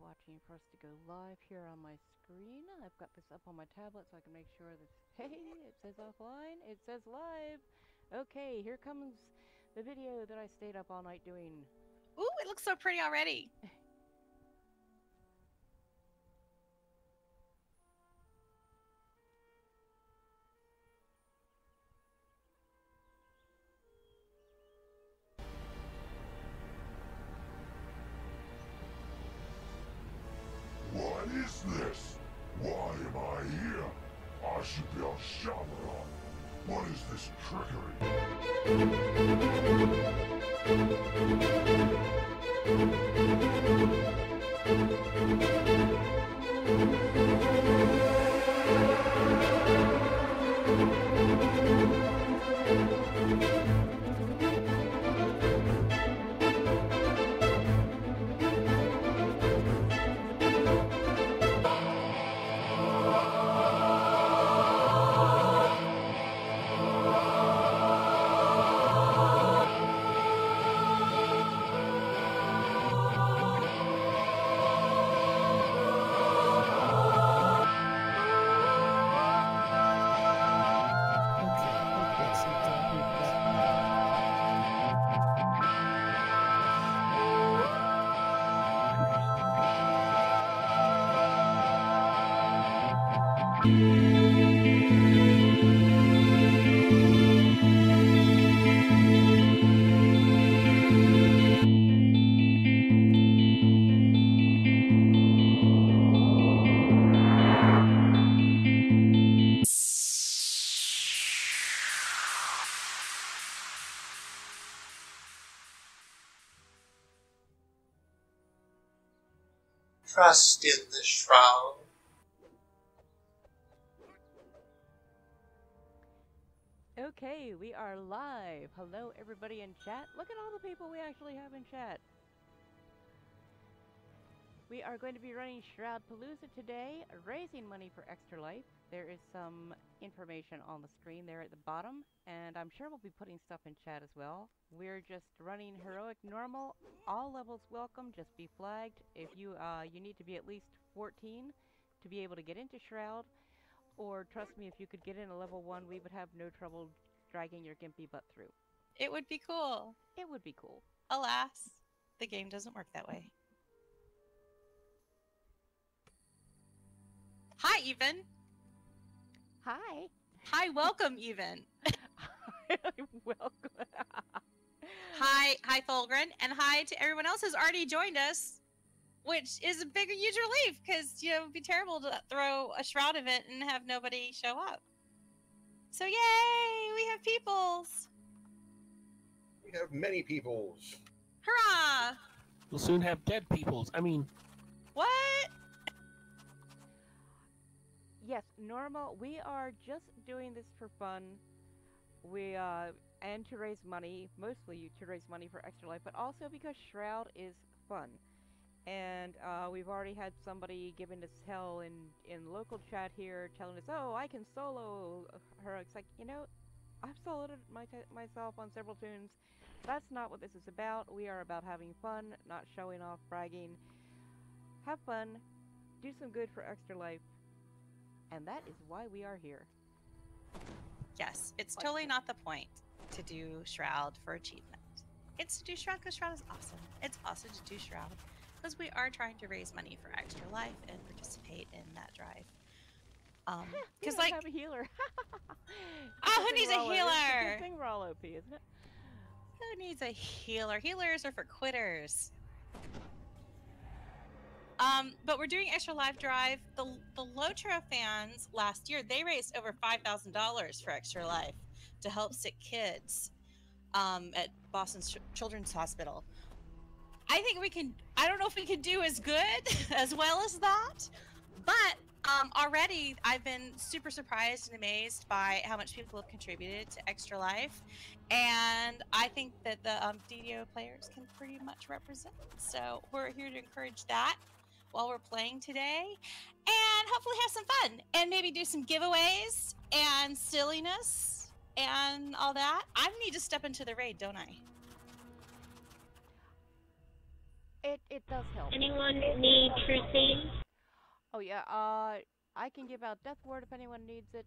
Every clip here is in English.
watching for us to go live here on my screen. I've got this up on my tablet so I can make sure that, hey, it says offline, it says live. Okay, here comes the video that I stayed up all night doing. Ooh, it looks so pretty already. Trust Okay, we are live. Hello, everybody in chat. Look at all the people we actually have in chat. We are going to be running Shroud Palooza today, raising money for Extra Life. There is some information on the screen there at the bottom, and I'm sure we'll be putting stuff in chat as well. We're just running heroic normal. All levels welcome. Just be flagged. If you uh, you need to be at least 14 to be able to get into Shroud. Or trust me, if you could get in a level one, we would have no trouble dragging your gimpy butt through. It would be cool. It would be cool. Alas, the game doesn't work that way. Hi, Even. Hi. Hi, welcome, Even. Welcome. Hi, hi, Tholgrin, and hi to everyone else who's already joined us, which is a big, huge relief because you know it'd be terrible to throw a shroud event and have nobody show up. So yay, we have peoples! We have many peoples. Hurrah! We'll soon have dead peoples. I mean, What? yes, normal. We are just doing this for fun. We uh and to raise money, mostly to raise money for Extra Life, but also because Shroud is fun. And uh, we've already had somebody giving us hell in in local chat here, telling us, "Oh, I can solo her." It's like, you know, I've soloed my myself on several tunes. That's not what this is about. We are about having fun, not showing off, bragging. Have fun, do some good for Extra Life, and that is why we are here. Yes, it's totally not the point to do Shroud for achievement. It's to do Shroud because Shroud is awesome. It's awesome to do Shroud because we are trying to raise money for Extra Life and participate in that drive. Um, because like have a healer. Oh, who needs a It's healer? a thing we're all OP, isn't it? who needs a healer? Healers are for quitters. Um, but we're doing Extra Life drive. The the Lotro fans last year they raised over five thousand dollars for Extra Life to help sick kids um, at Boston Ch- Children's Hospital. I think we can. I don't know if we can do as good as well as that, but um, already I've been super surprised and amazed by how much people have contributed to Extra Life, and I think that the um, DDO players can pretty much represent. So we're here to encourage that while we're playing today, and hopefully have some fun and maybe do some giveaways and silliness and all that. I need to step into the raid, don't I? It it does help. Anyone need truth Oh yeah, uh, I can give out death ward if anyone needs it.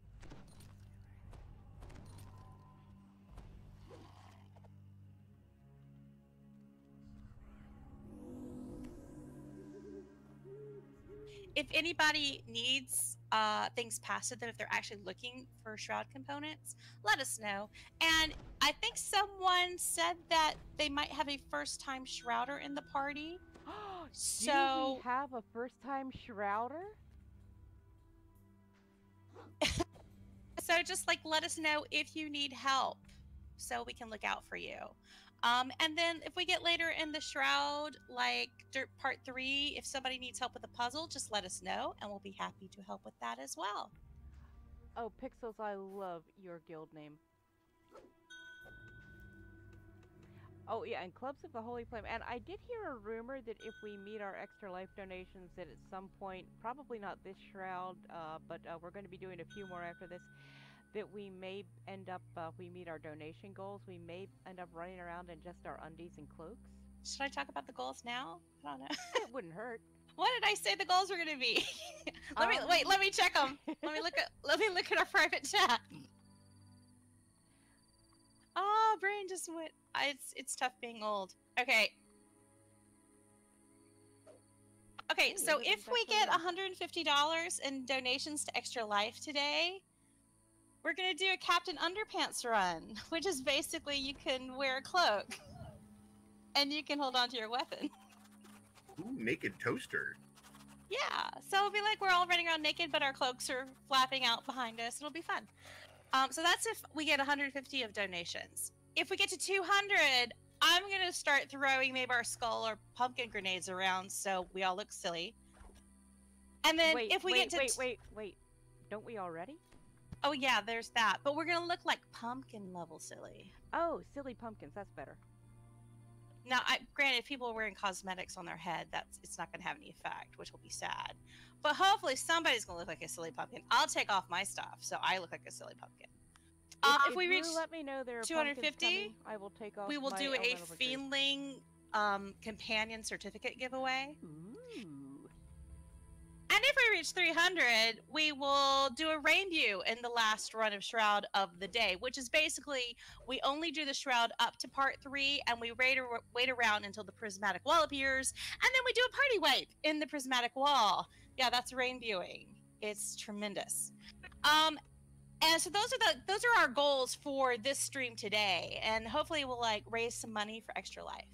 if anybody needs uh, things passed to them, if they're actually looking for shroud components, let us know. And I think someone said that they might have a first time shrouder in the party. Do So we have a first time shrouder? so just like let us know if you need help so we can look out for you. Um, and then if we get later in the shroud, like dirt part three, if somebody needs help with a puzzle, just let us know and we'll be happy to help with that as well. Oh, Pixels, I love your guild name. Oh yeah, and Clubs of the Holy Flame. And I did hear a rumor that if we meet our extra life donations, that at some point, probably not this shroud, uh, but uh, we're going to be doing a few more after this, that we may end up, uh, we meet our donation goals, we may end up running around in just our undies and cloaks. Should I talk about the goals now? I don't know. It wouldn't hurt. What did I say the goals were going to be? let me Um, wait. Let me check them. Let me look at. Let me look at our private chat. Oh, brain just went. It's it's tough being old. Okay. Okay, Ooh, so if we get $150 in donations to Extra Life today, we're going to do a Captain Underpants run, which is basically you can wear a cloak and you can hold on to your weapon. Ooh, naked toaster. Yeah, so it'll be like we're all running around naked, but our cloaks are flapping out behind us. It'll be fun. Um, so that's if we get 150 of donations. If we get to 200, I'm gonna start throwing maybe our skull or pumpkin grenades around so we all look silly. And then wait, if we wait, get to wait, t- wait, wait. Don't we already? Oh yeah, there's that. But we're gonna look like pumpkin level silly. Oh, silly pumpkins. That's better. Now, I, granted, if people are wearing cosmetics on their head, that's it's not going to have any effect, which will be sad. But hopefully, somebody's going to look like a silly pumpkin. I'll take off my stuff, so I look like a silly pumpkin. Um, if, we reach, let me know there are 250, coming, I will take off. we will do a Fiendling um, companion certificate giveaway. Ooh. And if we reach 300, we will do a rainbow in the last run of Shroud of the day, which is basically we only do the Shroud up to part three and we wait, wait around until the prismatic wall appears, and then we do a party wipe in the prismatic wall. Yeah, that's rainbowing. It's tremendous. Um, and so those are the those are our goals for this stream today, and hopefully we'll like raise some money for Extra Life.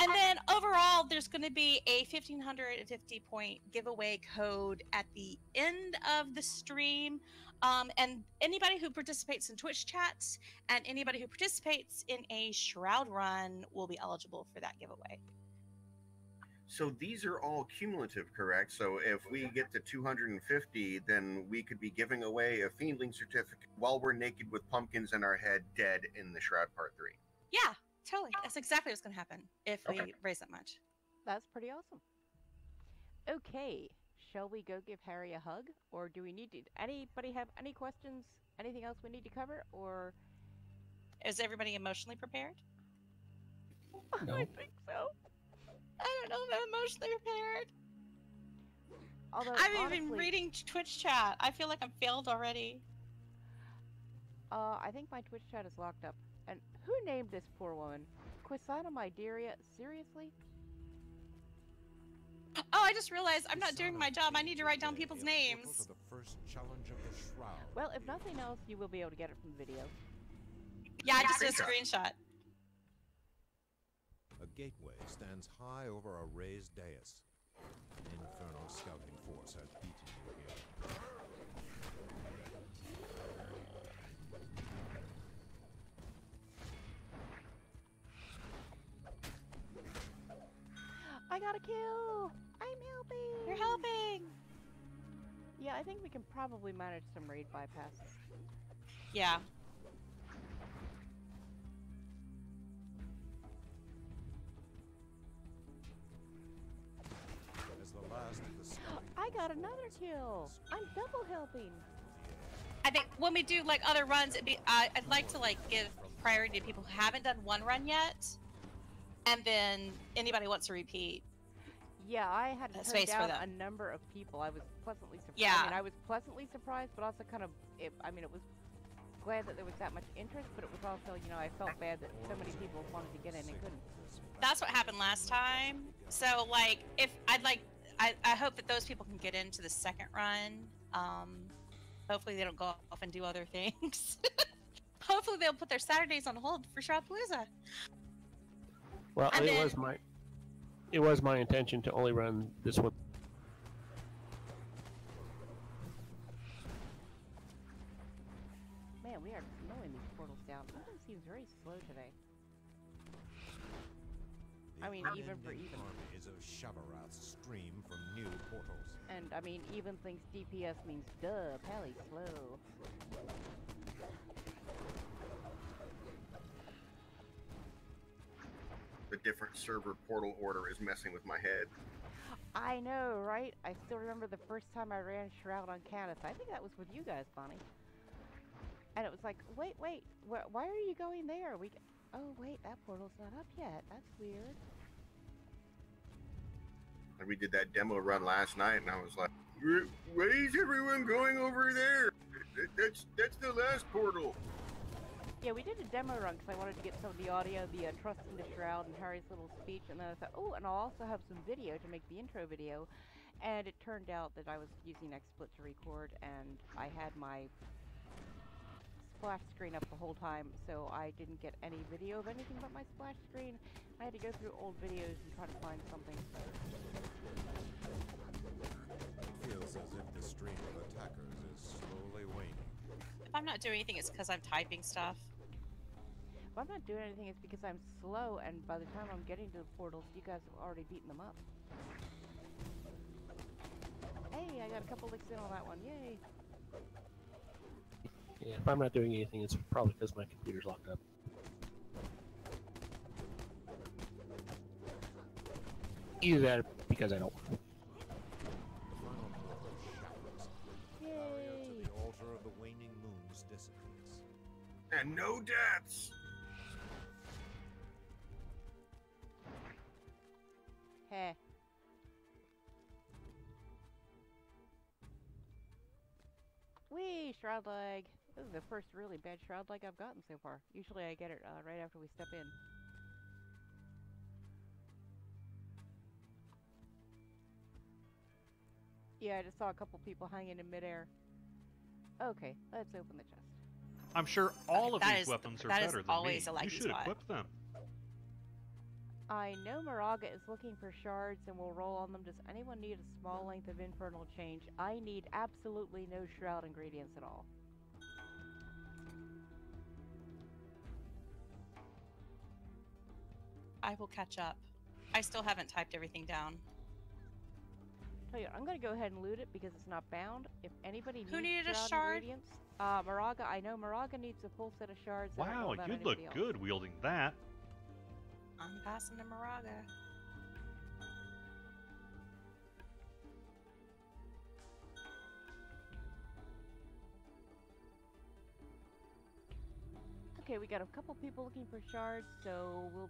And then overall, there's going to be a 1550 point giveaway code at the end of the stream. Um, and anybody who participates in Twitch chats and anybody who participates in a Shroud run will be eligible for that giveaway. So these are all cumulative, correct? So if we get to 250, then we could be giving away a Fiendling certificate while we're naked with pumpkins in our head, dead in the Shroud Part 3. Yeah, totally. That's exactly what's going to happen if we raise that much. That's pretty awesome. Okay, shall we go give Harry a hug, or do we need to? Anybody have any questions? Anything else we need to cover, or? Is everybody emotionally prepared? I think so. I don't know if I'm emotionally prepared. Although I'm honestly, even reading Twitch chat. I feel like I'm failed already. Uh, I think my Twitch chat is locked up. And who named this poor woman? Quisana Myderia? Seriously? Oh, I just realized I'm not doing my job. I need to write down people's names. The first challenge of the shroud. Well, if nothing else, you will be able to get it from the video. Yeah, I just did a Screenshot. screenshot. A gateway stands high over a raised dais. An infernal scouting force has beaten I got a kill! I'm helping! You're helping. Yeah, I think we can probably manage some raid bypasses. Yeah. As the last of the I got another kill! I'm double helping! I think when we do like other runs, it'd be, uh, I'd like to like give priority to people who haven't done one run yet. And then anybody wants to repeat. Yeah, I had A space for a number of people. I was pleasantly surprised. I Yeah. mean, I was pleasantly surprised, but also kind of. It, I mean, it was glad that there was that much interest, but it was also, you know, I felt bad that so many people wanted to get in and couldn't. That's what happened last time. So like, if I'd like, I, I hope that those people can get into the second run. Um, hopefully they don't go off and do other things. hopefully they'll put their Saturdays on hold for Shroudpalooza. Well, And it then- was my it was my intention to only run this one. Man, we are slowing these portals down. Even seems very slow today. The I mean, even for unending even. armies of Shavarath stream from new portals. And I mean, even thinks DPS means duh, Pally slow. The different server portal order is messing with my head. I know, right? I still remember the first time I ran Shroud on Caddis. I think that was with you guys, Bonnie. And it was like, wait, wait, wh- why are you going there? We, oh wait, that portal's not up yet. That's weird. And we did that demo run last night, and I was like, "Wh- "Why is everyone going over there? That's that's the last portal." Yeah, we did a demo run because I wanted to get some of the audio, the uh, Trust in the Shroud and Harry's little speech, and then I thought, oh, and I'll also have some video to make the intro video. And it turned out that I was using XSplit to record, and I had my splash screen up the whole time, so I didn't get any video of anything but my splash screen. I had to go through old videos and try to find something. Feels as if the stream of attackers is slowly waning. If I'm not doing anything, it's because I'm typing stuff. If I'm not doing anything, it's because I'm slow, and by the time I'm getting to the portals, you guys have already beaten them up. Hey, I got a couple licks in on that one. Yay! Yeah, if I'm not doing anything, it's probably because my computer's locked up. Either that or because I don't. want to. The final portal shatters. Barrier to Yay! the altar of the waning moons dissipates. And no deaths. Heh. Whee! Shroud lag. This is the first really bad shroud lag I've gotten so far. Usually I get it uh, right after we step in. Yeah, I just saw a couple people hanging in midair. Okay, let's open the chest. I'm sure all of these is- weapons are better than always me. a lucky you should spot. equip them. I know Moraga is looking for shards and will roll on them. Does anyone need a small length of infernal change? I need absolutely no shroud ingredients at all. I will catch up. I still haven't typed everything down. Tell you, I'm gonna go ahead and loot it because it's not bound. If anybody Who needs needed a shard? ingredients, uh, Moraga. I know Moraga needs a full set of shards. I don't know Wow, you'd look anybody else. good wielding that. I'm passing to Moraga. Okay, we got a couple people looking for shards, so we'll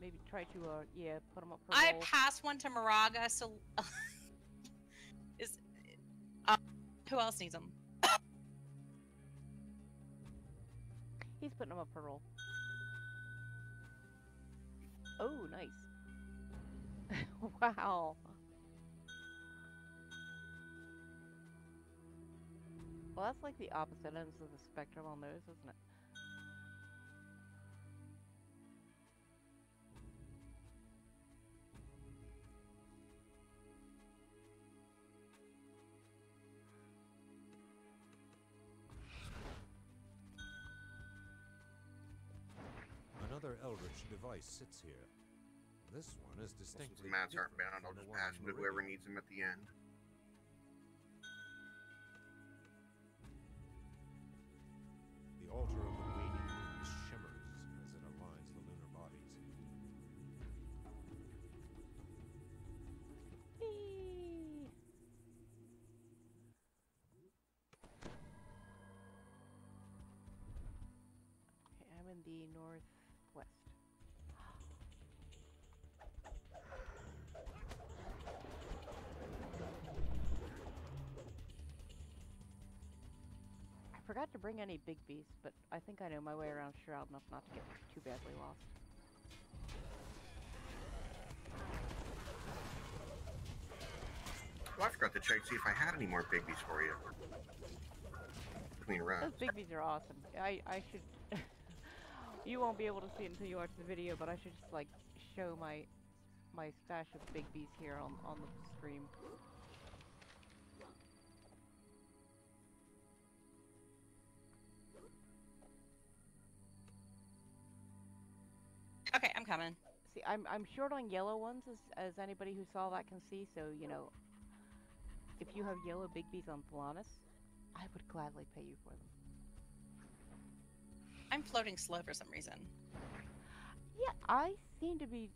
maybe try to, uh, yeah, put them up for I roll. passed one to Moraga, so is uh, who else needs them? He's putting them up for roll. Oh, nice. wow. Well, that's like the opposite ends of the spectrum on those, isn't it? Device sits here. This one is distinctly The mats aren't bound. I'll the just pass them to whoever needs them at the end. Forgot to bring any big bees, but I think I know my way around Shroud enough not to get too badly lost. Well, I forgot to check to see if I had any more bigbies for you. Between runs. Those big bees are awesome. I I should. you won't be able to see it until you watch the video, but I should just like show my my stash of big bees here on on the stream. I'm coming. See, I'm I'm short on yellow ones, as as anybody who saw that can see. So you know, if you have yellow big bees on Thelanis, I would gladly pay you for them. I'm floating slow for some reason. Yeah, I seem to be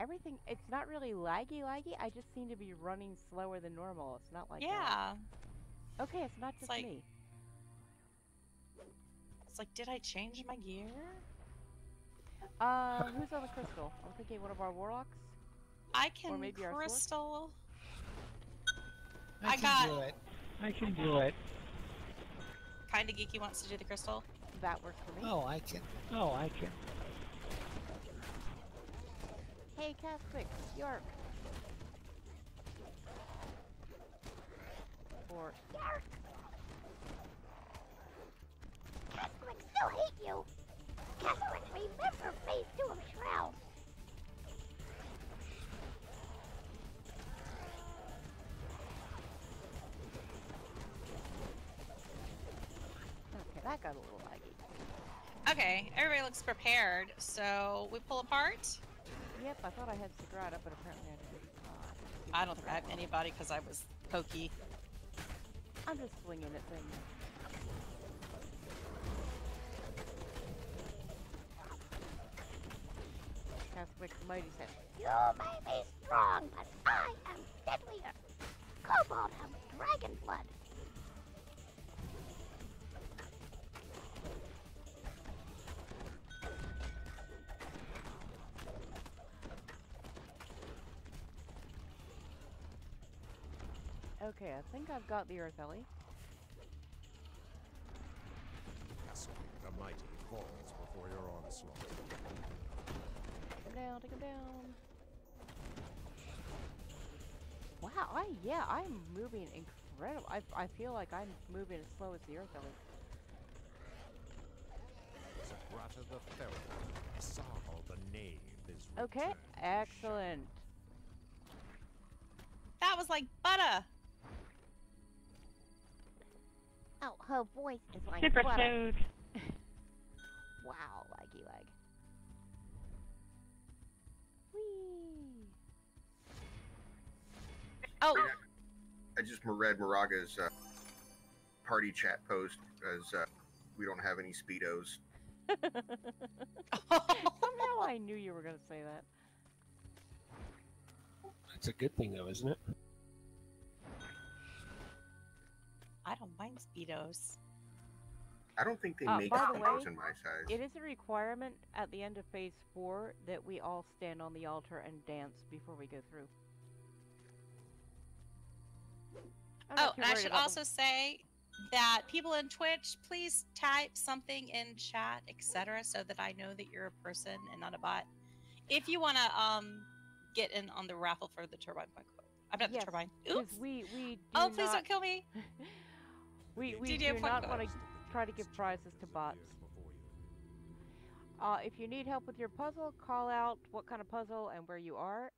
everything. It's not really laggy, laggy. I just seem to be running slower than normal. It's not like that. yeah. Okay, it's not just like- me. It's like, did I change my gear? Uh, who's on the crystal? I'm thinking one of our warlocks. I can or maybe our crystal. I, I can got- do it. I can do it. Kinda geeky wants to do the crystal. That works for me. Oh, I can. Oh, I can. Hey, Catholic, York. Or Yark! Catholics still hate you! Catholics remember phase two of Shroud! okay, that got a little laggy. Okay, everybody looks prepared, so we pull apart. Yep, I thought I had Sagrada, but apparently I didn't. I don't think I have anybody because I was pokey. I'm just swinging at things. Catholic Mighty said, You may be strong, but I am deadlier! Cobalt have dragon blood! Okay, I think I've got the Earth Ellie. The mighty falls before your onslaught. Take him down, take him down. Wow, I yeah, I'm moving incredible. I I feel like I'm moving as slow as the Earth Ellie. Zagrata the Ferret, Sahal the Knave is Okay, excellent. That was like butter. Oh, her voice is like Super butter. Toad. Wow, Oh, I just read Moraga's uh, party chat post as uh, we don't have any speedos. Somehow I knew you were gonna say that. That's a good thing, though, isn't it? I don't mind speedos. I don't think they Uh, make by the speedos way, in my size. It is a requirement at the end of phase four that we all stand on the altar and dance before we go through. Oh, and I should also say that people in Twitch, please type something in chat, etc., so that I know that you're a person and not a bot. If you want to um get in on the raffle for the turbine point quote. I'm not Yes, the turbine. Oops. we we oh, please not, don't kill me. we we do not want to try to give prizes to bots. Years before you. Uh, if you need help with your puzzle, call out what kind of puzzle and where you are.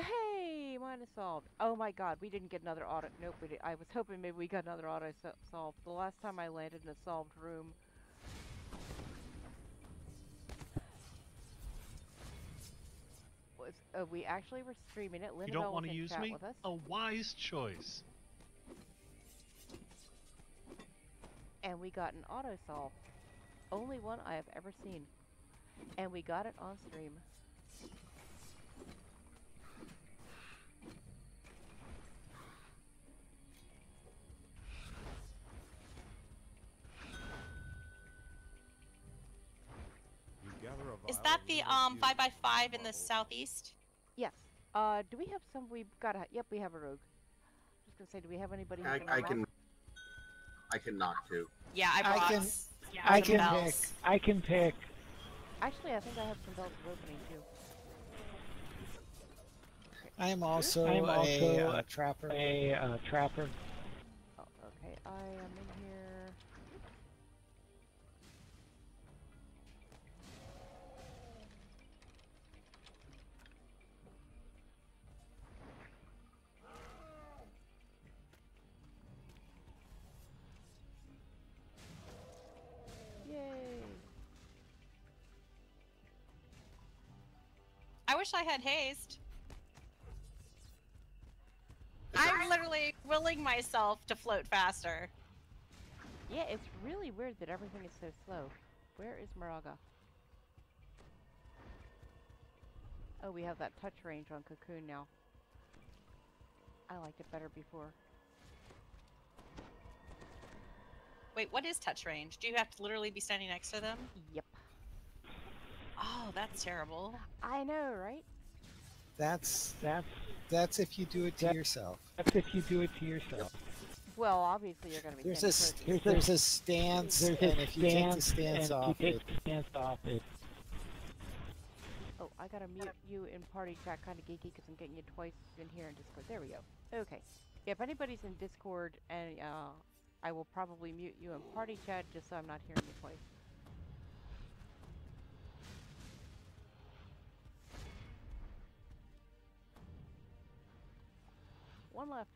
Hey, mine is solved. Oh my god, we didn't get another auto. Nope, we did. I was hoping maybe we got another auto so- solved. The last time I landed in a solved room. Was, uh, we actually were streaming it. You don't want to use me? with us. A wise choice. and we got an auto solve. Only one I have ever seen. And we got it on stream. Is that the little um five by five in the southeast? Yes. Uh, do we have some? We've got a. Yep, we have a rogue. Just gonna say, do we have anybody? I, can I can I can knock too. Yeah, I I can- yeah, I can bells. pick. I can pick. Actually, I think I have some bells of opening too. I am also, I am also a, uh, trapper. A uh, trapper. Oh, okay. I am wish I had haste. I'm literally willing myself to float faster. Yeah, it's really weird that everything is so slow. Where is Moraga? Oh, we have that touch range on Cocoon now. I liked it better before. Wait, what is touch range? Do you have to literally be standing next to them? Yep. Oh, that's terrible. I know, right? That's That's that's if you do it to That- yourself. that's if you do it to yourself. Well, obviously you're gonna be There's a standing st- close. there's a stance, There's and a if you take the stance, stance off, you take it, the stance off it. Oh, I gotta mute you in party chat, kind of geeky, because I'm getting you twice in here in Discord. There we go. Okay. Yeah, If anybody's in Discord, and uh, I will probably mute you in party chat just so I'm not hearing you twice. One left.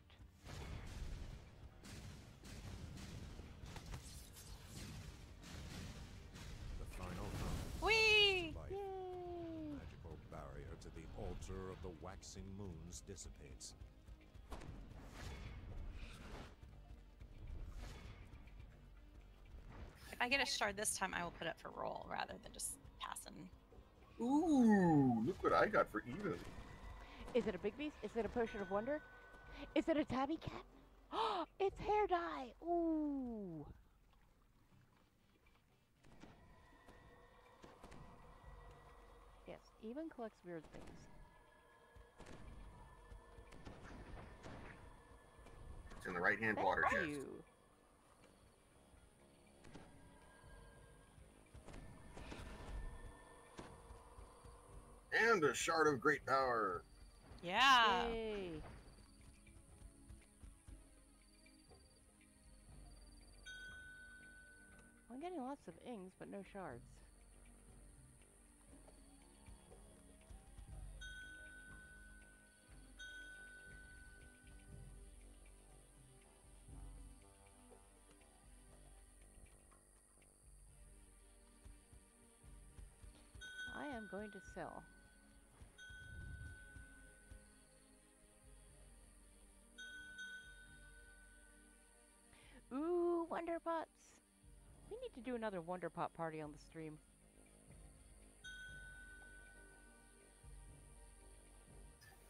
The final hunt Whee! light, Yay! magical barrier to the altar of the waxing moons dissipates. If I get a shard this time, I will put up for roll rather than just passing. Ooh, look what I got for even. Is it a big beast? Is it a potion of wonder? Is it a tabby cat? it's hair dye. Ooh. Yes, even collects weird things. It's in the right hand water chest. you. And a shard of great power. Yeah. Yay. I'm getting lots of ings, but no shards. I am going to sell. Ooh, Wonder Pots! We need to do another Wonder Pot party on the stream.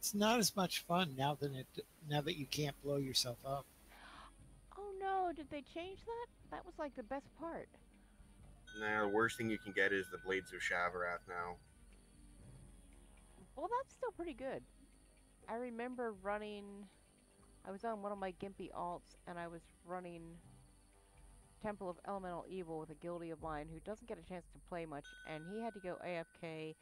it's not as much fun now than it now that you can't blow yourself up. Oh no, did they change that? That was like the best part. Now, the worst thing you can get is the Blades of Shavarath now. Well, that's still pretty good. I remember running. I was on one of my Gimpy alts, and I was running Temple of Elemental Evil with a guildie of mine who doesn't get a chance to play much, and he had to go AFK.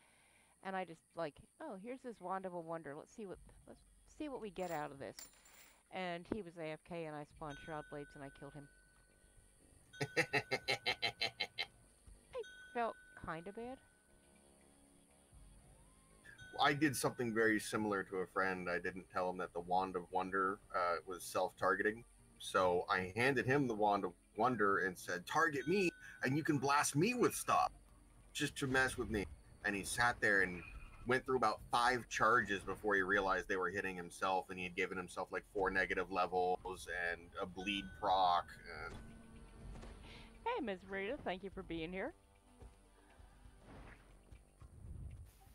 And I just like, oh, here's this Wand of a Wonder. Let's see what let's see what we get out of this. And he was AFK, and I spawned Shroud Blades, and I killed him. I felt kind of bad. I did something very similar to a friend. I didn't tell him that the Wand of Wonder uh, was self-targeting, so I handed him the Wand of Wonder and said, "Target me, and you can blast me with stuff, just to mess with me." And he sat there and went through about five charges before he realized they were hitting himself, and he had given himself like four negative levels and a bleed proc. And Hey, Ms. Rita, thank you for being here.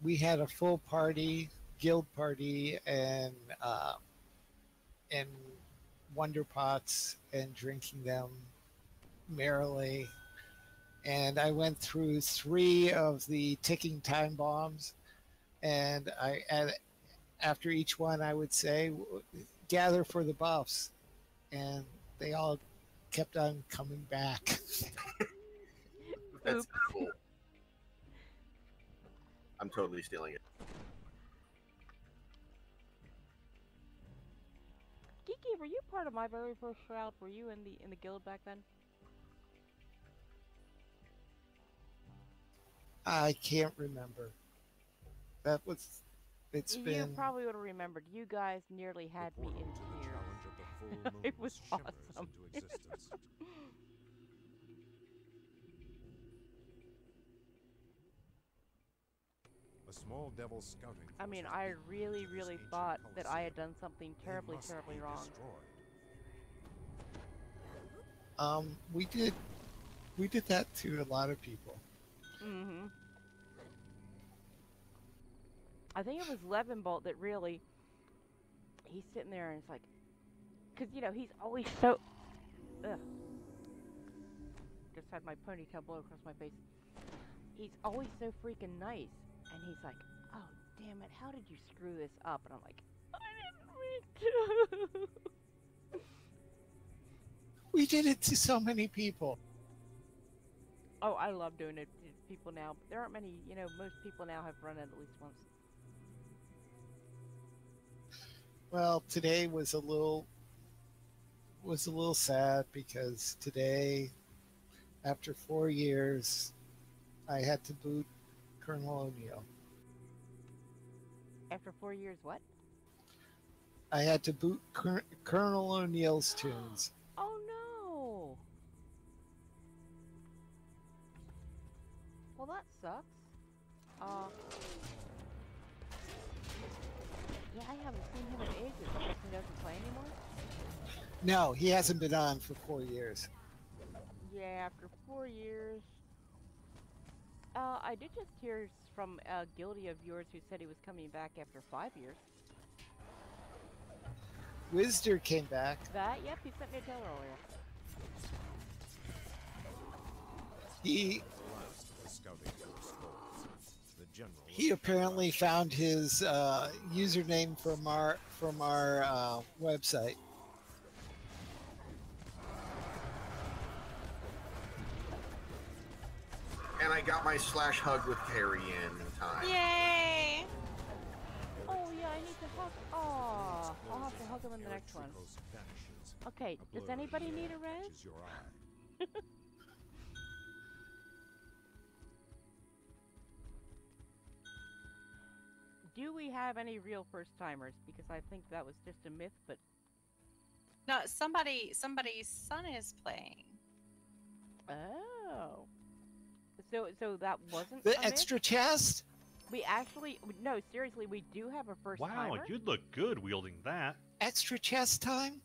We had a full party, guild party, and uh, and wonder pots and drinking them merrily. And I went through three of the ticking time bombs, and I and after each one I would say, "Gather for the buffs," and they all kept on coming back. That's cool. I'm totally stealing it. Geeky, were you part of my very first shroud? Were you in the in the guild back then? I can't remember. That was. It's you been. You probably would have remembered. You guys nearly had me in tears. it was awesome. A small devil scouting I mean, I really, really thought that I had done something terribly, terribly wrong. Um, we did. We did that to a lot of people. Mm-hmm. I think it was Levenbolt that really. He's sitting there and it's like, because you know he's always so. Ugh. Just had my ponytail blow across my face. He's always so freaking nice, and he's like, "Oh damn it! How did you screw this up?" And I'm like, "I didn't mean to." We did it to so many people. Oh, I love doing it people now. There aren't many, you know, most people now have run it at least once. Well, today was a little was a little sad because today, after four years, I had to boot Colonel O'Neill. After four years, what? I had to boot Col- Colonel O'Neill's tunes. That sucks. Uh. Yeah, I haven't seen him in ages. He doesn't play anymore? No, he hasn't been on for four years. Yeah, after four years. Uh, I did just hear from a guilty of yours who said he was coming back after five years. Wisder came back. That? Yep, he sent me a tale earlier. He Last of the scouting force falls. The general he apparently found his uh, username from our from our uh, website. And I got my slash hug with Carrie in in time. Yay! Oh yeah, I need to hug. Oh, I'll have to hug him in the next one. Okay, does anybody need a res? we have any real first timers? Because I think that was just a myth, but No, somebody somebody's son is playing. oh, so so that wasn't The a myth? extra chest? We actually no, seriously, we do have a first Wow, timer. you'd look good wielding that. Extra chest time?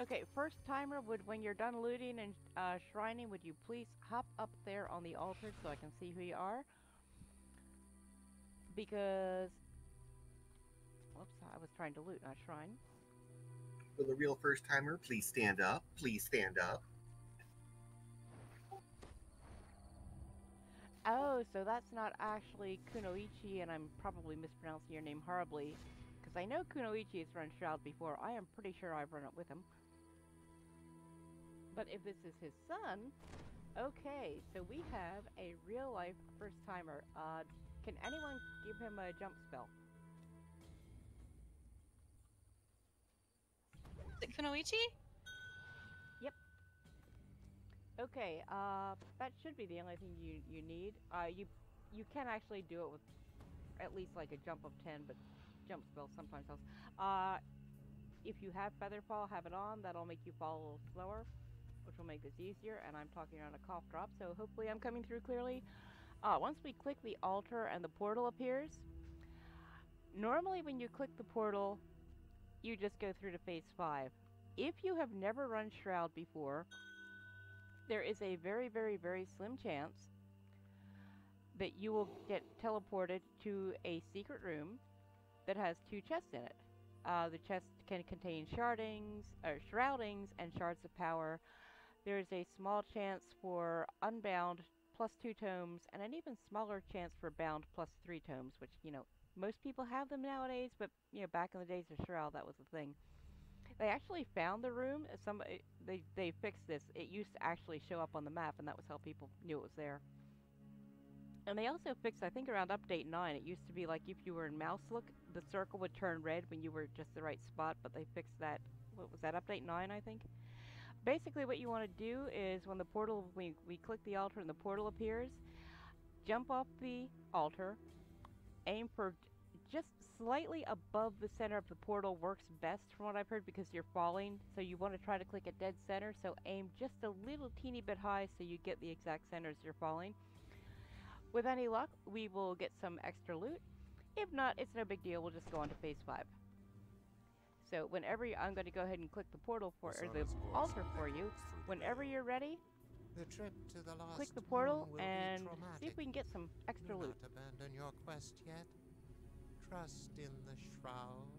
Okay, first timer would when you're done looting and uh, shrining, would you please hop up there on the altar so I can see who you are? Because, whoops, I was trying to loot, not shrine. For the real first timer, please stand up. Please stand up. Oh, so that's not actually Kunoichi, and I'm probably mispronouncing your name horribly. Because I know Kunoichi has run Shroud before. I am pretty sure I've run it with him. But if this is his son, okay, so we have a real life first timer. Uh, can anyone give him a jump spell? Is it Kunoichi? Okay, uh, that should be the only thing you you need. Uh, you you can actually do it with at least like a jump of ten, but jump spell sometimes helps. Uh, if you have Featherfall, have it on. That'll make you fall a little slower, which will make this easier. And I'm talking around a cough drop, so hopefully I'm coming through clearly. Uh, once we click the altar and the portal appears, normally when you click the portal, you just go through to phase five. If you have never run Shroud before, there is a very, very, very slim chance that you will get teleported to a secret room that has two chests in it. Uh, the chest can contain shardings, or shroudings, and shards of power. There is a small chance for unbound plus two tomes, and an even smaller chance for bound plus three tomes, which you know most people have them nowadays, but you know back in the days of Shroud that was a thing. They actually found the room. uh, Somebody they they fixed this. It used to actually show up on the map, and that was how people knew it was there. And they also fixed, I think, around update nine. It used to be like if you were in mouse look, the circle would turn red when you were just the right spot. But they fixed that. What was that? Update nine, I think. Basically, what you want to do is when the portal, we we click the altar and the portal appears, jump off the altar, aim for just slightly above the center of the portal works best from what I've heard because you're falling. So you want to try to click a dead center. So aim just a little teeny bit high so you get the exact center as you're falling. With any luck, we will get some extra loot. If not, it's no big deal. We'll just go on to phase five. So whenever you, I'm going to go ahead and click the portal for or the altar for you. Whenever you're ready, The trip to the lost click the portal moon will be and see if we can get some extra Do loot. not abandon your quest yet. Trust in the shroud.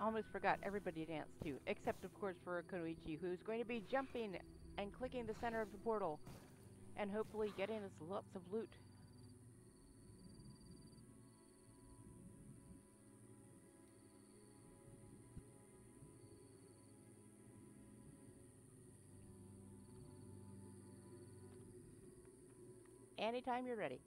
Almost forgot everybody danced too, except of course for Kunoichi, who's going to be jumping and clicking the center of the portal, and hopefully getting us lots of loot. Anytime you're ready.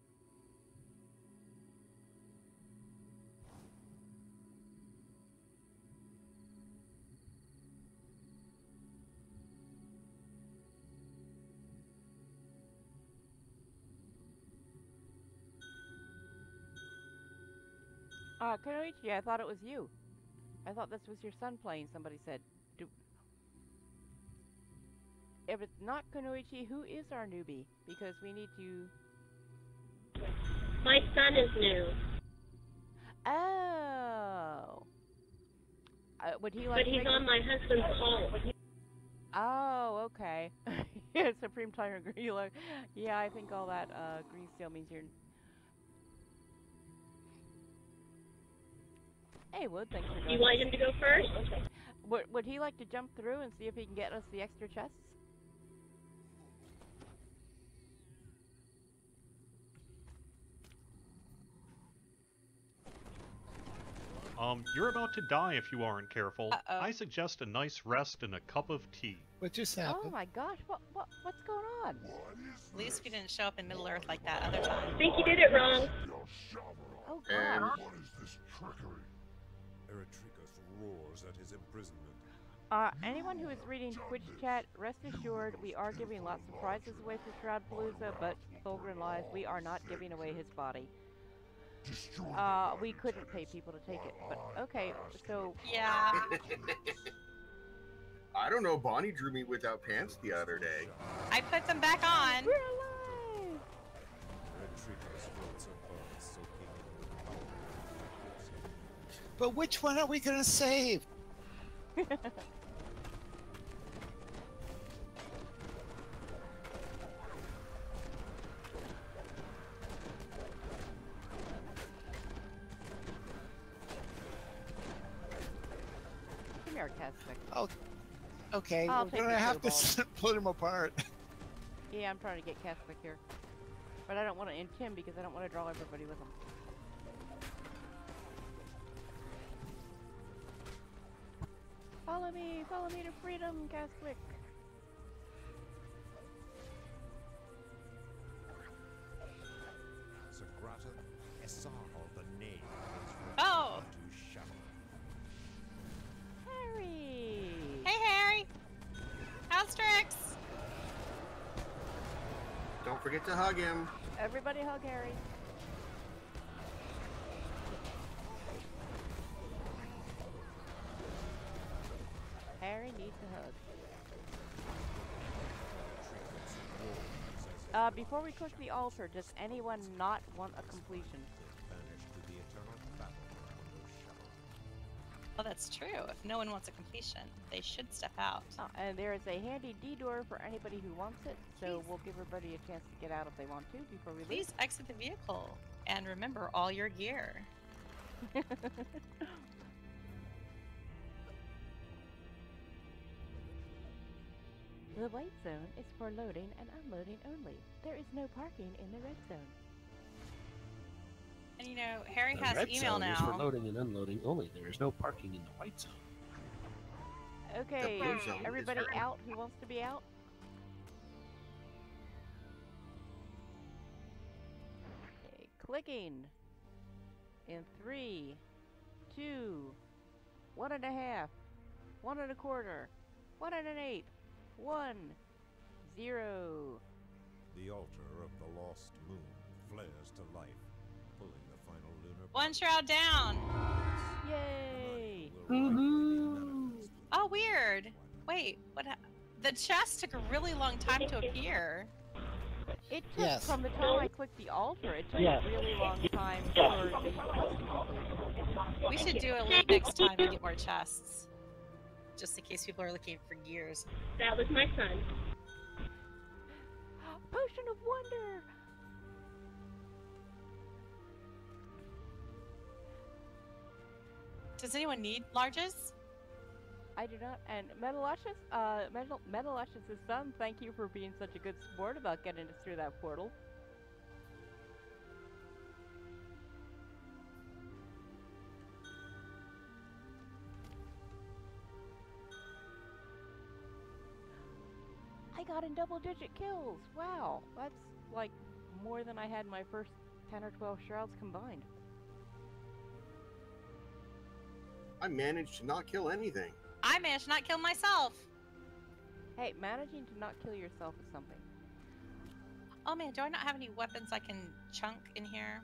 Uh, Kunoichi, I thought it was you. I thought this was your son playing, somebody said. Do if it's not Kunoichi, who is our newbie? Because we need to... My son is new, Oh! Uh, would he like but he's on my husband's call. Oh, okay. yeah, Supreme Tiger Green. Yeah, I think all that uh, green steel means you're... Hey, Wood, thanks for You want him to go first? Would, would he like to jump through and see if he can get us the extra chests? Um, you're about to die if you aren't careful. Uh-oh. I suggest a nice rest and a cup of tea. What just happened? Oh my gosh, what, what what's going on? At least we didn't show up in Middle Earth like that other time. I think you did it wrong. Oh And god. What is this trickery? Arraetrikos roars at his imprisonment. Uh, anyone who is reading Twitch chat, rest assured we are giving lots of prizes away for Shroud Palooza, but Tholgrin lies, we are not giving away his body. Uh, we couldn't pay people to take it, but okay, so Yeah. I don't know. Bonnie drew me without pants the other day. I put them back on. But which one are we gonna save? Come here, Caspic. Oh, okay. I'll we're gonna have to split them apart. Yeah, I'm trying to get Caspic here. But I don't want to end him because I don't want to draw everybody with him. Follow me! Follow me to freedom, Caspic! Sagrata Esahal, the name is Oh. Harry! Hey, Harry. How's Strix? Don't forget to hug him. Everybody hug Harry. Needs a hug. Arraetrikos roars as Uh, before we click the altar, does anyone not want a completion? banished to the eternal battleground of Shadowrun. Well, that's true. If no one wants a completion, they should step out. Oh, and there is a handy D door for anybody who wants it, so we'll give everybody a chance to get out if they want to before we leave. Please exit the vehicle and remember all your gear. The white zone is for loading and unloading only. There is no parking in the red zone. And you know, Harry The has red email zone is for loading and unloading only. There is no parking in the white zone. Okay, zone everybody for- out who wants to be out? Okay, clicking. In three, two, one and a half, one and a quarter, one and an eighth, one, zero. The altar of the lost moon flares to life, pulling the final lunar One shroud down. Yay! Oh, weird. Wait, what? The chest took a really long time to appear. It took Yes. from the time I clicked the altar, it took Yes. a really long time for the We should do a lead next time and get more chests. Just in case people are looking for gears. That was my son. Potion of Wonder! Does anyone need larges? I do not. And Metaluscious, uh, Metal Metaluscious' son, thank you for being such a good sport about getting us through that portal. Got in double digit kills. Wow, that's like more than I had in my first 10 or 12 shrouds combined. I managed to not kill anything. I managed to not kill myself. Hey, managing to not kill yourself is something. Oh man, do I not have any weapons I can chunk in here?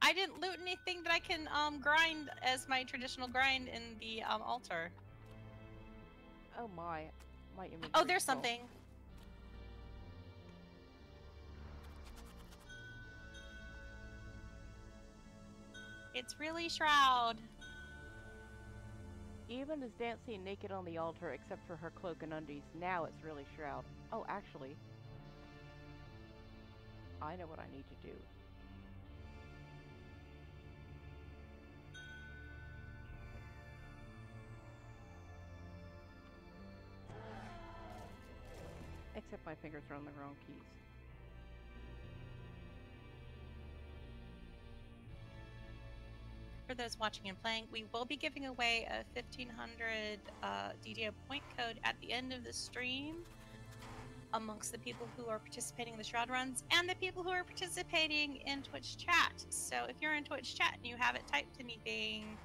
I didn't loot anything that I can um, grind as my traditional grind in the um, altar. Oh my, my image. Oh, there's something. It's really Shroud. Even is dancing naked on the altar, except for her cloak and undies, now it's really Shroud. Oh, actually, I know what I need to do. Except my fingers are on the wrong keys. For those watching and playing, we will be giving away a 1500 uh, DDO point code at the end of the stream amongst the people who are participating in the Shroud runs and the people who are participating in Twitch chat. So if you're in Twitch chat and you haven't typed anything,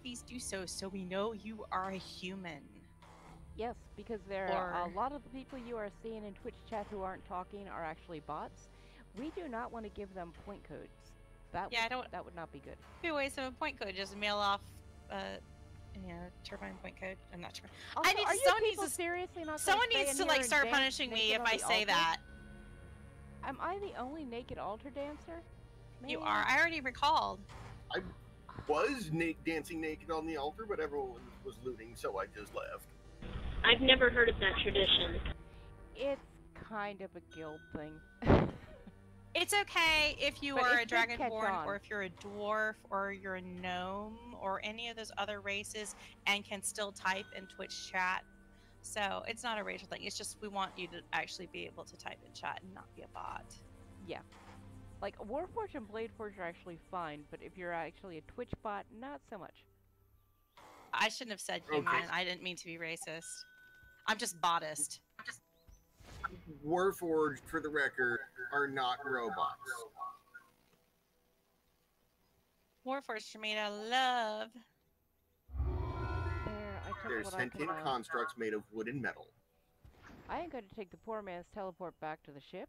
please do so so we know you are a human. Yes, because there are a lot of the people you are seeing in Twitch chat who aren't talking are actually bots. We do not want to give them point codes. That Yeah, I would, don't- that would not be good. Be a waste of a point code. Just mail off, uh, you know, turbine point code. I'm not sure. Also, I need are someone needs to seriously not someone needs to like start punishing me if I say altar? that. Am I the only naked altar dancer? You are. I already recalled. I was na- dancing naked on the altar, but everyone was looting, so I just left. I've never heard of that tradition. It's kind of a guild thing. It's okay if you But are a dragonborn or if you're a dwarf or you're a gnome or any of those other races and can still type in Twitch chat. So it's not a racial thing. It's just we want you to actually be able to type in chat and not be a bot. yeah. Like Warforge and Bladeforge are actually fine, but if you're actually a Twitch bot, not so much. I shouldn't have said Okay. human. I didn't mean to be racist. I'm just bottist. Warforged, for the record, are not robots. Warforged are made out of love. There, I They're sentient constructs made of wood and metal. I am going to take the poor man's teleport back to the ship.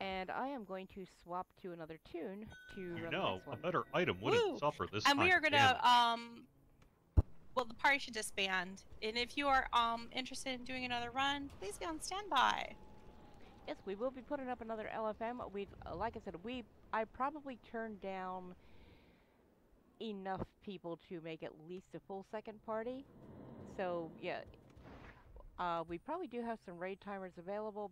And I am going to swap to another tune to You run the know, a better item wouldn't Woo! suffer this and time. we are gonna um well the party should disband and if you are um interested in doing another run please be on standby Yes, we will be putting up another LFM. We, uh, like I said, we I probably turned down enough people to make at least a full second party. So yeah, uh, we probably do have some raid timers available,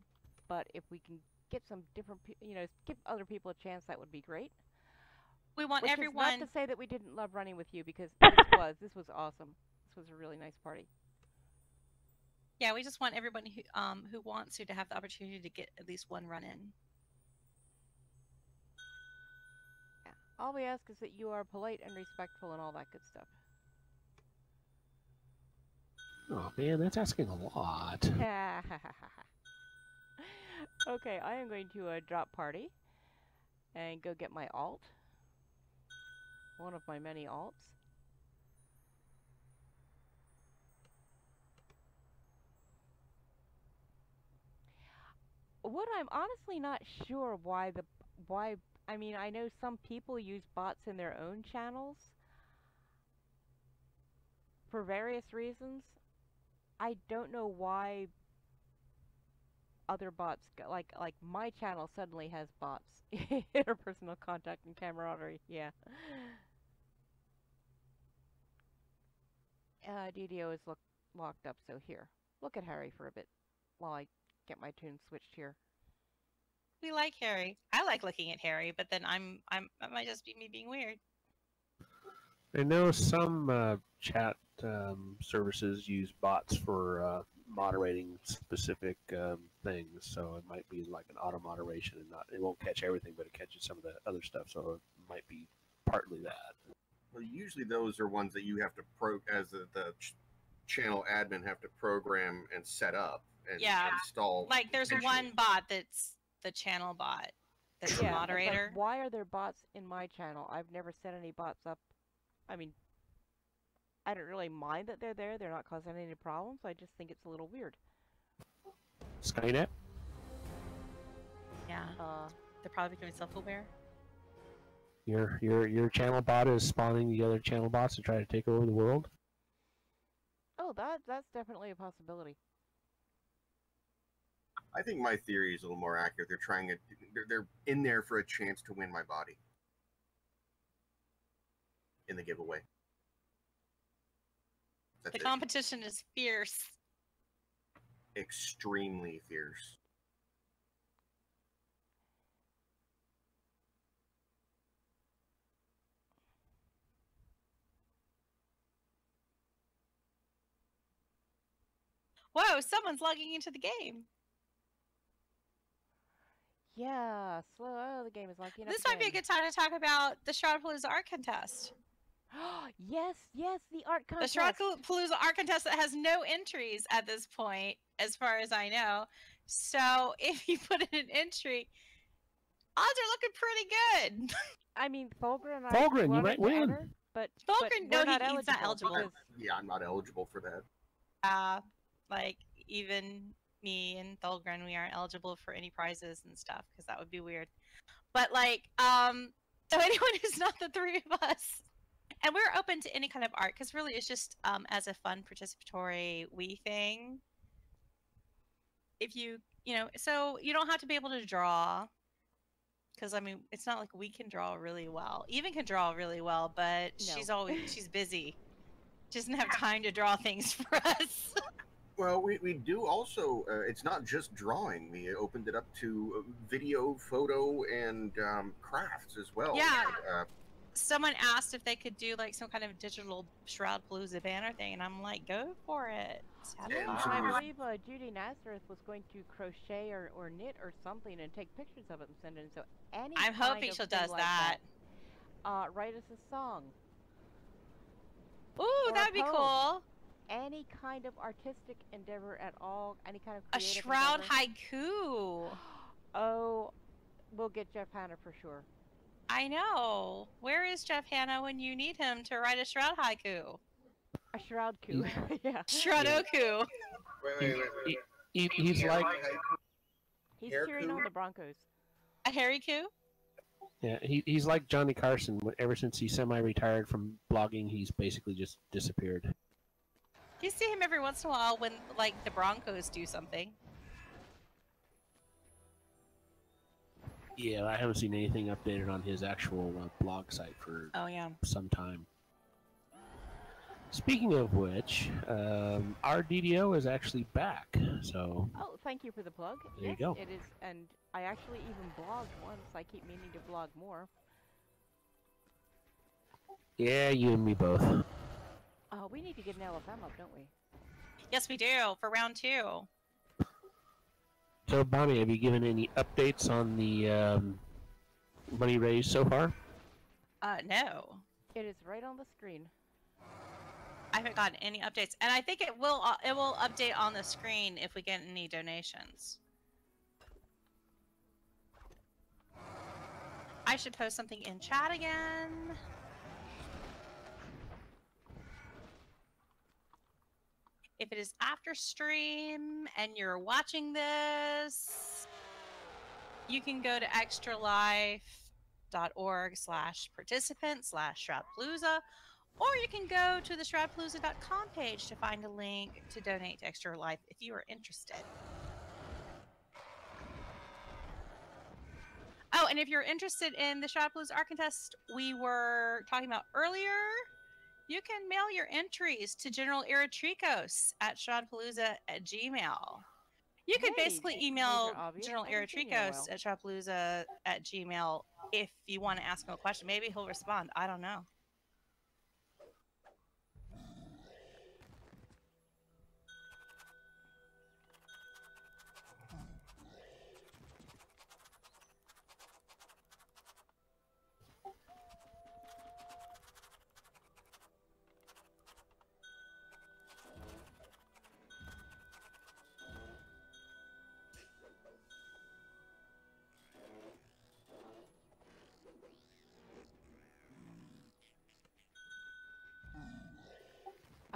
but if we can get some different, you know, give other people a chance, that would be great. We want Which everyone is not to say that we didn't love running with you because this was this was awesome. This was a really nice party. Yeah, we just want everybody who um who wants to to have the opportunity to get at least one run in. All we ask is that you are polite and respectful and all that good stuff. Oh man, that's asking a lot. okay, I am going to uh, drop party and go get my alt. One of my many alts. What I'm honestly not sure why the why I mean I know some people use bots in their own channels for various reasons. I don't know why other bots like like my channel suddenly has bots interpersonal contact and camaraderie yeah uh, DDO is look, locked up so here look at Harry for a bit while I get my tune switched here We like Harry. I like looking at Harry, but then I'm I'm that might just be me being weird. I know some uh, chat um, services use bots for uh, moderating specific um, things, so it might be like an auto moderation, and not it won't catch everything, but it catches some of the other stuff. So it might be partly that. Well, usually those are ones that you have to pro as the, the ch- channel admin have to program and set up and Yeah, install. Like there's visually. one bot that's the channel bot that's yeah, the it's like, moderator. why are there bots in my channel I've never set any bots up I mean I don't really mind that they're there they're not causing any problems I just think it's a little weird Skynet. Yeah. Uh, They're probably becoming self-aware. Your your your channel bot is spawning the other channel bots to try to take over the world. oh that that's definitely a possibility I think my theory is a little more accurate. They're trying to. They're, they're in there for a chance to win my body in the giveaway. That's The competition is fierce. Extremely fierce. Whoa, someone's logging into the game. yeah slow oh the game is lucky enough This might be a good time to talk about the Shroudpalooza Art Contest. yes yes the art contest. The contest Shroudpalooza Art Contest that has no entries at this point, as far as I know. So if you put in an entry, odds are looking pretty good. I mean Tholgrin and I Tholgrin, you might win. enter, but but Tholgrin, we're no, he- not he's not eligible. Yeah, I'm not eligible for that. uh, like even me and Tholgrin, we aren't eligible for any prizes and stuff because that would be weird. But like, um, so anyone who's not the three of us, and we're open to any kind of art because really it's just um as a fun participatory wee thing. If you you know, so you don't have to be able to draw. Because I mean, it's not like we can draw really well. Even can draw really well, but she's always she's busy. She doesn't have time to draw things for us. Well, we, we do also. Uh, it's not just drawing. We opened it up to uh, video, photo, and um, crafts as well. Yeah. Uh, someone asked if they could do like some kind of digital Shroud Palooza banner thing, and I'm like, go for it. Have And I believe uh, Judy Nazareth was going to crochet or, or knit or something and take pictures of it and send it in. So any I'm hoping she'll does like that. Uh, write us a song. Ooh, that'd be cool. Any kind of artistic endeavor at all, any kind of A Shroud endeavor. haiku. Oh, we'll get Jeff Hanna for sure. I know. Where is Jeff Hanna when you need him to write a Shroud haiku? A shroud coup. yeah. Shroudoku. wait, wait, wait, wait. He, he's like He's Hair cheering coup? on the Broncos. A Harry coup? yeah he, he's like Johnny Carson. Ever since he semi-retired from blogging, he's basically just disappeared. You see him every once in a while when like the Broncos do something. Yeah, I haven't seen anything updated on his actual uh, blog site for Oh yeah. some time. Speaking of which, um, our DDO is actually back. So Oh, thank you for the plug. There you go. It is, and I actually even blogged once. I keep meaning to blog more. yeah, you and me both. Uh, we need to get an LFM up, don't we? Yes, we do for round two. So, Bonnie, have you given any updates on the um, money raised so far? Uh, no, It is right on the screen. I haven't gotten any updates, and I think it will. Uh, it will update on the screen if we get any donations. I should post something in chat again. If it is after stream and you're watching this, you can go to extralife.org slash participant slash shroudpalooza, or you can go to the shroudpalooza.com page to find a link to donate to Extra Life if you are interested. Oh, and if you're interested in the Shroudpalooza Art Contest we were talking about earlier, you can mail your entries to General Arraetrikos at shroudpalooza at gmail. You could Hey, basically email. General I haven't seen you in a Arraetrikos at shroudpalooza at gmail if you want to ask him a question. Maybe he'll respond. I don't know.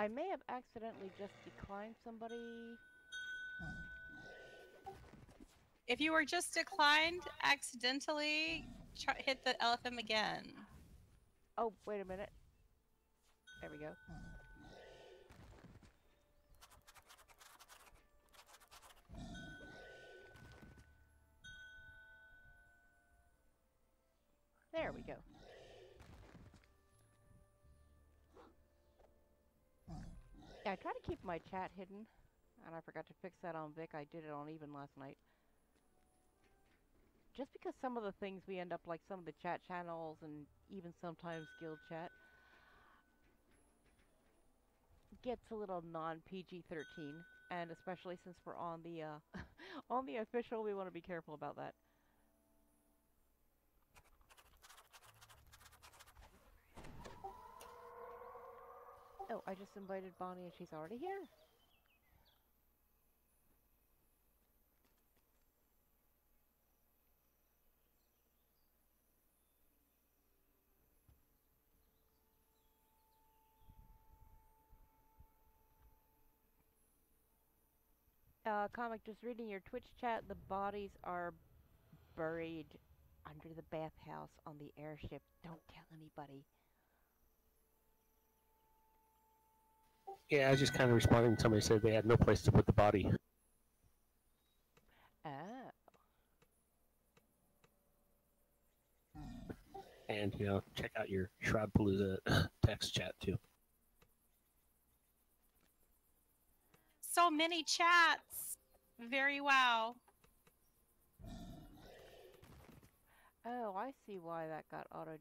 I may have accidentally just declined somebody. If you were just declined accidentally, try, hit the LFM again. Oh, wait a minute. There we go. My chat hidden, and I forgot to fix that on Vic. I did it on even last night. Just because some of the things we end up like some of the chat channels and even sometimes guild chat gets a little non PG 13, and especially since we're on the uh, on the official, we want to be careful about that. Oh, I just invited Bonnie and she's already here. Uh, comic, just reading your Twitch chat, the bodies are buried under the bathhouse on the airship. Don't tell anybody. Yeah, I was just kind of responding to somebody said they had no place to put the body. Oh. And, you know, check out your Shroudpalooza text chat too. So many chats. Very wow. Oh, I see why that got auto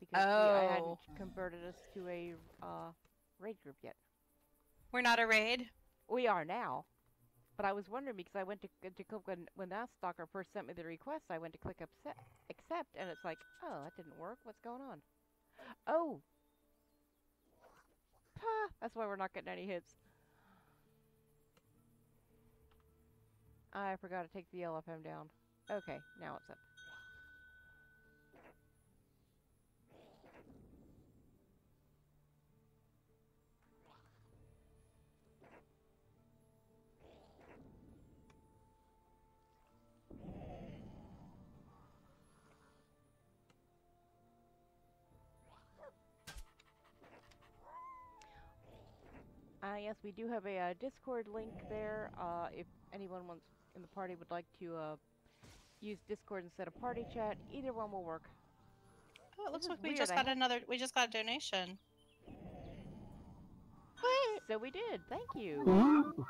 Because we, I hadn't Oh. converted us to a uh, raid group yet. We're not a raid. We are now. But I was wondering because I went to to click when when that stalker first sent me the request, I went to click accept, accept, and it's like, oh, that didn't work. What's going on? Oh, Ha, that's why we're not getting any hits. I forgot to take the LFM down. Okay, now it's up. Yes, we do have a uh, Discord link there. Uh, if anyone wants in the party would like to uh, use Discord instead of party chat, either one will work. Oh, it looks is like we weird, just got had- another. We just got a donation. So we did. Thank you.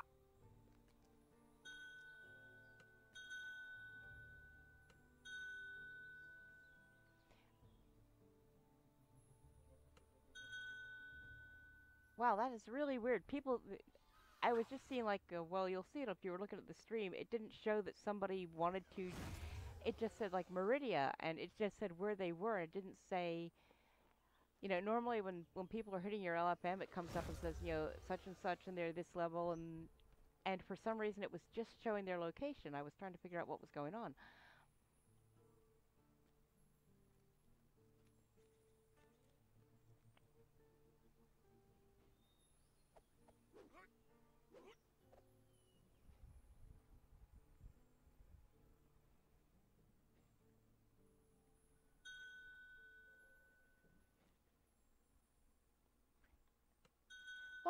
Wow, that is really weird. People, I was just seeing like, uh, well, you'll see it if you were looking at the stream. It didn't show that somebody wanted to. It just said like Meridia, and it just said where they were. It didn't say. You know, normally when when people are hitting your LFM, it comes up and says, you know, such and such, and they're this level, and and for some reason it was just showing their location. I was trying to figure out what was going on.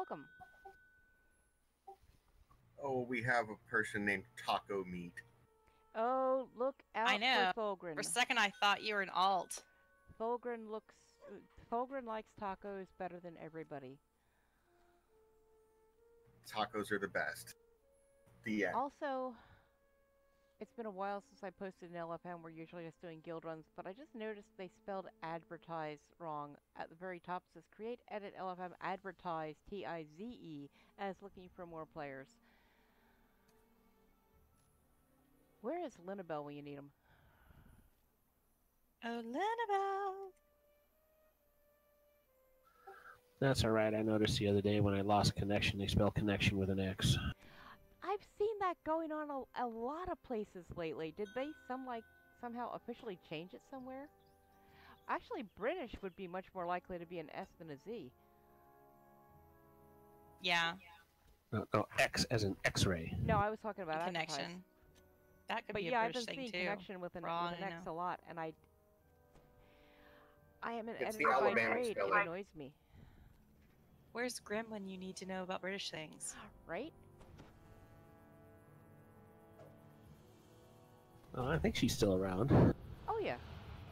Welcome. Oh, we have a person named Taco Meat. Oh, look out I know. for Tholgrin. For a second, I thought you were an alt. Tholgrin looks. Tholgrin likes tacos better than everybody. Tacos are the best. The end. Also, it's been a while since I posted an LFM. We're usually just doing guild runs, but I just noticed they spelled advertise wrong. At the very top it says create edit LFM advertise T I Z E as looking for more players. Where is Linabelle when you need him? Oh, Linabelle. That's all right. I noticed the other day when I lost connection, they spell connection with an X. I've seen that going on a, a lot of places lately. Did they some like somehow officially change it somewhere? Actually, British would be much more likely to be an S than a Z. Yeah. No, no, X as in X-ray. No, I was talking about advertise. connection. That could But be yeah, a I've British been thing seeing too. connection with an, For all with an I X know. a lot, and I. I am an It's the editor by trade. It annoys me, Where's Grim when you need to know about British things? right? Oh, I think she's still around. Oh yeah.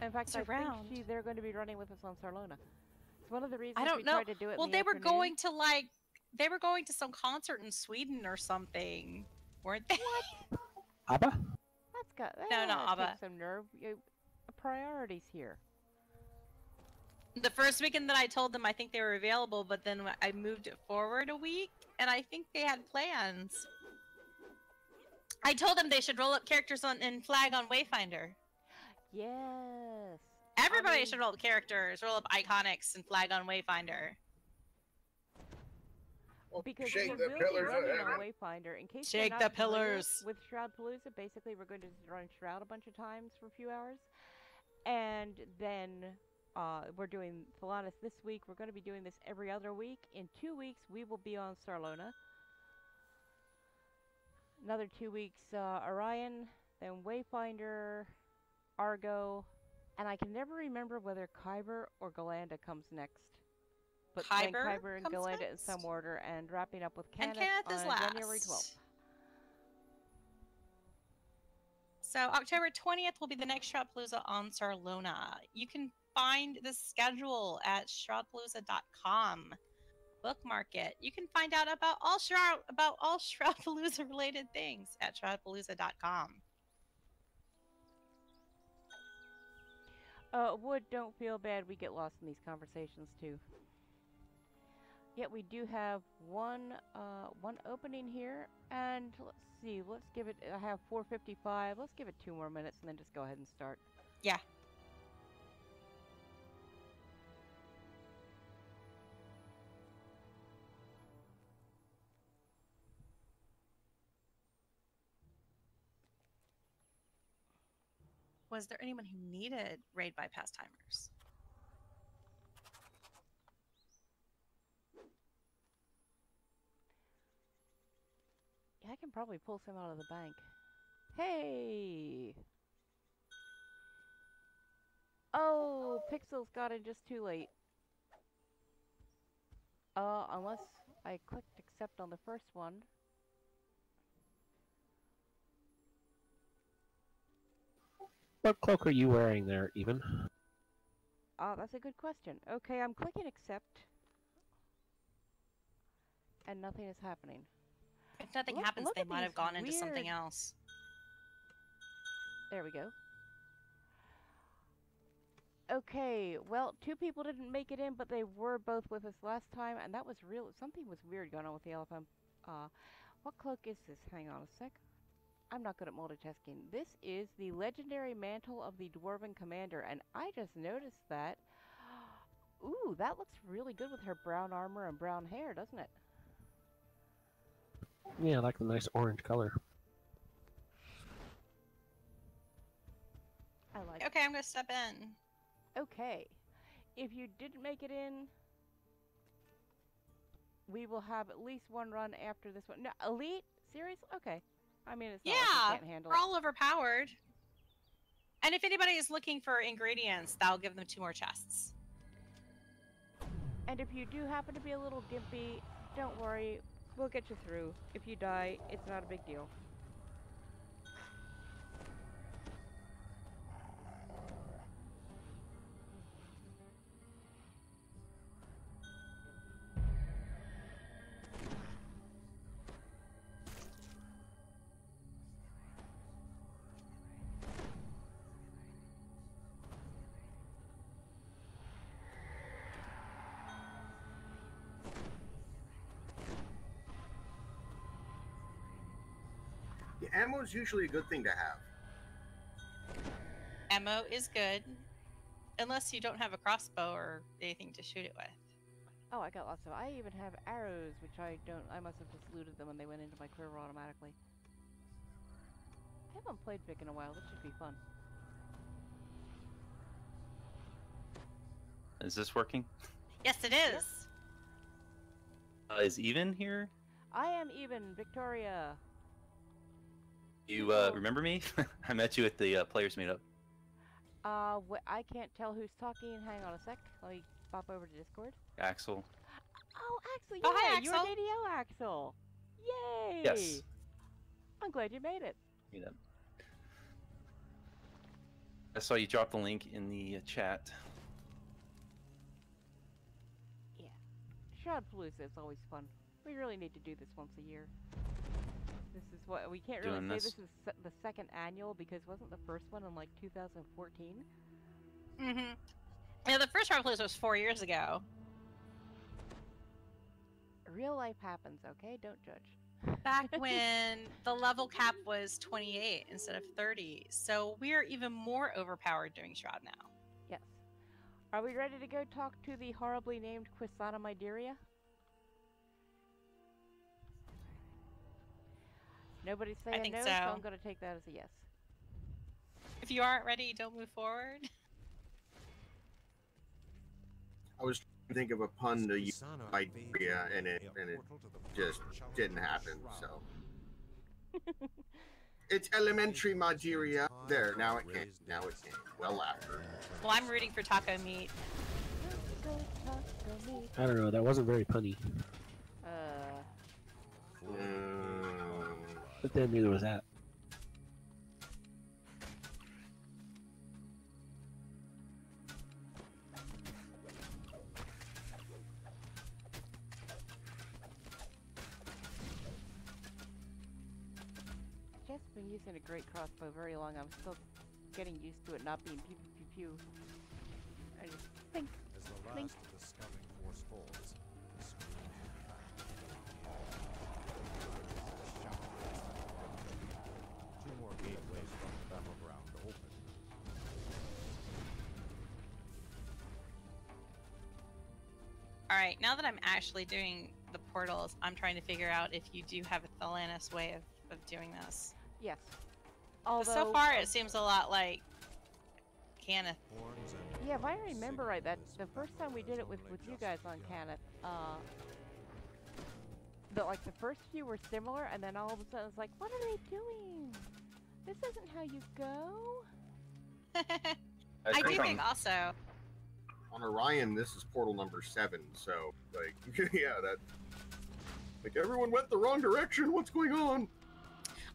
In fact, It's I around. think she, they're going to be running with us on Sarlona. It's one of the reasons I don't we know. tried to do it. in Well, the they were going to like, they were going to some concert in Sweden or something, weren't they? Abba? That's got. No, no, that takes Abba. some nerve. You, uh, priorities here. The first weekend that I told them I think they were available, but then I moved it forward a week, and I think they had plans. I told them they should roll up characters on in Flag on Wayfinder. Yes. Everybody mean- should roll up characters, roll up iconics, and Flag on Wayfinder. Because shake we the will be pillars running of on heaven. Wayfinder. In case you're Shake not the familiar pillars. With Shroud Palooza, basically we're going to run Shroud a bunch of times for a few hours, and then uh, we're doing Thelanis this week. We're going to be doing this every other week. In two weeks, we will be on Sarlona. Another two weeks, uh, Orien, then Wayfinder, Argo, and I can never remember whether Khyber or Ghallanda comes next. But Khyber Khyber and Ghallanda in some order, and wrapping up with And Cannith, Cannith is on last. January 12th. So October 20th will be the next Shroudpalooza on Sarlona. You can find the schedule at shroudpalooza.com. Bookmark it. You can find out about all Shroud about all Shroudpalooza related things at shroudpalooza.com. Uh, Wood, don't feel bad. We get lost in these conversations too. Yet we do have one, uh, one opening here, and let's see. Let's give it. I have 4:55. Let's give it two more minutes, and then just go ahead and start. Yeah. Was there anyone who needed raid bypass timers? Yeah, I can probably pull some out of the bank. Hey. Oh, Pixels got in just too late. Uh, unless I clicked accept on the first one. What cloak are you wearing there, even? Ah, that's a good question. Okay, I'm clicking accept. And nothing is happening. If nothing Look- happens, look they might have these gone into something else. There we go. Okay, well, two people didn't make it in, but they were both with us last time, and that was real. Something was weird going on with the elephant. Uh, what cloak is this? Hang on a sec. I'm not good at multitasking. This is the legendary mantle of the Dwarven Commander, and I just noticed that. Ooh, that looks really good with her brown armor and brown hair, doesn't it? Yeah, I like the nice orange color. I like it. Okay, I'm gonna step in. Okay. If you didn't make it in, we will have at least one run after this one. No, Elite? Seriously? Okay. I mean, it's not like Yeah, you can't handle we're it. all overpowered. And if anybody is looking for ingredients, that'll give them two more chests. And if you do happen to be a little gimpy, don't worry. We'll get you through. If you die, it's not a big deal. Yeah, ammo is usually a good thing to have. Ammo is good, unless you don't have a crossbow or anything to shoot it with. Oh, I got lots of. I even have arrows, which I don't. I must have just looted them when they went into my quiver automatically. I haven't played Vic in a while. This should be fun. Is this working? Yes, it is. Uh, is even here? I am even Victoria. You uh, remember me? I met you at the uh, players meetup. Uh, wh- I can't tell who's talking. Hang on a sec. Let me pop over to Discord. Axel. Oh, Axel, yeah, Oh, hi, you're Axel. DDO Axel. Yay! Yes. I'm glad you made it. Meetup. I saw you drop the link in the uh, chat. Shroudpalooza is always fun. We really need to do this once a year. This is what we can't really say this- this is se- the second annual because wasn't the first one in like 2014? Mm-hmm. Yeah, the first Rockland was four years ago. Real life happens, okay? Don't judge. Back when the level cap was 28 instead of 30. So we're even more overpowered during Shroud now. Yes. Are we ready to go talk to the horribly named Quisana Myderia? Nobody's saying I think no, so. I'm going to take that as a yes. If you aren't ready, don't move forward. I was trying to think of a pun to use idea, and it and it just didn't happen. So it's elementary Madeira. There, now it can. Now it came. Well after. Well, I'm rooting for taco meat. I don't know. That wasn't very punny. Uh, Mm, But then neither was that. Jeff's been using a great crossbow very long. I'm still getting used to it not being pew pew pew pew. I just think, As the think. of the scouting force falls, right, now that I'm actually doing the portals, I'm trying to figure out if you do have a Thelanis way of, of doing this. Yes. Although, so far, it seems a lot like Cannith. Yeah, if I remember right, that the first time we did it with with you guys on Cannith, uh, the like the first few were similar, and then all of a sudden it's like, what are they doing? This isn't how you go. I do think think also. On Orien, this is portal number seven. So like, yeah, that. Like everyone went the wrong direction. What's going on?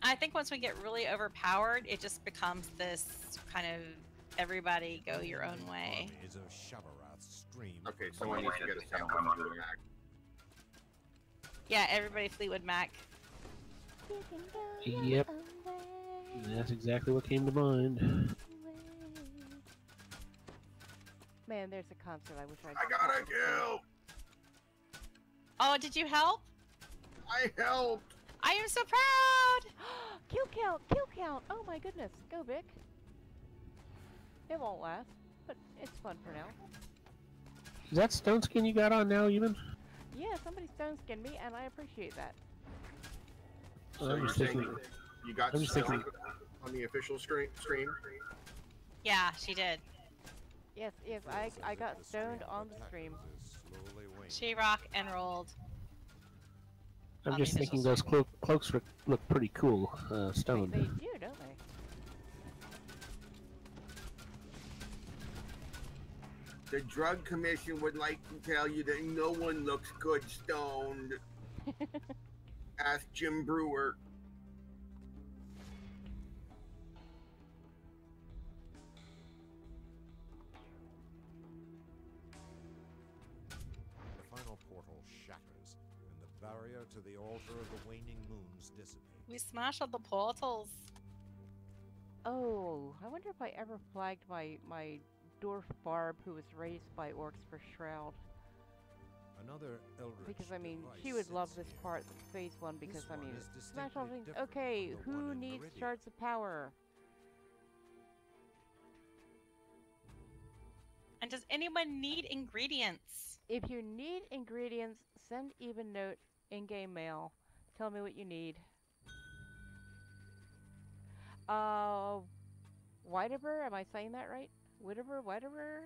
I think once we get really overpowered, it just becomes this kind of everybody go your own way. armies of Shavarath stream. Okay, someone needs to get a sound on the back. Yeah, everybody Fleetwood Mac. Yep. That's exactly what came to mind. Man, there's a concert I wish I'd. I got a kill. Oh, did you help? I helped. I am so proud. kill count, kill count. Oh my goodness, go Vic. It won't last, but it's fun for now. Is that stone skin you got on now, even? Yeah, somebody stone skinned me, and I appreciate that. So I'm you're just saying thinking- you got I'm just thinking- on the official stream? stream? Yeah, she did. Yes, yes, I I got stoned on the stream. She rock and rolled. I'm just thinking those clo cloaks look, look pretty cool, uh, stoned. They do, don't they? The drug commission would like to tell you that no one looks good stoned. Ask Jim Breuer. To the altar of the waning moons dissipates. We smashed all the portals. Oh, I wonder if I ever flagged my my dwarf Barb who was raised by orcs for Shroud. Another eldritch Because I mean, she would love this here. part, phase one, This because I one mean, is smash all things. Okay, who needs Meridian. shards of power? And does anyone need ingredients? If you need ingredients, send EvenNote in-game mail. Tell me what you need. Uh, Whitever, am I saying that right? Whitever, Whitever?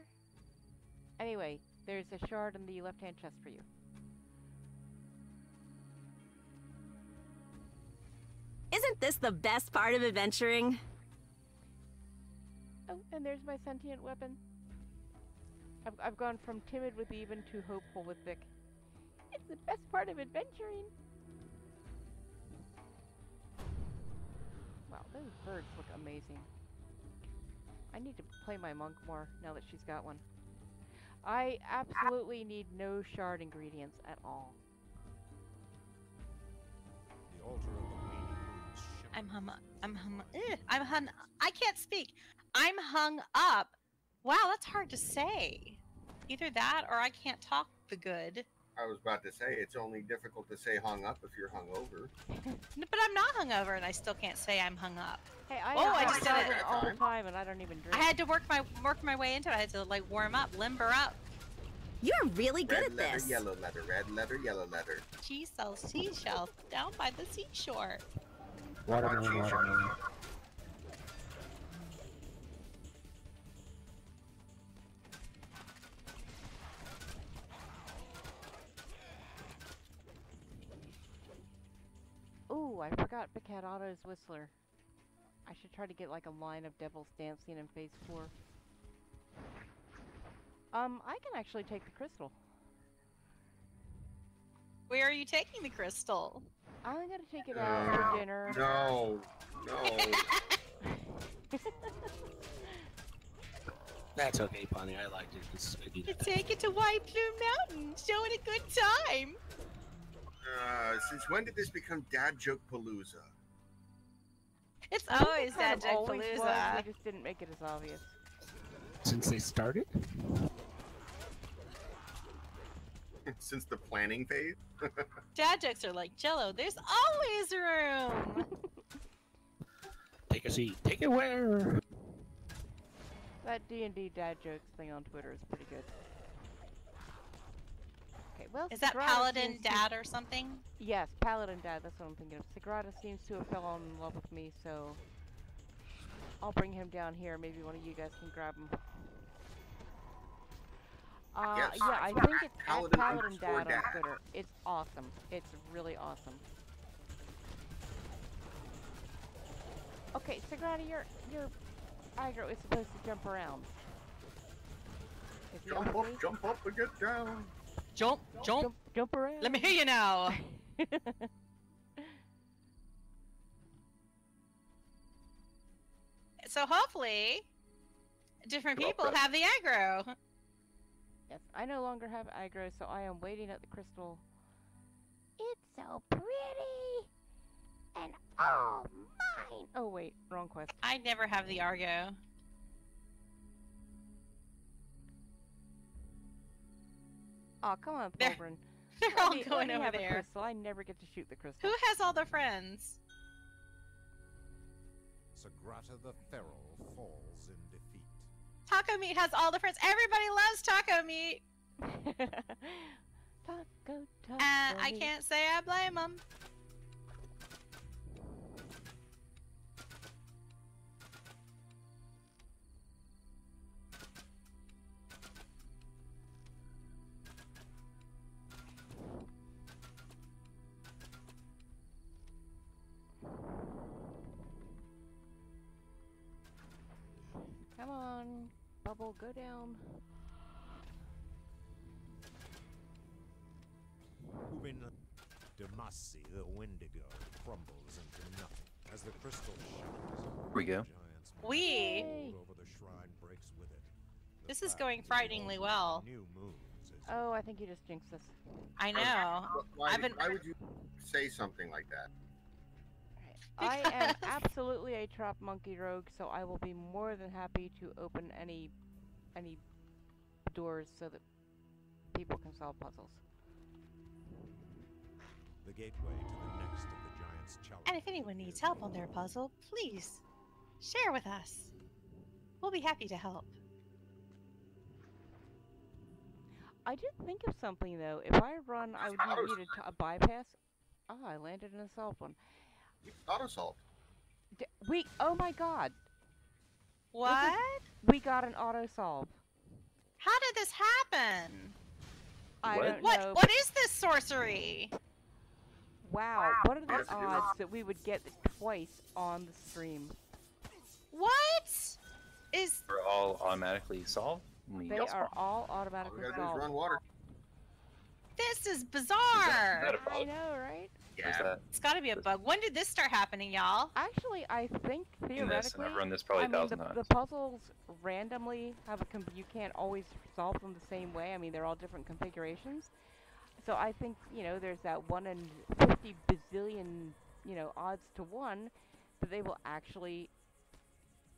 Anyway, there's a shard in the left-hand chest for you. Isn't this the best part of adventuring? Oh, and there's my sentient weapon. I've, I've gone from timid with even to hopeful with Vic. It's the best part of adventuring. Wow, those birds look amazing. I need to play my monk more now that she's got one. I absolutely need no shard ingredients at all. The altar of the waning moons I'm hum. I'm hum. eh, I'm hung. I can't speak. I'm hung up. Wow, that's hard to say. Either that or I can't talk the good. I was about to say it's only difficult to say hung up if you're hung over. But I'm not hung over, and I still can't say I'm hung up. Hey, I Oh, have I just did it. all the time and I don't even drink. I had to work my work my way into it. I had to like warm up, limber up. You're really good red at letter, this. yellow leather, red leather, yellow letter. She sells seashells down by the seashore. Watermelon, watermelon. Ooh, I forgot Cat Otto's Whistler. I should try to get like a line of devils dancing in phase four. Um, I can actually take the crystal. Where are you taking the crystal? I'm gonna take it out for dinner. No, no. That's okay, Bonnie. I liked it. It's, I it. take it to White Plume Mountain. Show it a good time. Uh, since when did this become dad joke palooza? It's I think it always kind that of Palooza. We just didn't make it as obvious. Since they started? Since the planning phase? Dad jokes are like Jello. There's always room. Take a seat. Take it where? That D and D dad jokes thing on Twitter is pretty good. Okay, well, Is that Paladin seems to- Dad or something? Yes, Paladin Dad. That's what I'm thinking of. Sagrada seems to have fell in love with me, so I'll bring him down here. Maybe one of you guys can grab him. Uh, Yes. yeah, I think it's Paladin Paladin underscore Dad on Twitter. It's awesome. It's really awesome. Okay, Sagrada, your your aggro is supposed to jump around. Jump up, me? jump up and get down. Jump, jump. Jump, jump around. Let me hear you now. so hopefully, different Drop people it. have the aggro. Yes, I no longer have aggro, so I am waiting at the crystal. It's so pretty. And all mine. Oh wait, wrong quest. I never have the Argo. Oh, come on, They're- Tholgrin. They're Let all me- going over have a there. crystal. I never get to shoot the crystal. Who has all the friends? Sagrata the Feral falls in defeat. Taco Meat has all the friends. Everybody loves Taco Meat. Taco, taco. Uh, I can't say I blame them. On, bubble, go down. Ubin Demasi, the Wendigo, crumbles into nothing as the crystal shatters. Here we go. We. over the shrine breaks with it. The This is going frighteningly well. New moons Oh, I think you just jinxed us. I know. Why, I've been. why would you say something like that? I am absolutely a trap monkey rogue, so I will be more than happy to open any any doors so that people can solve puzzles. the gateway to the next of the giant's challenge. And if anyone needs help on their puzzle, please share with us. We'll be happy to help. I did think of something though. If I run, I would need a, t- a bypass. Oh, I landed in a solved one. Auto solve. D- we. Oh my God. What? We got an auto solve. How did this happen? I What? don't What? know. What is this sorcery? Wow. What are the Yes, odds that we would get it twice on the stream? What is? They're all automatically solved. We- They are all All we automatically gotta do is solved. run water. This is Is bizarre. that, is that a I bug? know, right? Where's Yeah. It's got to be a bug. When did this start happening, y'all? Actually, I think In this, theoretically, I've run this probably I a mean, thousand the, times. the puzzles randomly have a. Com- you can't always solve them the same way. I mean, they're all different configurations. So I think you know, there's that one in fifty bazillion, you know, odds to one that they will actually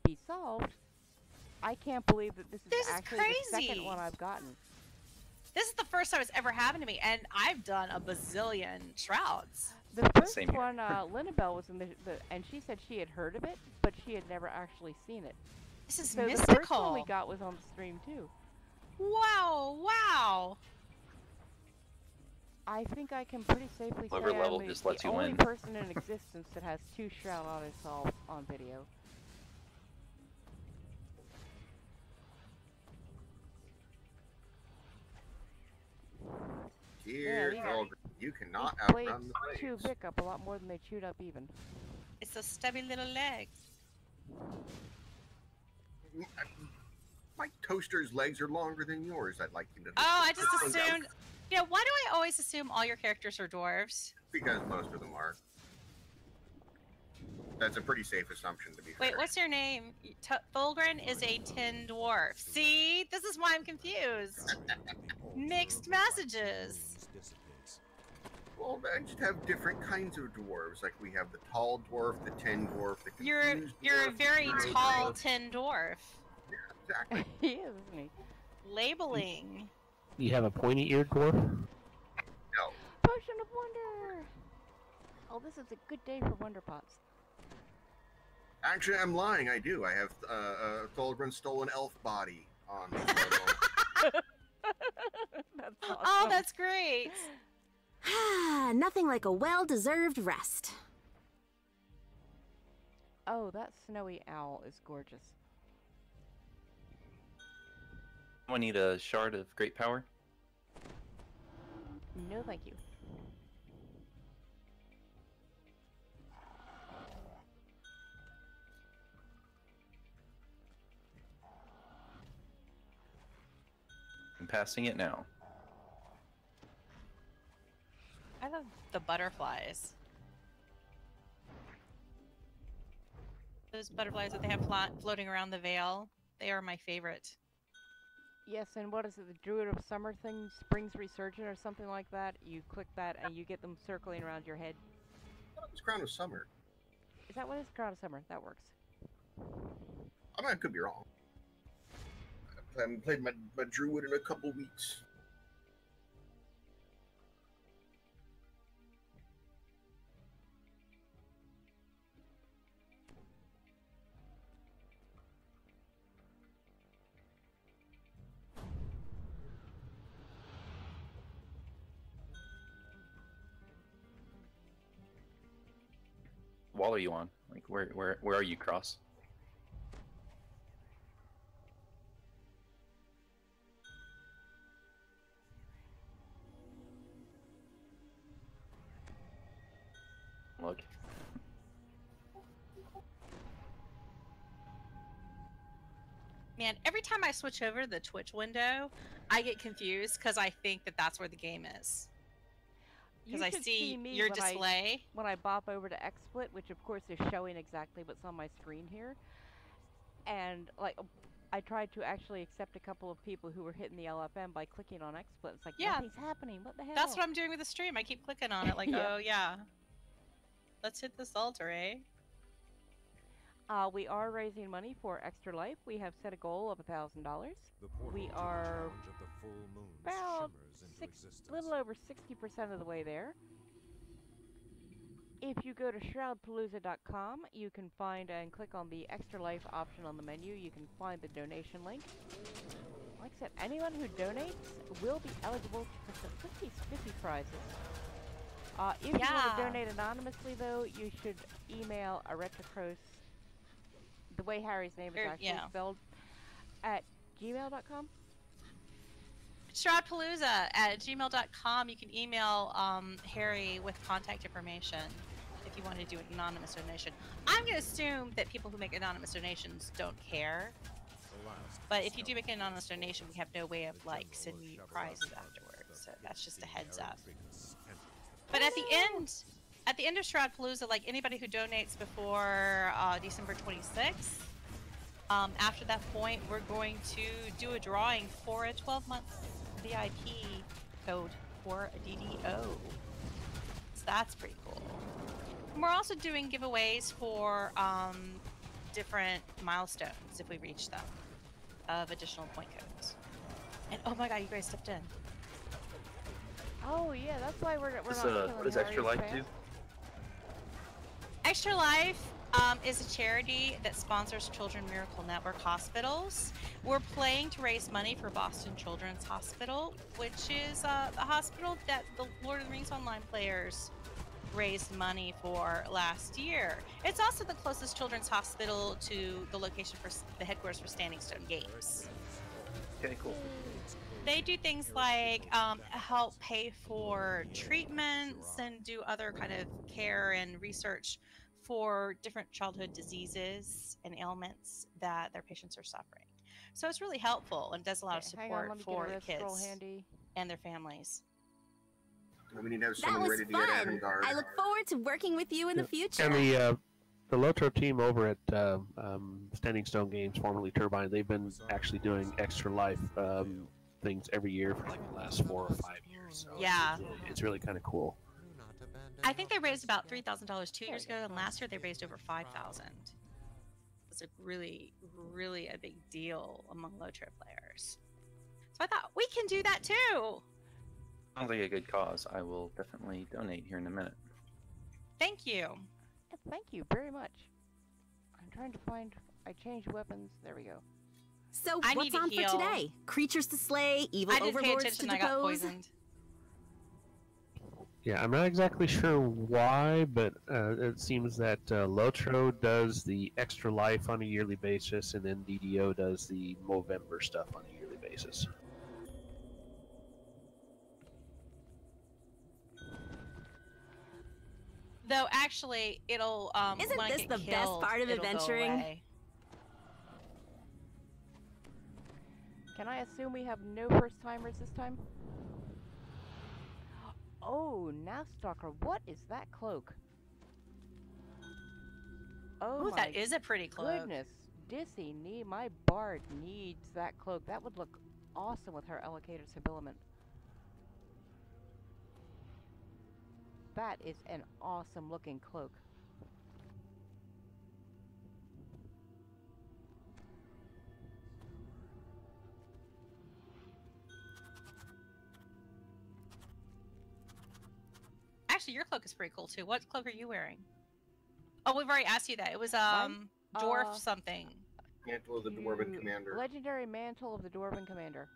be solved. I can't believe that this is This is actually the second crazy. one I've gotten. This is the first time it's ever happened to me, and I've done a bazillion shrouds. The first Same here. one, uh, Linnabelle was in the, the, and she said she had heard of it, but she had never actually seen it. This is So the mystical. first one we got was on the stream too. Wow! Wow! I think I can pretty safely Whoever say I'm level the, just the lets you only win. person in existence that has two Shroud on solved on video. Dear these- Tholgrin, you cannot These blades outrun the chew blades. Vic up a lot more than they chewed up even. It's those stubby little legs. My toaster's legs are longer than yours. I'd like you to. know. Oh, I just Find out. assumed. Yeah, why do I always assume all your characters are dwarves? because most of them are. That's a pretty safe assumption to be fair. Wait, what's your name? Y- T- Tholgrin is a tin dwarf. See, this is why I'm confused. Mixed messages. dissipates. Well, I just have different kinds of dwarves. Like we have the tall dwarf, the tin dwarf, the You're you're a very the tall dwarf. tin dwarf. Exactly. he is, isn't? Labeling. You have a pointy-eared dwarf. No. Potion of Wonder! Oh, this is a good day for Wonder Pots. Actually, I'm lying. I do. I have uh, uh, Tholgrin stolen elf body on. that's Oh, that's great. Nothing like a well-deserved rest. Oh, that snowy owl is gorgeous. I need a shard of great power. No, thank you. I'm passing it now. I love the butterflies. Those butterflies that they have flo- floating around the veil, they are my favorite. Yes, and what is it, the Druid of Summer thing, Springs Resurgent or something like that? You click that and you get them circling around your head. It's Crown of Summer. Is that what it is? Crown of Summer. That works. I mean, I could be wrong. I haven't played my, my druid in a couple weeks. Wall are you on? Like where where where are you cross? Man, every time I switch over to the Twitch window, I get confused because I think that that's where the game is. Because I see, me your when I- display. when I bop over to XSplit, which of course is showing exactly what's on my screen here. And like I tried to actually accept a couple of people who were hitting the LFM by clicking on XSplit. It's like Yeah. nothing's happening. What the hell? That's what I'm doing with the stream. I keep clicking on it, like, Yeah. oh yeah. Let's hit this altar, eh? Uh, we are raising money for Extra Life. We have set a goal of a thousand dollars. We are the full about six, existence. little over sixty percent of the way there. If you go to shroudpalooza.com, you can find and click on the Extra Life option on the menu. You can find the donation link. Like I said, anyone who donates will be eligible for some pretty spiffy prizes. Uh, if you want to donate anonymously, though, you should email Arraetrikos, the way Harry's name is Er, actually yeah. spelled, at gmail.com. Shroudpalooza at gmail.com. You can email um, Harry with contact information if you want to do an anonymous donation. I'm going to assume that people who make anonymous donations don't care. But if you do make an anonymous donation, we have no way of like sending you prizes afterwards. So that's just a heads up. But at the end, at the end of Shroud Palooza, like anybody who donates before uh, December 26th, um, after that point, we're going to do a drawing for a 12-month VIP code for a DDO. So that's pretty cool. And we're also doing giveaways for um, different milestones if we reach them of additional point codes. And oh my god, you guys stepped in. Oh yeah, that's why we're we're This, not uh, what does Extra Life do? Extra Life um, is a charity that sponsors Children Miracle Network hospitals. We're playing to raise money for Boston Children's Hospital, which is uh, the hospital that the Lord of the Rings Online players raised money for last year. It's also the closest children's hospital to the location for the headquarters for Standing Stone Games. Okay, cool. They do things like um, help pay for treatments and do other kind of care and research for different childhood diseases and ailments that their patients are suffering. So it's really helpful and does a lot of Okay, hang on, support let for the kids handy. and their families. We need to have That someone was ready to get fun. Avangard. I look forward to working with you in the future. And the uh, the Lotro team over at uh, um, Standing Stone Games, formerly Turbine, they've been actually doing extra life um, things every year for like the last four or five years. So Yeah. it's really, it's really kind of cool. I think they raised about three thousand dollars two years ago, and last year they raised over five thousand. It's a really, really a big deal among Lotro players. So I thought we can do that too. Sounds like a good cause. I will definitely donate here in a minute. Thank you. Yeah, Thank you very much. I'm trying to find. I changed weapons. There we go. So I what's on heal. for today? Creatures to slay, evil I didn't pay overlords attention. to I got depose. Poisoned. Yeah, I'm not exactly sure why, but uh, it seems that uh, Lotro does the extra life on a yearly basis, and then DDO does the Movember stuff on a yearly basis. Though actually, it'll um. Isn't this get the best part of adventuring? Can I assume we have no first timers this time? Oh, now Stalker, what is that cloak? Oh Ooh, that is a pretty cloak. goodness. Dissy, need my bard needs that cloak. That would look awesome with her allocated habiliment. That is an awesome looking cloak. Actually, your cloak is pretty cool too. What cloak are you wearing? Oh, we've already asked you that. It was um uh, dwarf uh, something. Mantle of the Dwarven. Commander. Legendary mantle of the Dwarven Commander.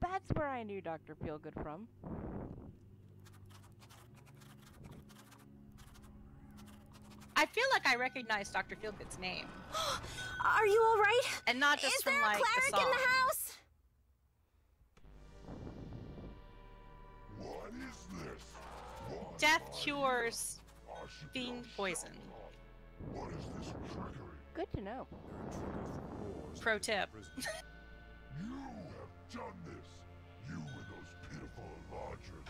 That's where I knew Dr. Feelgood from. I feel like I recognize Dr. Feelgood's name. Are you alright? And not just Is from like. Is there a cleric the in the house? Death cures here? I should be fiend poison. What is this trickery? Good to know. Pro tip. You have done this. You and those pitiful lodgers.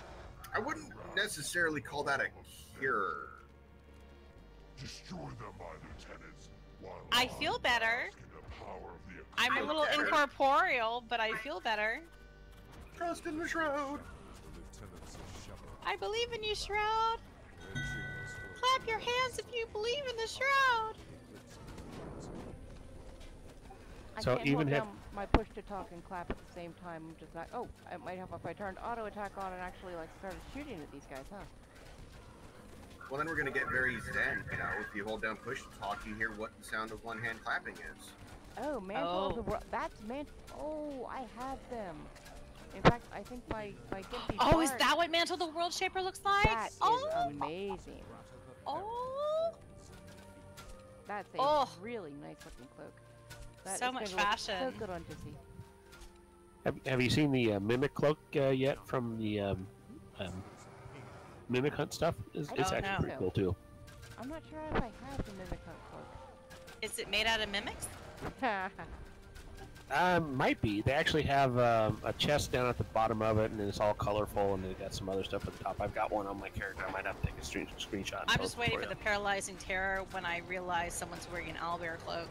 I wouldn't necessarily call that a cure. Destroy them, my lieutenants. While I feel better. bask in the power of the I'm a little incorporeal, but I feel better. Trust in the shroud. I believe in you, Shroud. Their achievements were Clap your hands if you believe in the Shroud. I So can't even hold if- down my push to talk and clap at the same time. I'm just like, oh, it might help if I turned auto attack on and actually like started shooting at these guys, huh? Well, then we're gonna get very zen. You know, if you hold down push to talk, you hear what the sound of one hand clapping is. Oh, Mantle of the Oh. World. That's Mantle. Oh, I have them. In fact, I think my my Gimpy Oh, is that what Mantle the World Shaper looks like? That is oh, amazing. oh, That's a Oh. really nice looking cloak. That So much fashion. So good on Jissy. Have, have you seen the uh, mimic cloak uh, yet from the um, um, mimic hunt stuff? It's, I it's don't actually know. pretty cool too. I'm not sure if I have the Mimic Hunt cloak. is it made out of mimics? cloak. Um, might be. They actually have um, a chest down at the bottom of it, and it's all colorful, and they got some other stuff at the top. I've got one on my character. I might have to take a screen, screenshot. I'm just waiting for for the paralyzing terror when I realize someone's wearing an owlbear cloak.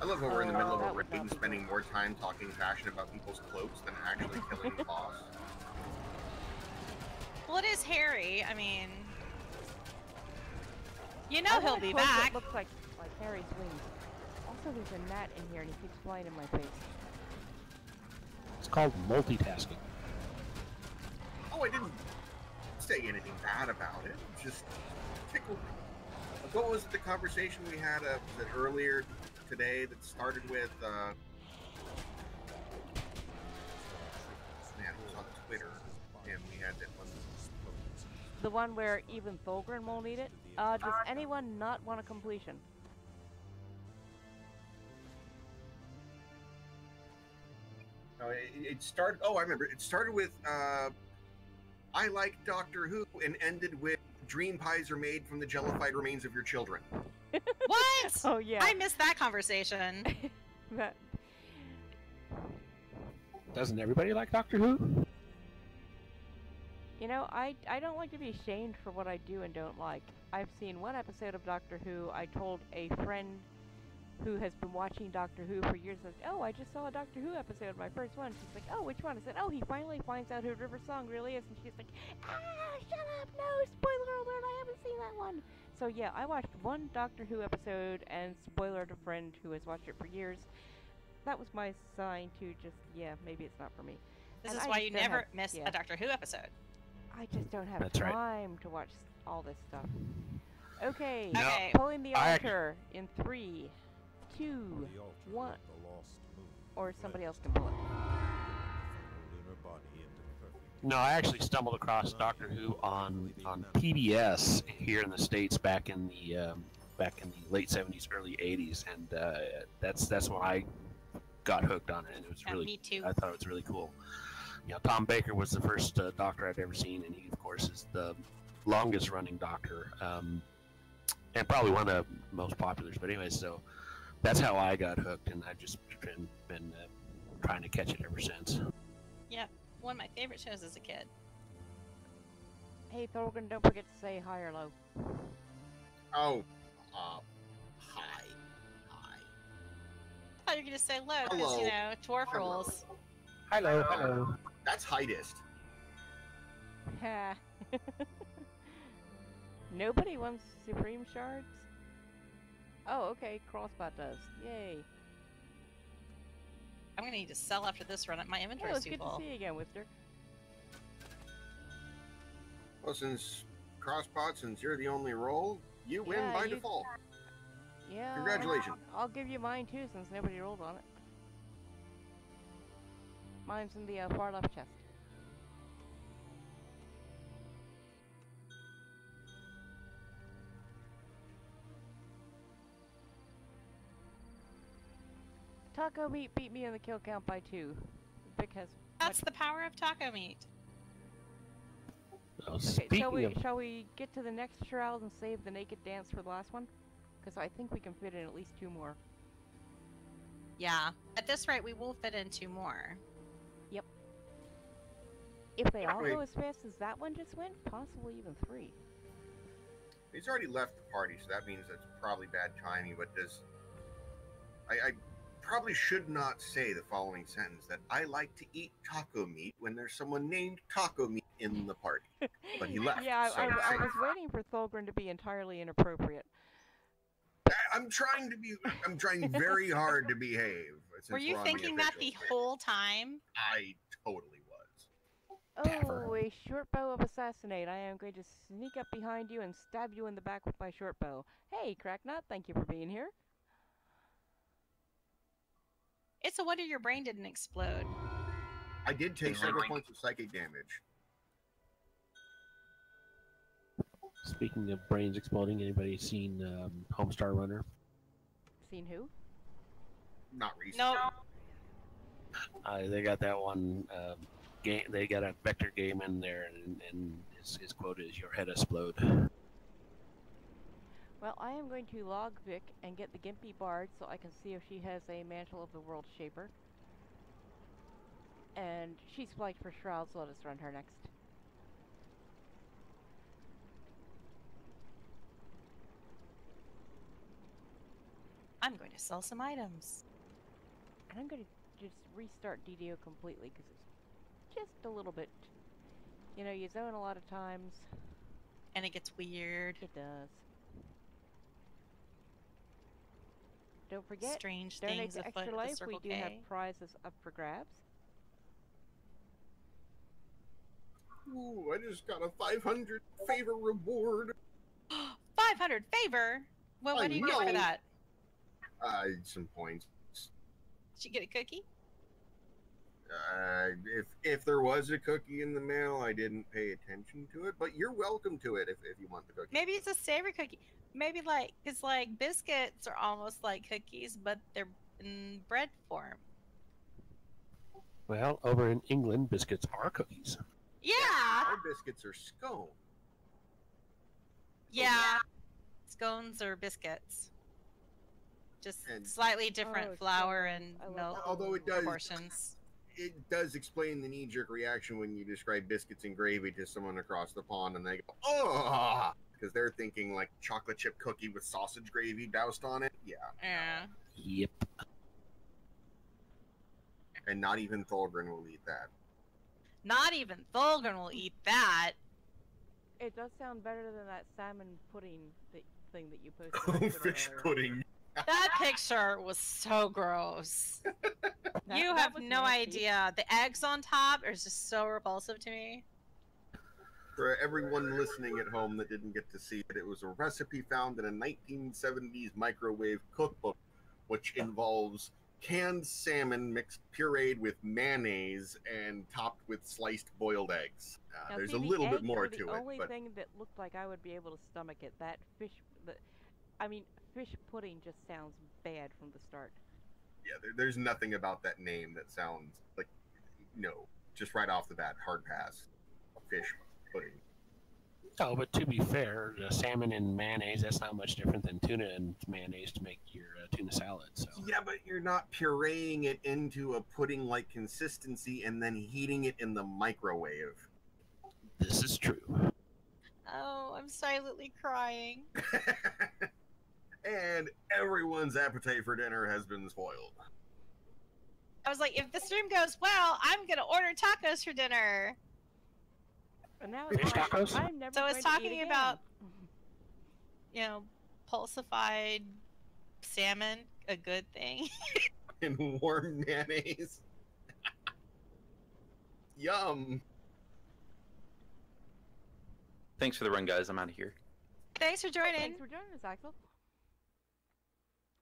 I love when we're in the middle of Oh, a that raid and spending more time talking fashion about people's cloaks than actually killing the boss. Well, it is Harry. I mean, you know I he'll be cloak that back. Looks like like Harry's wings. Also, there's a gnat in here, and he keeps flying in my face. It's called multitasking. Oh, I didn't say anything bad about it. It Just tickled me. What was the conversation we had uh, was earlier today that started with? Uh, man, it was on Twitter, and we had that one. The one where even Tholgrin won't eat it. Uh, does anyone not want a completion? No, it, it started. Oh, I remember. It started with uh, "I like Doctor Who" and ended with "Dream pies are made from the jellified remains of your children." What? Oh yeah. I missed that conversation. That- Doesn't everybody like Doctor Who? You know, I I don't like to be shamed for what I do and don't like. I've seen one episode of Doctor Who. I told a friend who has been watching Doctor Who for years. Says, "Oh, I just saw a Doctor Who episode, my first one." She's like, "Oh, which one?" I said, "Oh, he finally finds out who River Song really is." And she's like, "Ah, shut up! No, spoiler alert! I haven't seen that one." So yeah, I watched one Doctor Who episode and spoilered a friend who has watched it for years. That was my sign to just yeah, maybe it's not for me. This And is I why you never have- miss yeah. a Doctor Who episode. I just don't have That's right. time to watch all this stuff. Okay, No, Okay. pulling the I ac- altar in three, two, The altar one, the lost moon or somebody else can pull it. lunar body into perfect No, I actually stumbled across Doctor Who on on PBS here in the states back in the um, back in the late '70s, early '80s, and uh, that's that's when I got hooked on it, and it was Yeah, really me too. I thought it was really cool. You know, Tom Baker was the first uh, Doctor I've ever seen, and he, of course, is the longest running Doctor, um, and probably one of the most popular. But anyway, so that's how I got hooked, and I've just been been uh, trying to catch it ever since. Yeah, one of my favorite shows as a kid. Hey, Tholgrin, don't forget to say hi or low. Oh, uh, hi, hi. I thought you were gonna say low because you know dwarf rules. Hello, hello. That's heightest. Ha. Nobody wants supreme shards. Oh, okay. Crossbot does. Yay. I'm gonna need to sell after this run. At my Yeah, inventory it's is too good to see you again, Whister. Well, since crossbots since you're the only roll, you win Yeah, by you- default. Yeah. Congratulations. I'll give you mine too, since nobody rolled on it. Mine's in the uh, far left chest. Taco meat beat me in the kill count by two, because That's the power of taco meat. Oh, Okay, shall we of, shall we get to the next shroud and save the naked dance for the last one? Because I think we can fit in at least two more. Yeah. At this rate, we will fit in two more. Yep. If they all go as fast as that one just went, possibly even three. He's already left the party, so that means that's probably bad timing. But does I, I probably should not say the following sentence that I like to eat taco meat when there's someone named taco meat in the party. But he left. yeah, I, so I, I say- was waiting for Tholgrin to be entirely inappropriate. I- I'm trying to be. I'm trying very hard to behave. since Were you we're on the thinking that the official whole time? I totally was. Oh, a short bow of assassinate. I am going to sneak up behind you and stab you in the back with my short bow. Hey, Cracknut, thank you for being here. It's a wonder your brain didn't explode. I did take several points of psychic damage. speaking of brains exploding, anybody seen um, Homestar Runner? Seen who? Not recently. No. Uh, they got that one um, game. They got a vector game in there, and, and his, his quote is "Your head explode." Well, I am going to log Vic and get the Gimpy Bard so I can see if she has a Mantle of the World Shaper. And she's flagged for Shroud, so let us run her next. I'm going to sell some items. And I'm going to just restart DDO completely because it's just a little bit. You know, you zone a lot of times. And it gets weird. It does. Don't forget, Strange donate things to afoot Extra at the Life. We Circle do have prizes up for grabs. Ooh, I just got a 500 favor reward. 500 favor? Well, what I do you get for know. that? Uh, some points. Did you get a cookie? Uh, if if there was a cookie in the mail, I didn't pay attention to it. But you're welcome to it if, if you want the cookie. Maybe it's a savory cookie. Maybe like, it's like biscuits are almost like cookies, but they're in bread form. Well, over in England, biscuits are cookies. Yeah. Our biscuits are scone. Yeah. Scones or biscuits. Just slightly different Oh, flour and milk that. Although it does, proportions. It does explain the knee-jerk reaction when you describe biscuits and gravy to someone across the pond, and they go, "Oh," because they're thinking like chocolate chip cookie with sausage gravy doused on it. Yeah, Yeah. Yep. and not even Tholgrin will eat that. Not even Tholgrin will eat that. It does sound better than that salmon pudding th- thing that you posted. on Twitter Fish pudding. That picture was so gross. That- you have no nasty. idea. The eggs on top are just so repulsive to me. For everyone listening at home that didn't get to see it, it was a recipe found in a 1970s microwave cookbook, which involves canned salmon mixed pureed with mayonnaise and topped with sliced boiled eggs. Uh, Now, there's see, a the little bit more to it, The only but thing that looked like I would be able to stomach it. That fish, the, I mean, fish pudding just sounds bad from the start. yeah, there, there's nothing about that name that sounds like no, just right off the bat, hard pass. Fish pudding. Oh, but to be fair, the salmon and mayonnaise, that's not much different than tuna and mayonnaise to make your uh, tuna salad. So Yeah, but you're not pureeing it into a pudding-like consistency and then heating it in the microwave. this is true. Oh, I'm silently crying. and everyone's appetite for dinner has been spoiled. I was like, if the stream goes well, I'm gonna order tacos for dinner. And now it's like, tacos? I'm never So going it's to eat talking again. about, you know, pulsified salmon, a good thing. And warm mayonnaise. Yum. Thanks for the run, guys. I'm out of here. Thanks for joining. Thanks for joining us, Axel.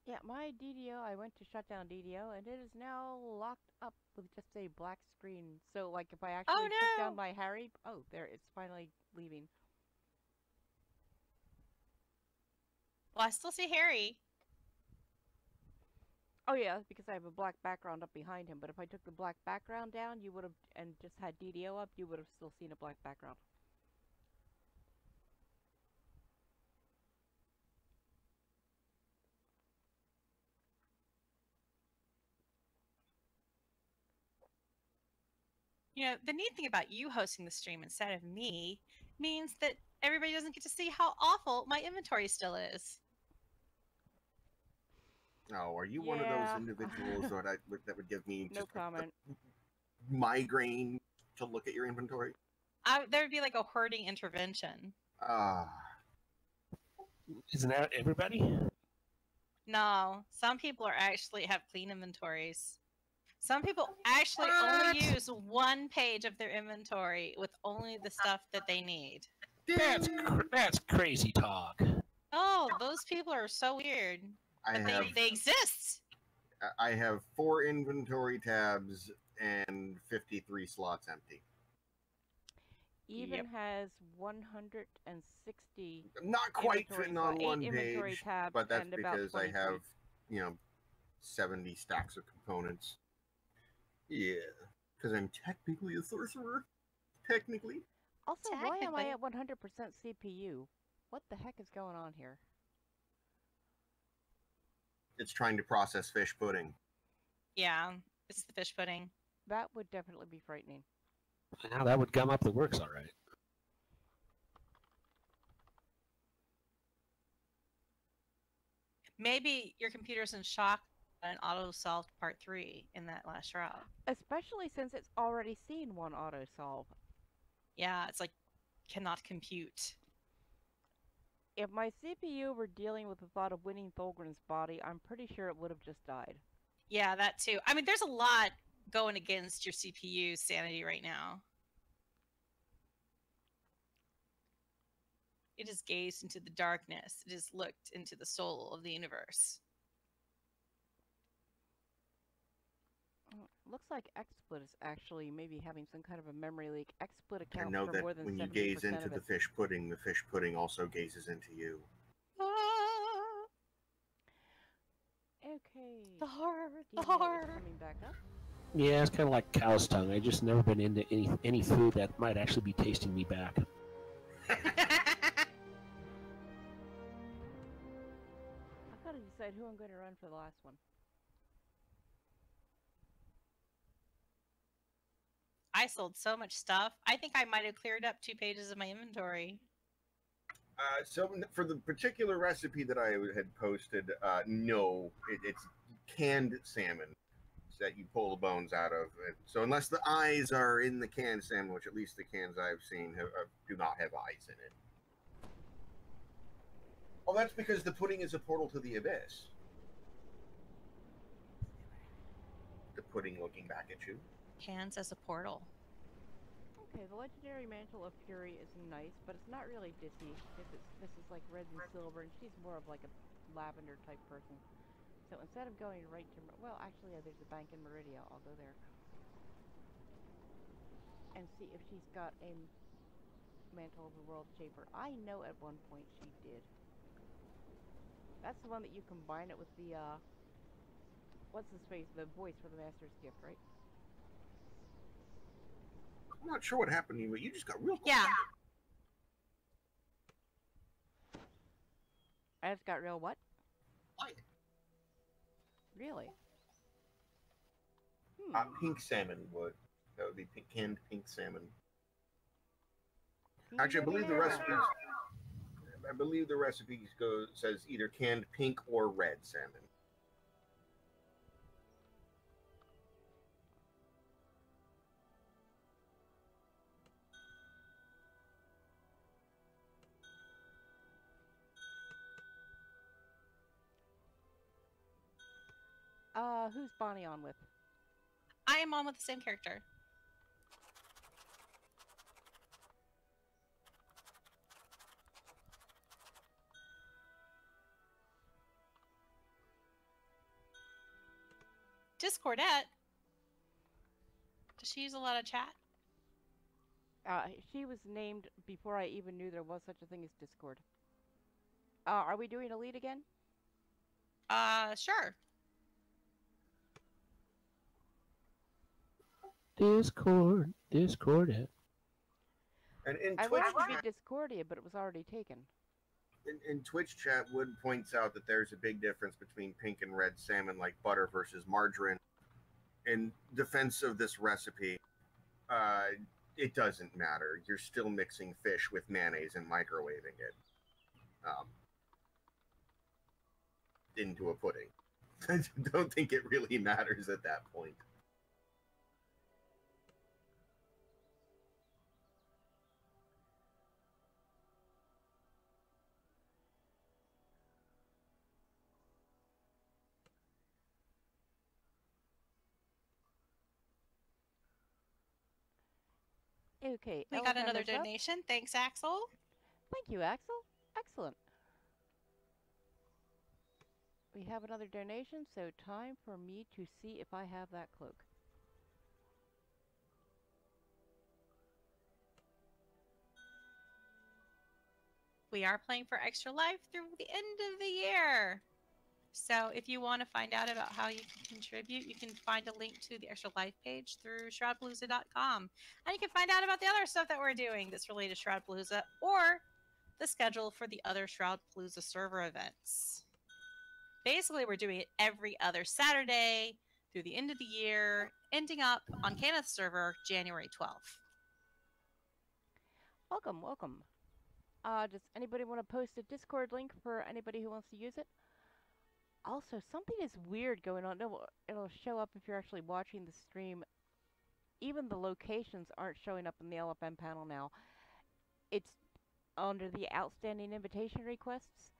Yeah, my DDO, I went to shut down DDO, and it is now locked up with just a black screen. So, like, if I oh, actually Oh, took no. down my Harry, oh, there, it's finally leaving. Well, I still see Harry. Oh yeah, because I have a black background up behind him. But if I took the black background down, you would have, and just had DDO up, you would have still seen a black background. You know, the neat thing about you hosting the stream instead of me means that everybody doesn't get to see how awful my inventory still is. Oh, are you one of those individuals that I, would- that would give me No just a- a comment. migraine to look at your inventory? I, there would be like a herding intervention. Ah, Isn't that everybody? No, some people are actually have clean inventories. Some people actually only use one page of their inventory with only the stuff that they need. That's cr- that's crazy talk. Oh, those people are so weird. I But they, have they exist. I- I have four inventory tabs and 53 slots empty. Even Yep. has 160. Not quite inventory fitting on one page, but that's because I have, you know, 70 stacks of components. Yeah, because I'm technically a sorcerer. Technically. Also, why am I at 100% CPU? What the heck is going on here? It's trying to process fish pudding. Yeah, it's the fish pudding. That would definitely be frightening. Now that would gum up the works, all right. Maybe your computer's in shock and auto solved part three in that last route. Especially since it's already seen one auto solve. Yeah, it's like cannot compute. If my CPU were dealing with the thought of winning Tholgrin's body, I'm pretty sure it would have just died. Yeah, that too. I mean, there's a lot going against your CPU sanity right now. It has gazed into the darkness. It has looked into the soul of the universe. Uh, Looks like XSplit is actually maybe having some kind of a memory leak. XSplit I accounts know for that more than when you gaze into the fish pudding, the fish pudding also gazes into you. Ah! Okay. The horror, the DDO horror. coming back up. Yeah, it's kind of like cow's tongue. I just never been into any any food that might actually be tasting me back. I've got to decide who I'm going to run for the last one. I sold so much stuff. I think I might have cleared up two pages of my inventory. Uh, so for the particular recipe that I had posted, uh, no, it, it's canned salmon that you pull the bones out of. So unless the eyes are in the canned salmon, which at least the cans I've seen have, uh, do not have eyes in it. Oh, that's because the pudding is a portal to the abyss. The pudding looking back at you. Hands as a portal. Okay, the legendary mantle of fury is nice, but it's not really Dissy. This is like red and silver, and she's more of like a lavender type person. So instead of going right to well, actually, yeah, there's a bank in Meridia. I'll go there and see if she's got a mantle of the world shaper. I know at one point she did. That's the one that you combine it with the uh, what's his face, the voice for the master's gift, right? I'm not sure what happened to you, but you just got real Yeah. I just got real what? quiet. Really? Hmm. Uh, pink salmon would. That would be pink, canned pink salmon. Can you Actually, I believe the recipe. I believe the recipes go says either canned pink or red salmon. Uh, who's Bonnie on with? I am on with the same character. Discordette. Does she use a lot of chat? Uh, she was named before I even knew there was such a thing as Discord. Uh, are we doing Elite again? Uh, sure. Discord, Discord it. And in I Twitch, wanted to chat, be Discordia, but it was already taken. in, in Twitch chat, Wood points out that there's a big difference between pink and red salmon, like butter versus margarine. In defense of this recipe, uh, it doesn't matter. You're still mixing fish with mayonnaise and microwaving it um, into a pudding. I don't think it really matters at that point. Okay. We got another Hammer's up. donation. Thanks, Axel. Thank you, Axel. Excellent. We have another donation, so time for me to see if I have that cloak. We are playing for Extra Life through the end of the year. So if you want to find out about how you can contribute, you can find a link to the Extra Life page through shroudpalooza.com. And you can find out about the other stuff that we're doing that's related to Shroudpalooza or the schedule for the other Shroudpalooza server events. Basically, we're doing it every other Saturday through the end of the year, ending up on Kenneth's server January 12th. Welcome, welcome. Uh, does anybody want to post a Discord link for anybody who wants to use it? Also, something is weird going on. No, it'll show up if you're actually watching the stream. Even the locations aren't showing up in the LFM panel now. It's under the outstanding invitation requests.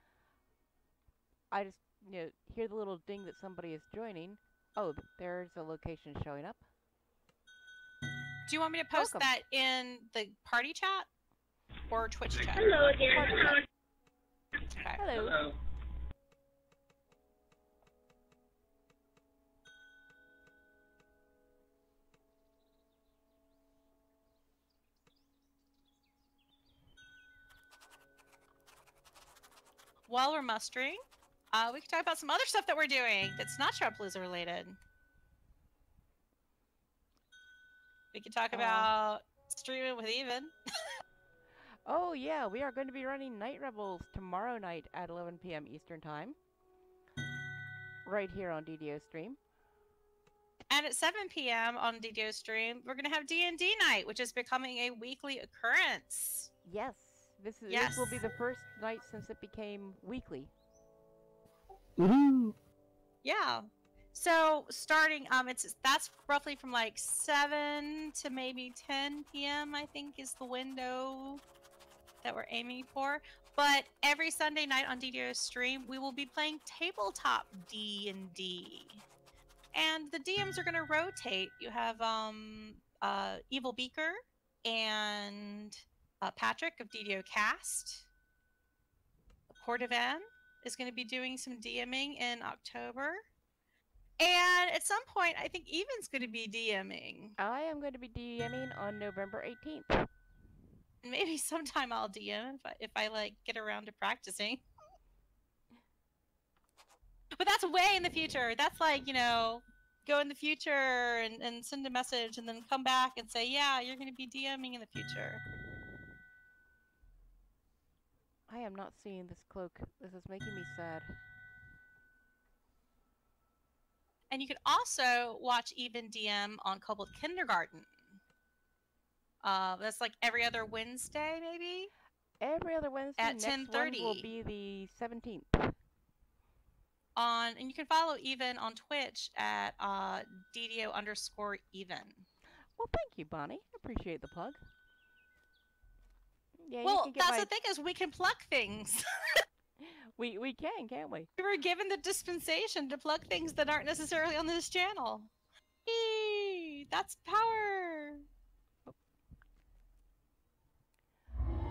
I just, you know, hear the little ding that somebody is joining. Oh, there's a location showing up. Do you want me to post Welcome. that in the party chat or Twitch chat? Hello again. Okay. Hello. While we're mustering, uh, we can talk about some other stuff that we're doing that's not Shroudpalooza related. We can talk Uh. about streaming with Even. Oh yeah, we are going to be running Night Rebels tomorrow night at 11 p.m. Eastern Time. Right here on DDO Stream. And at 7 p.m. on DDO stream, we're gonna have D&D night, which is becoming a weekly occurrence. Yes, this is Yes. this will be the first night since it became weekly. Woohoo! Yeah. So starting, um, it's that's roughly from like seven to maybe 10 p.m. I think is the window that we're aiming for. But every Sunday night on DDO stream, we will be playing tabletop D and D, and the DMs are going to rotate. You have um, uh, Evil Beaker and uh, Patrick of DDO Cast. Cordovan is going to be doing some DMing in October. And at some point, I think Evan's going to be DMing. I am going to be DMing on November 18th. Maybe sometime I'll DM if I, if I like get around to practicing. But that's way in the future. That's like, you know, go in the future and, and send a message and then come back and say, yeah, you're going to be DMing in the future. I am not seeing this cloak. This is making me sad. And you can also watch Even DM on Kobold Kindergarten. Uh, that's like every other Wednesday, maybe. Every other Wednesday. At one 10:30. will be the 17th. On and you can follow Even on Twitch at uh, DDO underscore Even. Well, thank you, Bonnie. Appreciate the plug. Yeah, well, that's my- the thing is we can pluck things. We we can, can't we? we were given the dispensation to plug things that aren't necessarily on this channel. Eee, that's power.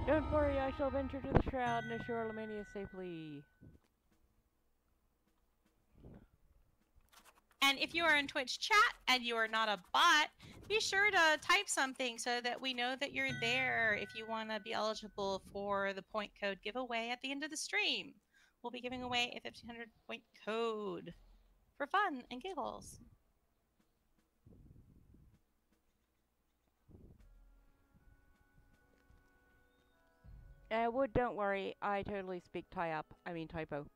Don't worry, I shall venture to the shroud and assure Lamania safely. And if you are in Twitch chat and you are not a bot, be sure to type something so that we know that you're there if you want to be eligible for the point code giveaway at the end of the stream. We'll be giving away a 1500 point code for fun and giggles. Uh, Wood, don't worry. I totally speak tie up. I mean typo.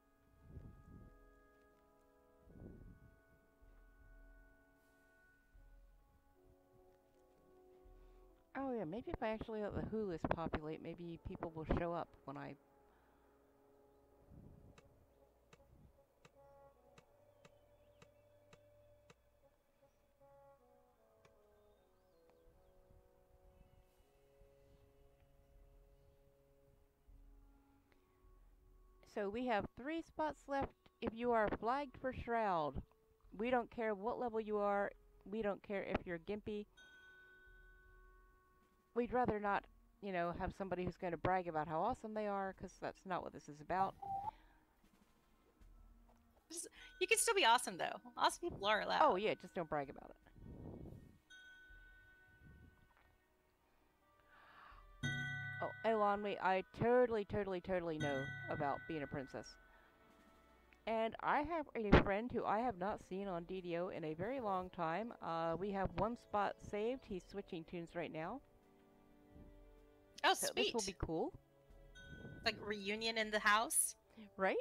Oh yeah, maybe if I actually let the Who list populate, maybe people will show up when I. So we have three spots left if you are flagged for Shroud. We don't care what level you are. We don't care if you're Gimpy. We'd rather not, you know, have somebody who's going to brag about how awesome they are, because that's not what this is about. Just- You can still be awesome though. Awesome people are allowed. Oh yeah, just don't brag about it. Oh, Elon, we I totally, totally, totally know about being a princess. And I have a friend who I have not seen on DDO in a very long time. Uh, we have one spot saved. He's switching tunes right now. Oh, So sweet. This will be cool, Like reunion in the house. right?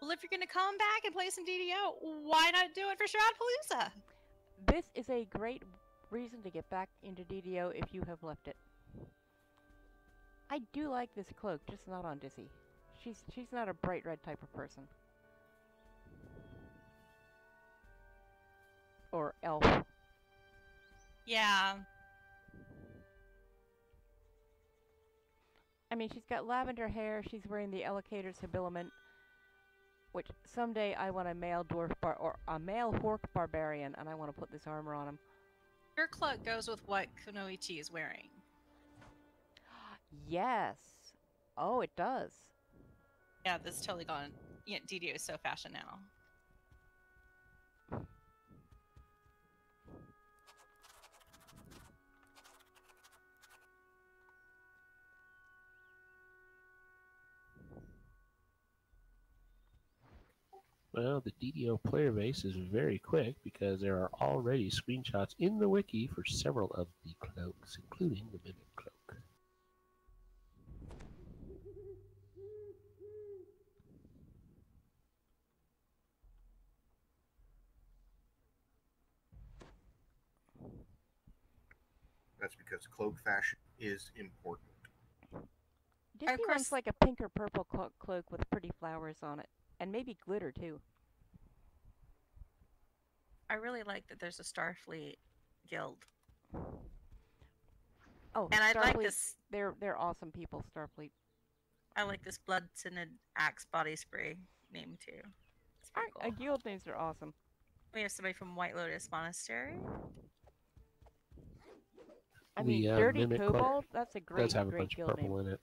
Well, if you're gonna come back and play some DDO, why not do it for Shroud Palooza? This is a great reason to get back into DDO if you have left it. I do like this cloak, just not on Dizzy. She's she's not a bright red type of person. Or elf. Yeah. I mean, she's got lavender hair. She's wearing the Allocator's habiliment, which someday I want a male dwarf bar or a male hork barbarian, and I want to put this armor on him. Your cloak goes with what Kunoichi is wearing. Yes. Oh, it does. Yeah, this is totally gone. Yeah, DDO is so fashion now. Well, the DDO player base is very quick because there are already screenshots in the wiki for several of the cloaks, including the Mimic Cloak. That's because cloak fashion is important. Dizzy runs like a pink or purple clo- cloak with pretty flowers on it, and maybe glitter too. I really like that there's a Starfleet guild. Oh, And I like Starfleet, this- They're they're awesome people, Starfleet. I like this blood tinted axe body spray name too. It's pretty Uh, guild names are awesome. We have somebody from White Lotus Monastery. I the mean, uh, Dirty Mimic Kobold. That's a great, does have a great bunch of guild purple name.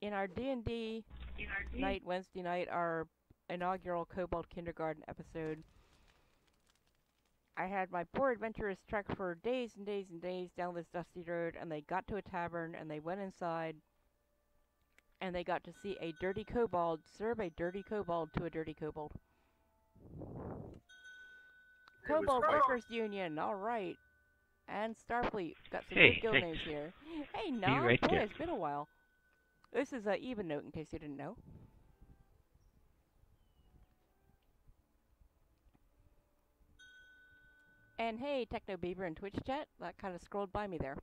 In it. In our D and D night Wednesday night, our inaugural Kobold Kindergarten episode, I had my poor adventurers trek for days and days and days down this dusty road, and they got to a tavern, and they went inside, and they got to see a dirty kobold serve a dirty kobold to a dirty kobold. It Kobold quite- Workers Union, all right. And Starfleet, got some Hey, good guild hey. names here. Hey, Be no, right boy, there. it's been a while. This is an EvenNote, in case you didn't know. And hey, Techno Beaver and Twitch chat, that kind of scrolled by me there.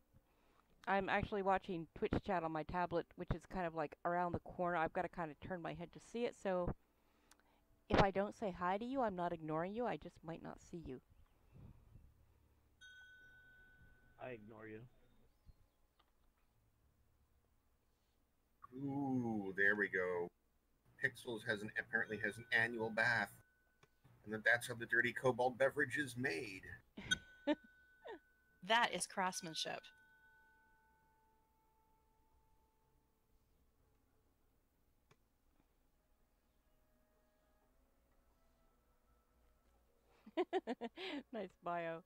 I'm actually watching Twitch chat on my tablet, which is kind of like around the corner. I've got to kind of turn my head to see it, so if I don't say hi to you, I'm not ignoring you. I just might not see you. I ignore you. Ooh, there we go. Pixels has an apparently has an annual bath, and that that's how the dirty kobold beverage is made. That is craftsmanship. nice bio.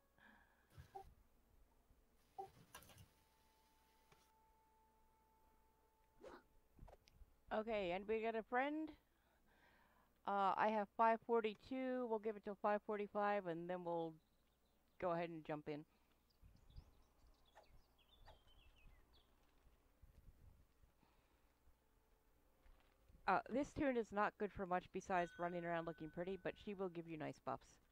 Okay, and we got a friend. Uh, I have 542. We'll give it till 545, and then we'll go ahead and jump in. Uh, this tune is not good for much besides running around looking pretty, but she will give you nice buffs.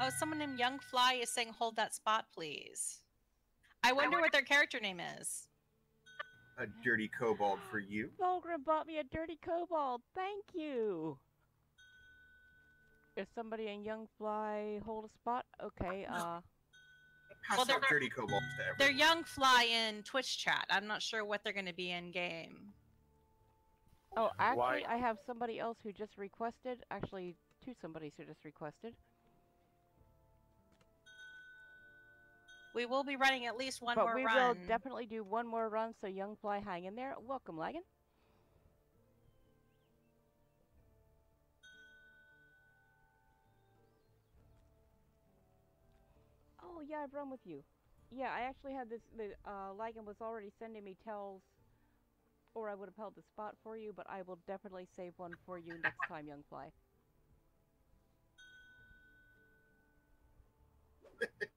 Oh, someone named Young Fly is saying, "Hold that spot, please." I wonder what their character name is. A dirty kobold for you. Tholgrin bought me a dirty kobold. Thank you. If somebody in Young Fly hold a spot, okay. Uh, Pass Well, they're- dirty kobolds to. They're Young Fly in Twitch chat. I'm not sure what they're going to be in game. oh, actually, Why- I have somebody else who just requested. Actually, two somebodies who just requested. We will be running at least one but more we run. will definitely do one more run. So Young Fly, hang in there. Welcome, Lagan. Oh yeah, I've run with you. Yeah, I actually had this. The uh, Lagan was already sending me tells, or I would have held the spot for you. But I will definitely save one for you next time, Young Fly.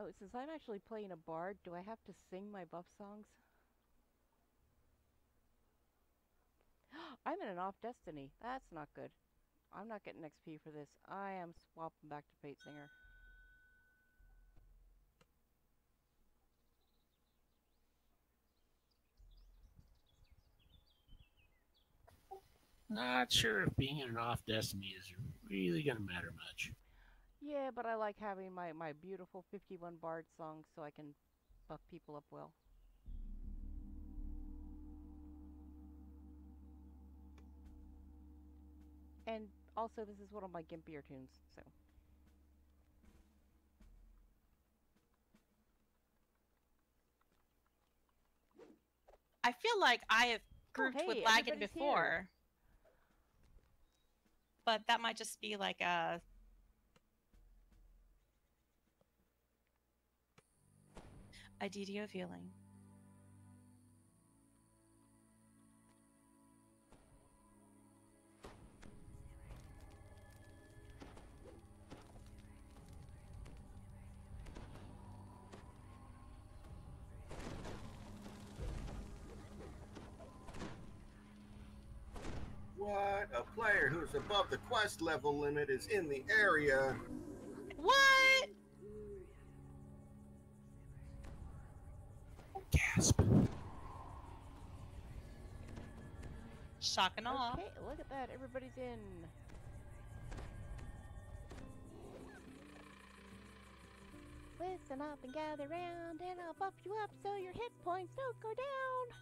Oh, since I'm actually playing a bard, do I have to sing my buff songs? I'm in an off destiny. That's not good. I'm not getting XP for this. I am swapping back to Fate Singer. Not sure if being in an off destiny is really going to matter much. Yeah, but I like having my, my beautiful 51 bard songs so I can buff people up well. And also, this is one of my gimpier tunes, so. I feel like I have oh, grouped with hey, everybody's here. before. But that might just be like a a DDO feeling. What? A player who's above the quest level limit is in the area. What? Gasp. Shock and awe. Okay, look at that. Everybody's in. Listen up and gather round, and I'll buff you up so your hit points don't go down.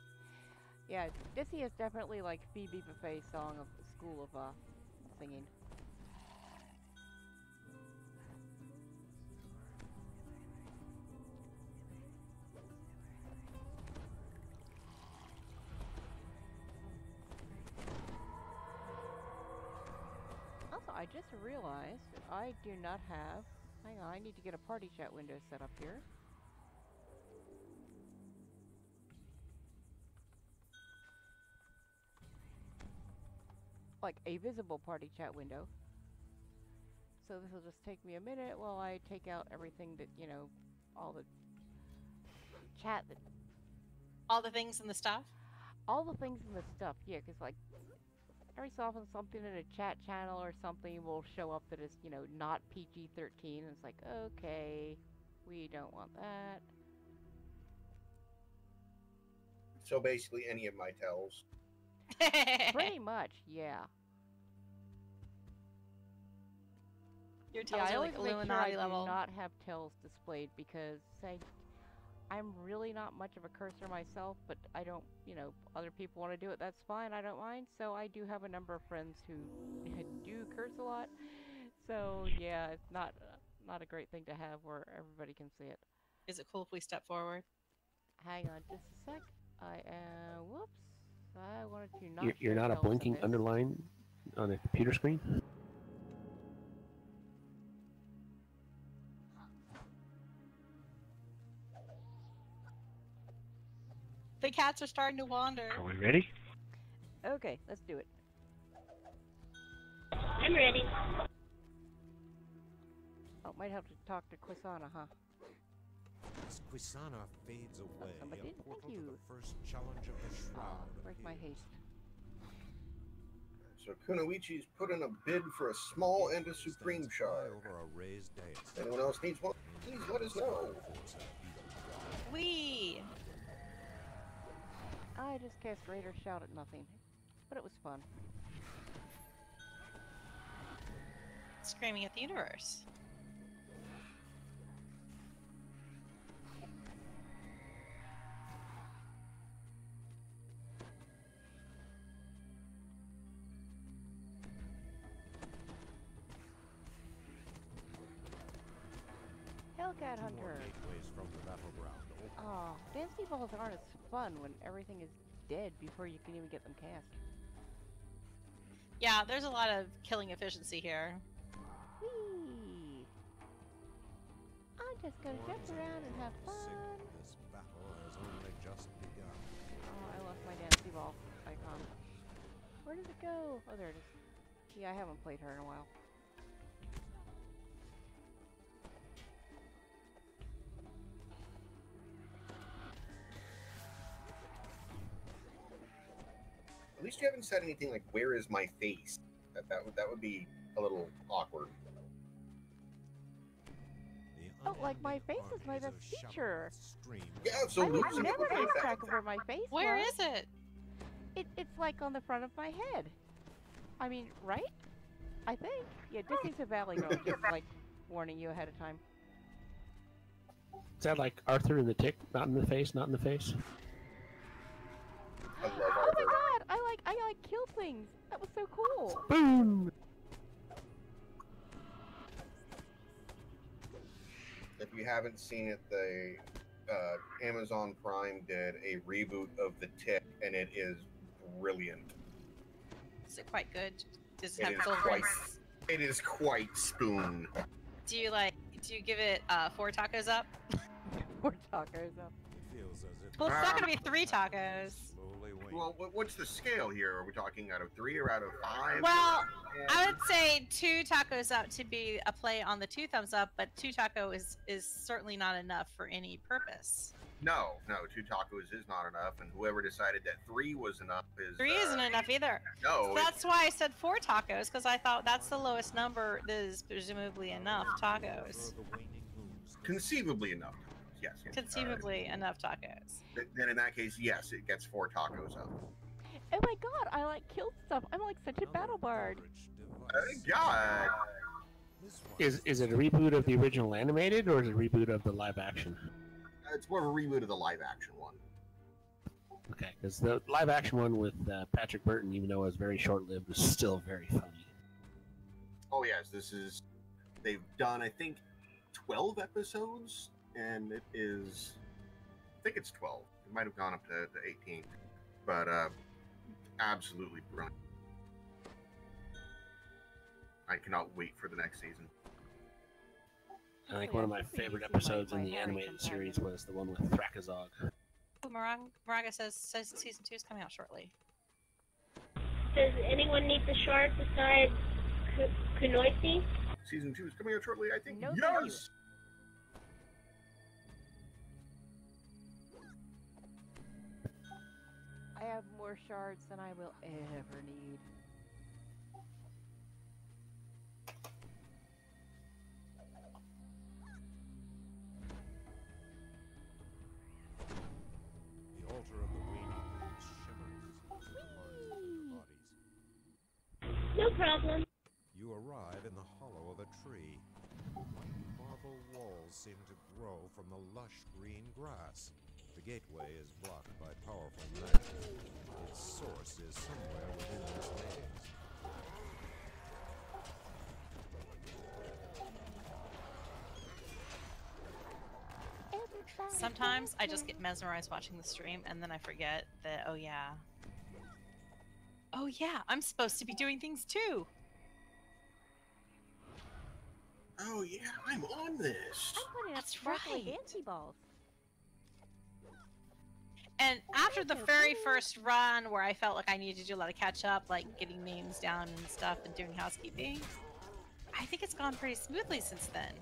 Yeah, Dizzy is definitely like Phoebe Buffay's song of the school of uh, singing. Just realized I do not have. Hang on, I need to get a party chat window set up here. Like a visible party chat window. So this will just take me a minute while I take out everything that, you know, all the chat that All the things and the stuff. all the things and the stuff, yeah, because like every so often something in a chat channel or something will show up that is, you know, not PG 13, and it's like, okay, we don't want that. So basically, any of my tells. Pretty much, yeah. Your Yeah, tells I are always like make sure I Illuminati do level. not have tells displayed because say I'm really not much of a cursor myself, but I don't, you know, other people want to do it, that's fine, I don't mind. So I do have a number of friends who do curse a lot. So yeah, it's not not a great thing to have where everybody can see it. Is it cool if we step forward? Hang on just a sec. I am. Whoops. I wanted to not. You're, you're not a blinking underline on a computer screen? The cats are starting to wander. Are we ready? Okay, let's do it. I'm ready. Oh, might have to talk to Quisana, huh? As Quisana fades oh, away, somebody a did. Thank portal to the first challenge of the ah, shroud Where's my haste? So Kunoichi's put in a bid for a small and a supreme stands shard. over a raised dais. Anyone else needs one? Please let us know. Wee! I just cast Raider Shout at nothing, but it was fun. Screaming at the universe. Hellcat Hunter. gateways from the battleground. Open. Oh, fantasy balls aren't as fun when everything is dead before you can even get them cast. Yeah, there's a lot of killing efficiency here. Whee! I'm just gonna jump around and have fun. This battle has only just begun. Oh, I lost my fantasy ball icon. Where did it go? Oh, there it is. Yeah, I haven't played her in a while. At least you haven't said anything like "Where is my face?" That that would that would be a little awkward. Oh, like my face is my best feature. Yeah, I, absolutely. I never lose track of where my face Where was. is it? It, it's like on the front of my head. I mean, right? I think. Yeah, just use a valley note, just like warning you ahead of time. Is that like Arthur in the tick? Not in the face, not in the face? I love Oh my Arthur. god! I like I kill things. That was so cool. Boom! If you haven't seen it, the uh, Amazon Prime did a reboot of The Tick, and it is brilliant. Is it quite good? Does it It have full quite. voice? It is quite spoon. Do you like? Do you give it uh, four tacos up? Four tacos up. It feels as if Well, it's not gonna be three tacos. Slowly. Well, what's the scale here? Are we talking out of three or out of five? Well, I would say two tacos up to be a play on the two thumbs up, but two taco is is certainly not enough for any purpose. No, no, two tacos is not enough, and whoever decided that three was enough is Three uh, isn't enough either. No, So that's why I said four tacos because I thought that's the lowest number that is presumably enough tacos. the waning moons conceivably enough. Yes. yes. Conceivably enough tacos. Uh, th- then in that case, yes, it gets four tacos up. Oh my god, I like killed stuff. I'm like such a battle bard. Thank God. Is is it a reboot of the original animated or is it a reboot of the live action? Uh, It's more of a reboot of the live action one. Okay, because the live action one with uh, Patrick Warburton, even though it was very short lived, was still very funny. Oh yes, this is. They've done, I think, twelve episodes, and it is. I think it's twelve. It might have gone up to, to eighteen, but uh, absolutely brilliant. I cannot wait for the next season. I think one of my favorite episodes in the animated series was the one with Thrakkorzog. Oh, Marag- Maraga says, says season two is coming out shortly. Does anyone need the shard besides Ku- Kunoichi? Season two is coming out shortly, I think. No, thank you. yes. I have more shards than I will ever need. The altar of the waning moons shimmers as it aligns with your bodies. No problem. You arrive in the hollow of a tree. Marble walls seem to grow from the lush green grass. The gateway is blocked by powerful magic. Its source is somewhere within this maze. Sometimes I just get mesmerized watching the stream and then I forget that, oh yeah. Oh yeah, I'm supposed to be doing things too. Oh yeah, I'm on this. I'm putting up That's right. Dancy balls. And after the very first run where I felt like I needed to do a lot of catch up, like getting names down and stuff and doing housekeeping, I think it's gone pretty smoothly since then.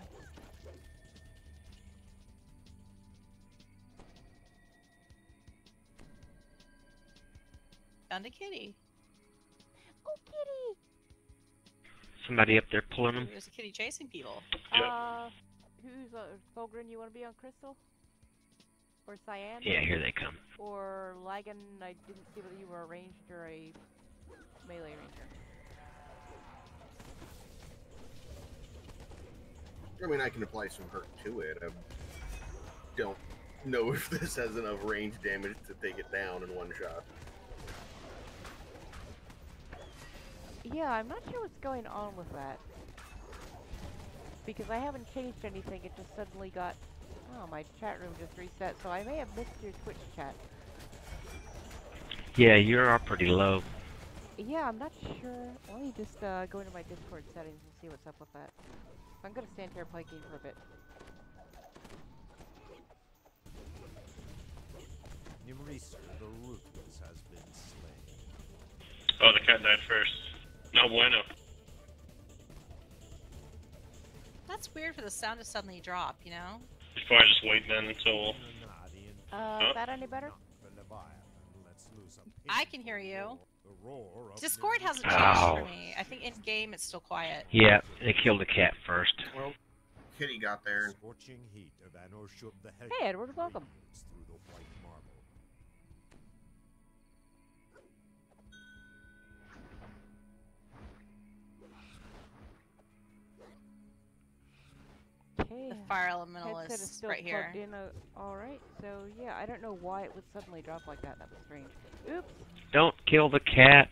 Found a kitty. Oh, kitty! Somebody up there pulling them. There's a kitty chasing people. Uh, who's uh, Tholgrin? You want to be on Crystal? Or Cyan? Yeah, here they come. Or Lagan? I didn't see whether you were a ranged or a melee ranger. I mean, I can apply some hurt to it. I don't know if this has enough range damage to take it down in one shot. Yeah, I'm not sure what's going on with that. Because I haven't changed anything, it just suddenly got... Oh, my chat room just reset, so I may have missed your Twitch chat. Yeah, you're all pretty low. Yeah, I'm not sure. Let me just uh, go into my Discord settings and see what's up with that. I'm gonna stand here and play game for a bit. Nimrisa the Ruthless has been slain. Oh, the cat died first. No bueno. That's weird for the sound to suddenly drop, you know? He's probably just waiting then until. Uh, Huh? is that any better? I can hear you. The roar of Discord hasn't changed Ow. for me. I think in game it's still quiet. Yeah, they killed the cat first. Well, Kitty got there. Scorching heat of Anoshub the Hedge Hey, Edward, welcome. Okay. The fire elemental Headset is is still right here. in. Uh, all right. So yeah, I don't know why it would suddenly drop like that. That was strange. Oops. Don't kill the cat.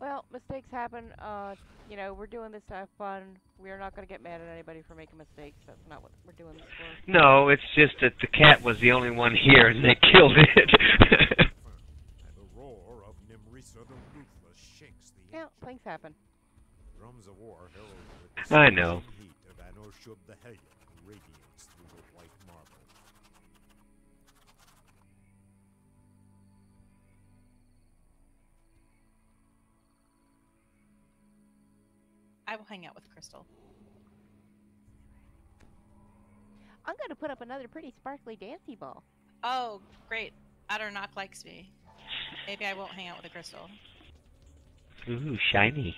Well, mistakes happen. Uh, you know, we're doing this to have fun. We're not gonna get mad at anybody for making mistakes. That's not what we're doing this for. No, it's just that the cat was the only one here and they killed it. And the roar of Nimrisa the Ruthless shakes the Yeah, things happen. Drums of war herald with the I know. Scorching of the Hedge radiates through the white marble. I will hang out with Crystal. I'm gonna put up another pretty sparkly dancy ball. Oh, great. Addernock likes me. Maybe I won't hang out with a crystal. Ooh, shiny.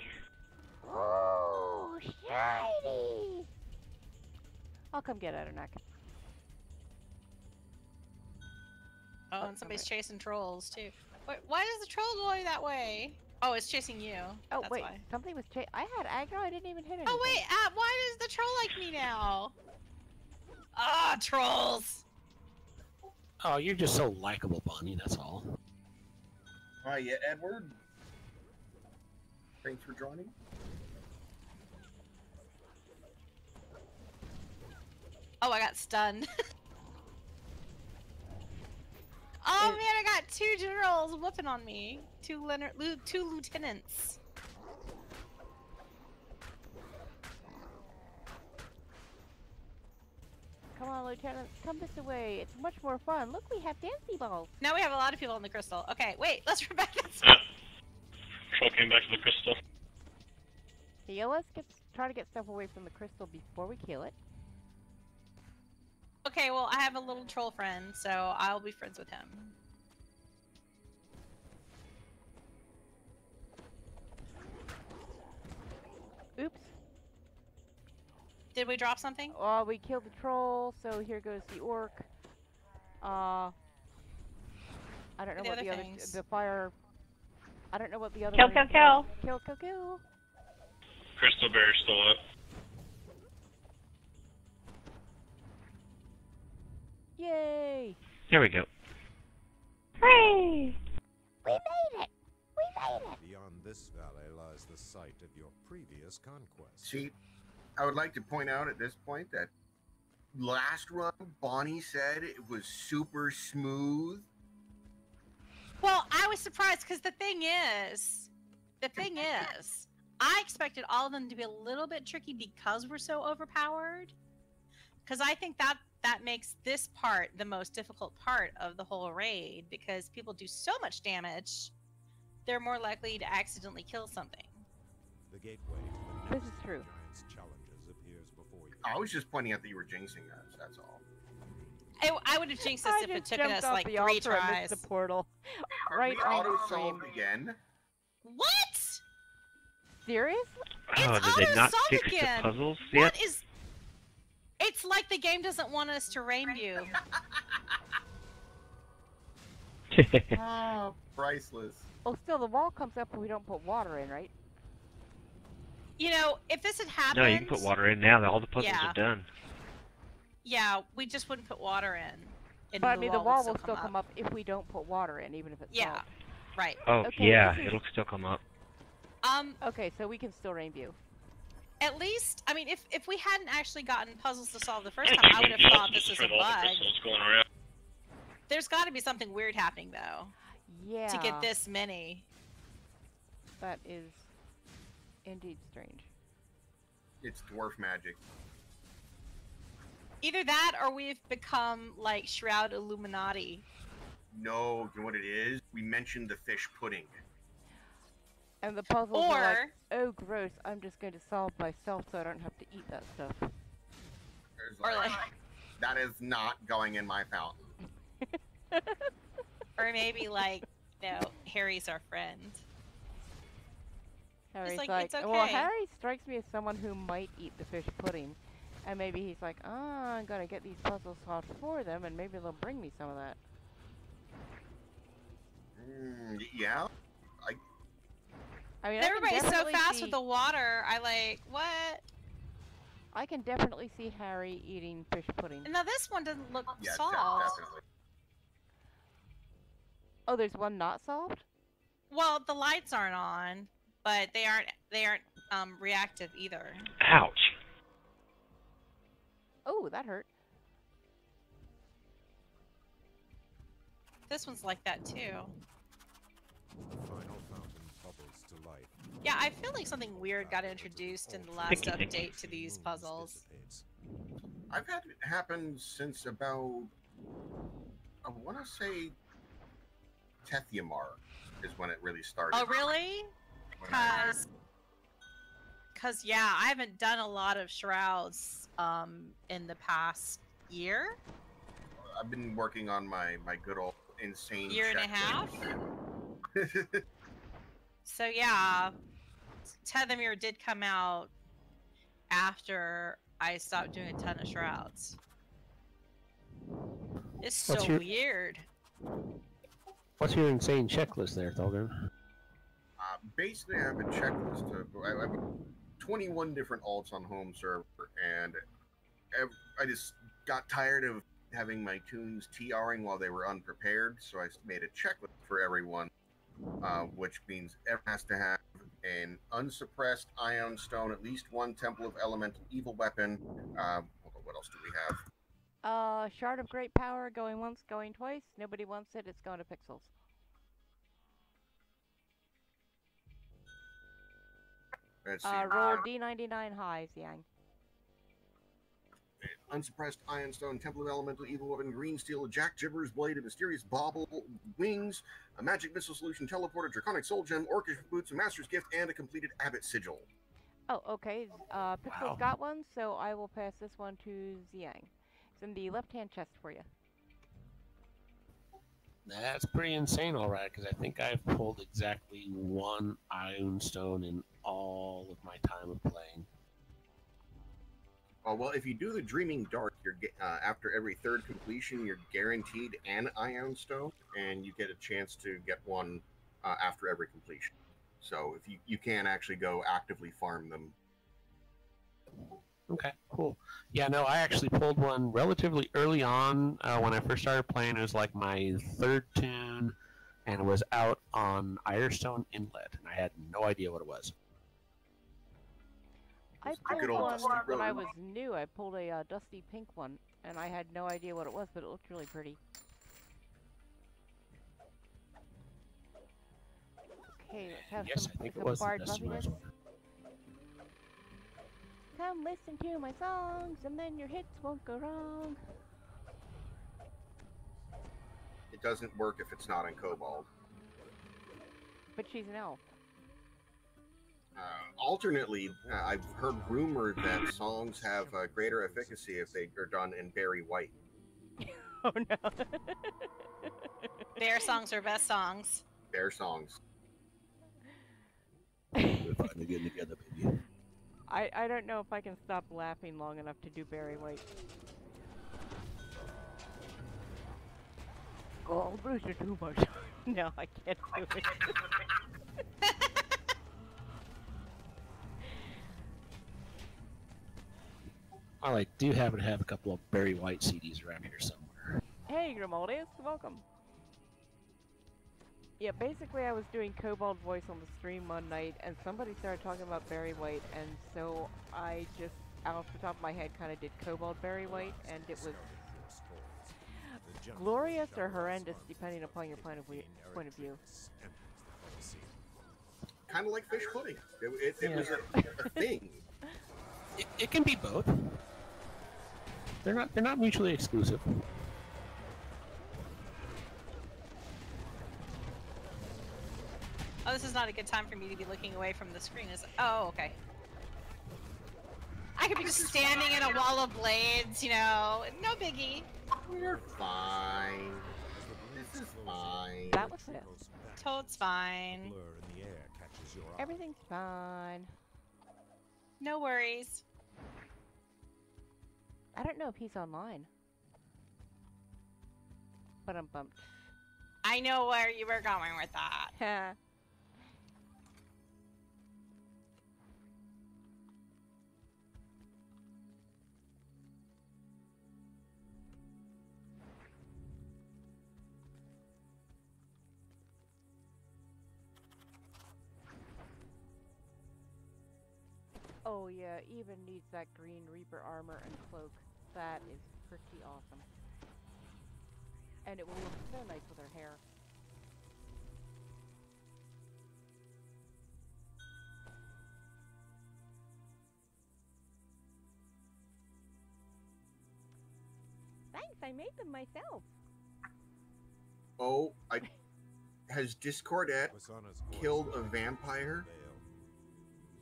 Oh, shiny! I'll come get Addernack. Oh, and somebody's chasing trolls too. Wait, why is the troll going that way? Oh, it's chasing you. Oh That's wait, why. something was cha- I had aggro. I didn't even hit anything. Oh wait, uh, why does the troll like me now? Ah, trolls! Oh, you're just so likable, Bonnie. That's all. Hi, yeah, Edward. Thanks for joining. Oh, I got stunned. oh man, I got two generals whooping on me. Two, Leonard, two lieutenants. Come on, Lieutenant, come this way. It's much more fun. Look, we have dancy balls. Now we have a lot of people in the crystal. Okay, wait, let's run back. Let's... Troll came back to the crystal. Yeah, let's get try to get stuff away from the crystal before we kill it. Okay, well, I have a little troll friend, so I'll be friends with him. Oops. Did we drop something? Uh, we killed the troll, so here goes the orc. Uh, I don't know The what other the other things. the fire. I don't know what the other. Kill, one kill, is. kill. Kill, kill, kill. Crystal Bear's still up. Yay! There we go. Hooray! We made it! We made it! Beyond this valley lies the site of your previous conquest. See, I would like to point out at this point that last run, Bonnie said it was super smooth. Well, I was surprised because the thing is, the thing is, I expected all of them to be a little bit tricky because we're so overpowered. Because I think that that makes this part the most difficult part of the whole raid because people do so much damage, they're more likely to accidentally kill something. The gateway to the This is true. giant's challenges appears before you. I was just pointing out that you were jinxing us. That's all. I, I would have jinxed us I if it took us like three altar and tries. missed the portal. Are right we on the auto stream. solved again? What? Serious? Oh, did they not fix again. the puzzles What yet? is? It's like the game doesn't want us to rain you. Ah, priceless. Oh, still, the wall comes up and we don't put water in, right? You know, if this had happened, no, you can put water in now. All the puzzles Yeah. are done. Yeah, we just wouldn't put water in. and But I mean, the wall would will still come up if we don't put water in, even if it's Yeah, solved. right. Oh Okay, yeah, is- it'll still come up. Um. Okay, so we can still rain view. At least, I mean, if if we hadn't actually gotten puzzles to solve the first time, I would have thought this was a Destroyed the bug. crystals going around. There's got to be something weird happening though Yeah. to get this many. That is indeed strange. It's dwarf magic. Either that, or we've become like Shroud Illuminati. No, you know what it is? We mentioned the fish pudding. And the puzzles are like, oh gross, I'm just going to solve myself so I don't have to eat that stuff. Or like, that is not going in my fountain. or maybe like, no, Harry's our friend. Harry's like, like, "It's well. Harry strikes me as someone who might eat the fish pudding. And maybe he's like, oh, I'm going to get these puzzles solved for them, and maybe they'll bring me some of that. Mm, yeah. I I mean, I Everybody's so fast see, with the water. I like what? I can definitely see Harry eating fish pudding. Now this one doesn't look yeah, solved. definitely. Oh, there's one not solved? Well, the lights aren't on, but they aren't they aren't um reactive either. Ouch. Oh, that hurt. This one's like that too. The final fountain bubbles to life. Yeah, I feel like something weird got introduced in the last Thank you, thank you. update to these puzzles. I've had it happen since about I want to say Tethymar is when it really started. Oh, really? Cause, cause yeah, I haven't done a lot of shrouds um in the past year. I've been working on my my good old insane Year and a half. So yeah, Tethymir did come out after I stopped doing a ton of shrouds. It's What's so your- weird. What's your insane checklist there, Tholgrin? Uh, basically, I have a checklist of I have 21 different alts on home server, and I just got tired of having my tunes TRing while they were unprepared, so I made a checklist for everyone, uh, which means everyone has to have an unsuppressed ion stone, at least one Temple of Elemental Evil weapon. Uh, on, what else do we have? Uh, Shard of Great Power, going once, going twice. Nobody wants it, it's going to Pixels. Let's see. Uh, roll D99 high, Yang. Unsuppressed Iron Stone, Temple of Elemental Evil Weapon, Green Steel, Jack Jibber's Blade, a Mysterious Bauble, Wings, a Magic Missile Solution, Teleporter, Draconic Soul Gem, Orcish Boots, a Master's Gift, and a completed Abbot Sigil. Oh, okay. Uh, Pixels Wow. got one, so I will pass this one to Xiang. It's in the left-hand chest for you. That's pretty insane, all right, because I think I've pulled exactly one Iron Stone in all of my time of playing. Oh, well, if you do the Dreaming Dark, you're uh, after every third completion, you're guaranteed an Ioun Stone, and you get a chance to get one uh, after every completion. So if you, you can actually go actively farm them. Okay, cool. Yeah, no, I actually pulled one relatively early on uh, when I first started playing. It was like my third tune, and it was out on Irestone Inlet, and I had no idea what it was. I pulled one Dusty when I was new. I pulled a uh, dusty pink one, and I had no idea what it was, but it looked really pretty. Okay, let's have Yes, some, I think it some was the bard Dusty buffiness. Rose Come listen to my songs, and then your hits won't go wrong. It doesn't work if it's not in Cobalt. But she's an elf. Uh, alternately, uh, I've heard rumored that songs have uh, greater efficacy if they are done in Barry White. Oh no. Bear songs are best songs. Bear songs. We're finally getting together, baby. I, I don't know if I can stop laughing long enough to do Barry White. Oh, Bruce, you're too much. no, I can't do it. Well, I do happen to have a couple of Barry White CDs around here somewhere. hey, Grimaldus, welcome. Yeah, basically I was doing Cobalt voice on the stream one night, and somebody started talking about Barry White, and so I just, off the top of my head, kind of did Cobalt Barry White, and it was glorious or horrendous, depending upon your point of view. Point of view. Kind of like fish pudding. It, it, it was a, a thing. It, it can be both. They're not. They're not mutually exclusive. Oh, this is not a good time for me to be looking away from the screen. Is oh, okay. I could be just standing in a wall of blades, you know. No biggie. We're fine. This is fine. That was it. Toad's fine. Blur in the air catches your eye. Everything's fine. No worries. I don't know if he's online. But I'm bumped. I know where you were going with that. Oh yeah, even needs that green Reaper armor and cloak. That is pretty awesome. And it will look so nice with her hair. Thanks, I made them myself. Oh, I has Discordette Hosanna's voice killed a rang across vampire?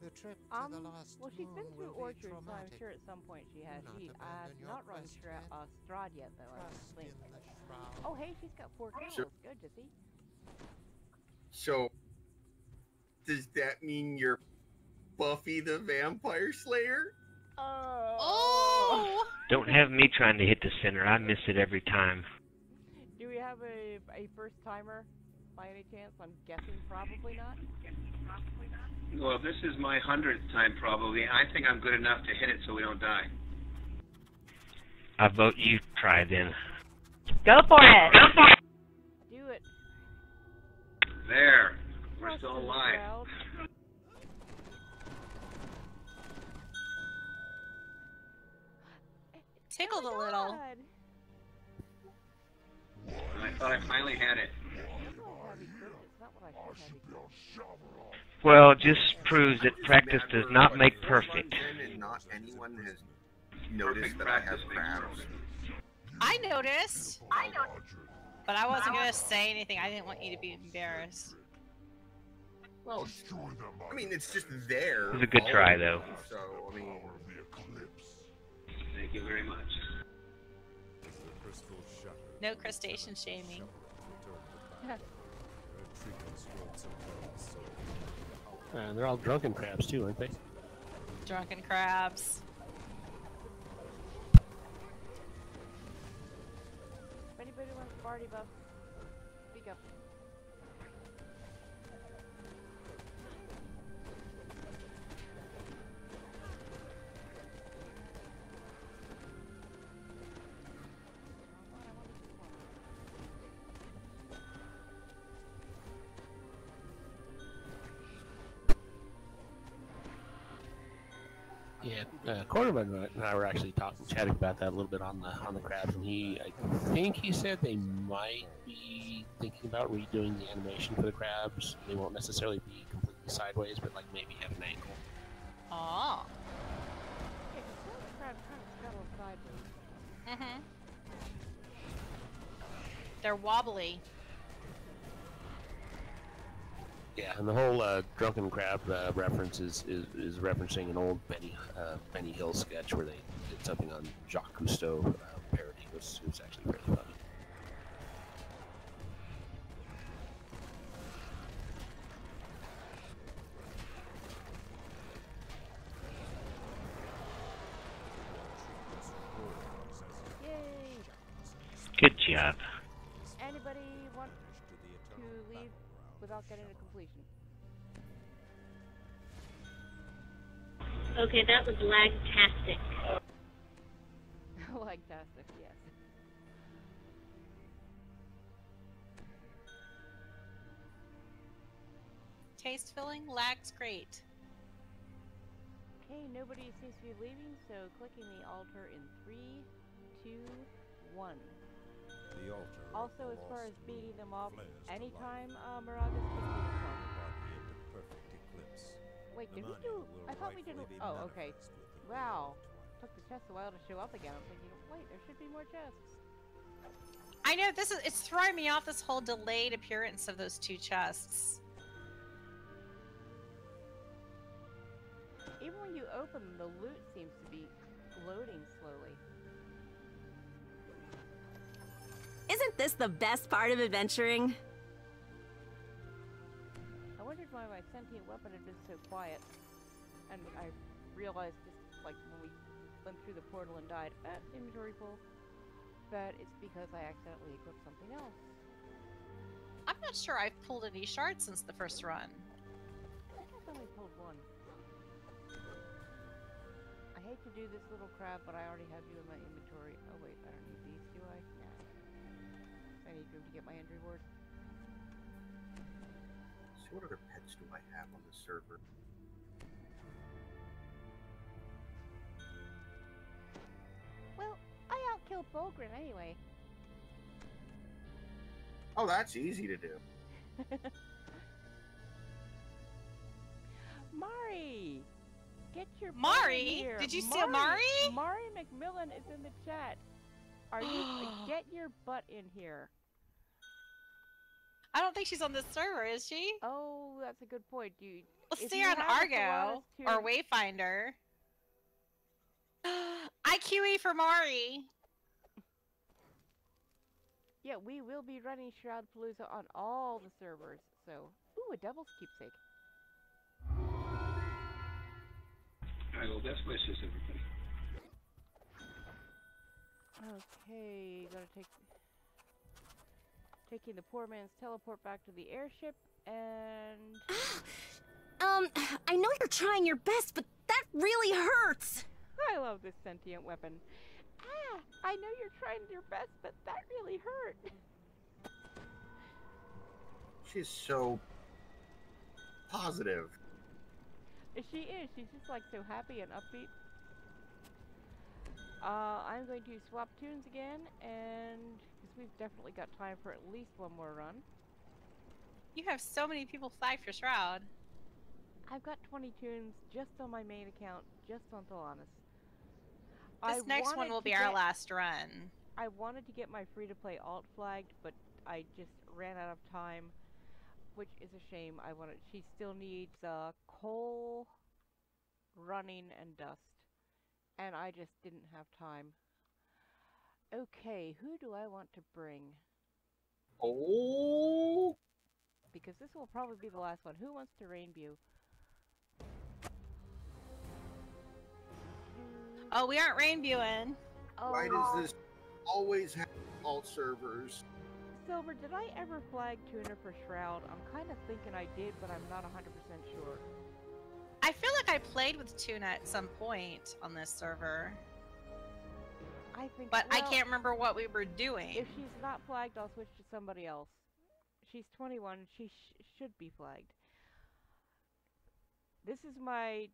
The veil. The trip to Um, the lost well, she's been through will be Orchard, so I'm sure at some point she has. Do not She uh, not run quest Stra- yet. uh, Strahd yet, though. I don't Trust think. in the shroud. Oh, hey, she's got four kills. Sure. Good to see. So, does that mean you're Buffy the Vampire Slayer? Oh! Don't have me trying to hit the center. I miss it every time. Do we have a a first timer by any chance? I'm guessing probably not. Well, this is my hundredth time probably. I think I'm good enough to hit it so we don't die. I vote you try then. Go for it. Go for it. Do it. There. We're Trust still alive. crowd. Tickled a little. God. I thought I finally had it. That's all heavy crit. It's not what I should have. Well, it just proves that practice does not make perfect. months in And not anyone has noticed that I have crabs. I noticed. I noticed. But I wasn't gonna say anything. I didn't want you to be embarrassed. Well, I mean, it's just there. It was a good try, though. So, I mean, Thank you very much. As the crystal shattered, No crustacean shaming. And they're all drunken crabs too, aren't they? Drunken crabs. If anybody wants a party buff, uh, Cordovan and I were actually talking, chatting about that a little bit on the on the crabs, and he, I think he said they might be thinking about redoing the animation for the crabs. They won't necessarily be completely sideways, but like maybe at an angle. Oh. Yeah, 'cause some of the crabs kind of scuttle sideways. Mm-hmm. They're wobbly. Yeah, and the whole uh, drunken crab uh, reference is, is, is referencing an old Benny uh, Benny Hill sketch where they did something on Jacques Cousteau uh, parody. It was, actually pretty funny. Without getting to completion? Okay, that was lagtastic. Lagtastic, yes. Taste filling, lag's great. Okay, nobody seems to be leaving, so clicking the altar in three, two, one. The altar. Also, as far as beating them off, flares to anytime light. uh, Maragas can do the song. Body into perfect eclipse. Wait, did we do? I thought we did. rightfully Oh, okay. manifest with the Wow. Took the chest a while to show up again. I'm thinking, wait, there should be more chests. I know this is it's throwing me off this whole delayed appearance of those two chests. Even when you open them, the loot seems to be loading slowly. This the best part of adventuring? I wondered why my sentient weapon had been so quiet. And I realized just like when we went through the portal and died, at inventory full, that it's because I accidentally equipped something else. I'm not sure I've pulled any shards since the first run. I think I've only pulled one. I hate to do this little crab, but I already have you in my inventory. Oh wait, I don't need I need room to get my end reward. So what other pets do I have on the server? Well, I outkilled Bolgrin anyway. Oh, that's easy to do. Mari! Get your Mari? here. Did you steal Mari? Mari McMillan is in the chat. Are you get your butt in here? I don't think she's on this server, is she? Oh, that's a good point. Do you Let's if see her on Argo Pilatus or tune- Wayfinder. IQE for Mari. Yeah, we will be running Shroud Palooza on all the servers. So, ooh, a devil's keepsake. Alright, well, best wishes, everybody. Okay, gotta take taking the poor man's teleport back to the airship and Um, I know you're trying your best, but that really hurts. I love this sentient weapon. Ah, I know you're trying your best, but that really hurt. She's so positive. She is. She's just like so happy and upbeat. Uh, I'm going to swap tunes again, and because we've definitely got time for at least one more run. You have so many people flagged for Shroud. I've got 20 tunes just on my main account, just on Thelanis. This next one will be our last run. I wanted to get my free-to-play alt flagged, but I just ran out of time, which is a shame. I wanted. She still needs uh, coal, running, and dust, and I just didn't have time. Okay, who do I want to bring? Oh, Because this will probably be the last one. Who wants to Rainview? Oh, we aren't rainviewing. Oh. why does this always have alt servers? Silver, did I ever flag Tuna for Shroud? I'm kind of thinking I did, but I'm not 100% sure. I feel like I played with Tuna at some point on this server, I think, but I can't remember what we were doing. If she's not flagged, I'll switch to somebody else. She's 21. She sh- should be flagged. This is my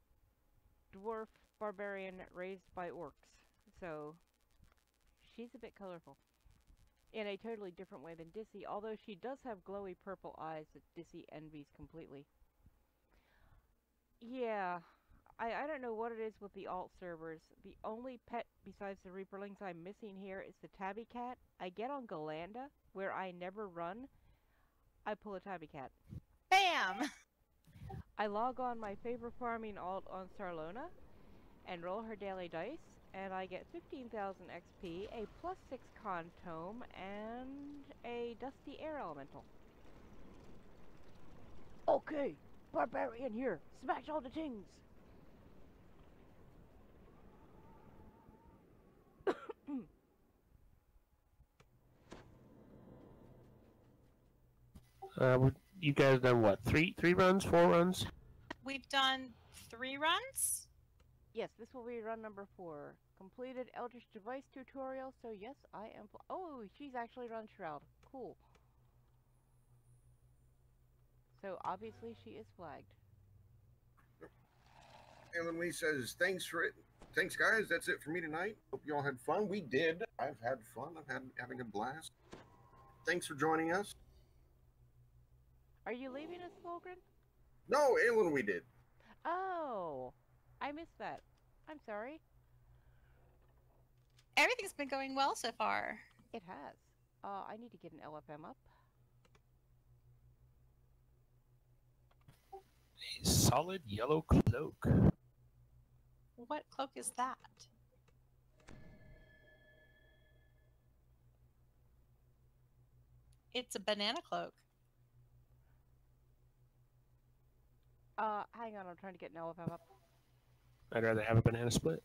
dwarf barbarian raised by orcs, so she's a bit colorful. In a totally different way than Dizzy, although she does have glowy purple eyes that Dizzy envies completely. Yeah, I, I don't know what it is with the alt servers. The only pet besides the Reaperlings I'm missing here is the Tabby Cat. I get on Ghallanda, where I never run. I pull a Tabby Cat. Bam! I log on my favorite farming alt on Sarlona and roll her daily dice, and I get 15,000 XP, a plus 6 con tome, and a dusty air elemental. Okay, barbarian here. Smash all the things. Uh, you guys done what? Three three runs, four runs? We've done three runs. Yes, this will be run number four. Completed Eldritch Device tutorial, so yes, I am. Oh, she's actually run Shroud. Cool. So obviously she is flagged. Alan Lee says, "Thanks for it. Thanks, guys. That's it for me tonight. Hope you all had fun. We did. I've had fun. I've had having a blast. Thanks for joining us. Are you leaving us, Tholgrin? No, Alan, we did. Oh, I missed that. I'm sorry. Everything's been going well so far. It has. Uh, I need to get an LFM up. A solid yellow cloak. What cloak is that? It's a banana cloak. Uh, hang on, I'm trying to get an LFM up. I'd rather have a banana split.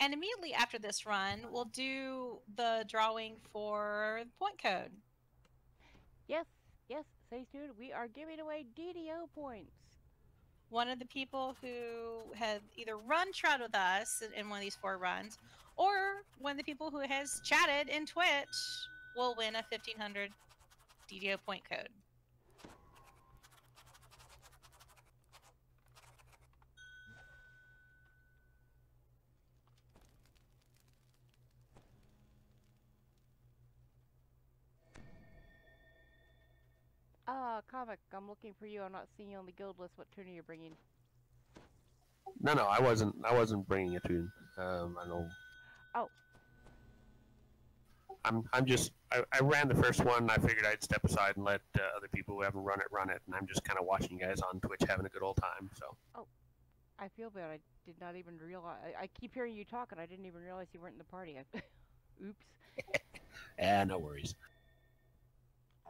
And immediately after this run, we'll do the drawing for the point code. Yes, yes, stay tuned. We are giving away DDO points. One of the people who had either run Shroud with us in- in one of these four runs, or one of the people who has chatted in Twitch will win a 1500 DDO point code. Uh, comic, I'm looking for you. I'm not seeing you on the guild list. What tune are you bringing? No, no, I wasn't. I wasn't bringing a tune. Um, I know. Oh. I'm. I'm just. I, I ran the first one. I figured I'd step aside and let uh, other people who haven't run it run it, and I'm just kind of watching you guys on Twitch having a good old time. So. Oh, I feel bad. I did not even realize. I, I keep hearing you talk, and I didn't even realize you weren't in the party. I, oops. Ah, no worries.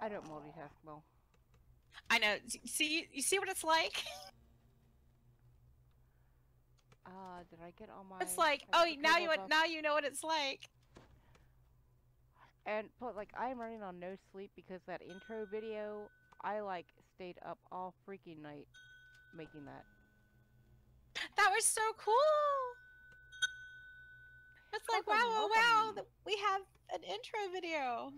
I don't multitask well. I know. See, you see what it's like? Uh, did I get all my? It's like, I oh, now you up? now you know what it's like. And but like I'm running on no sleep because that intro video, I like stayed up all freaking night making that. That was so cool. It's like, wow, wow, th- we have an intro video.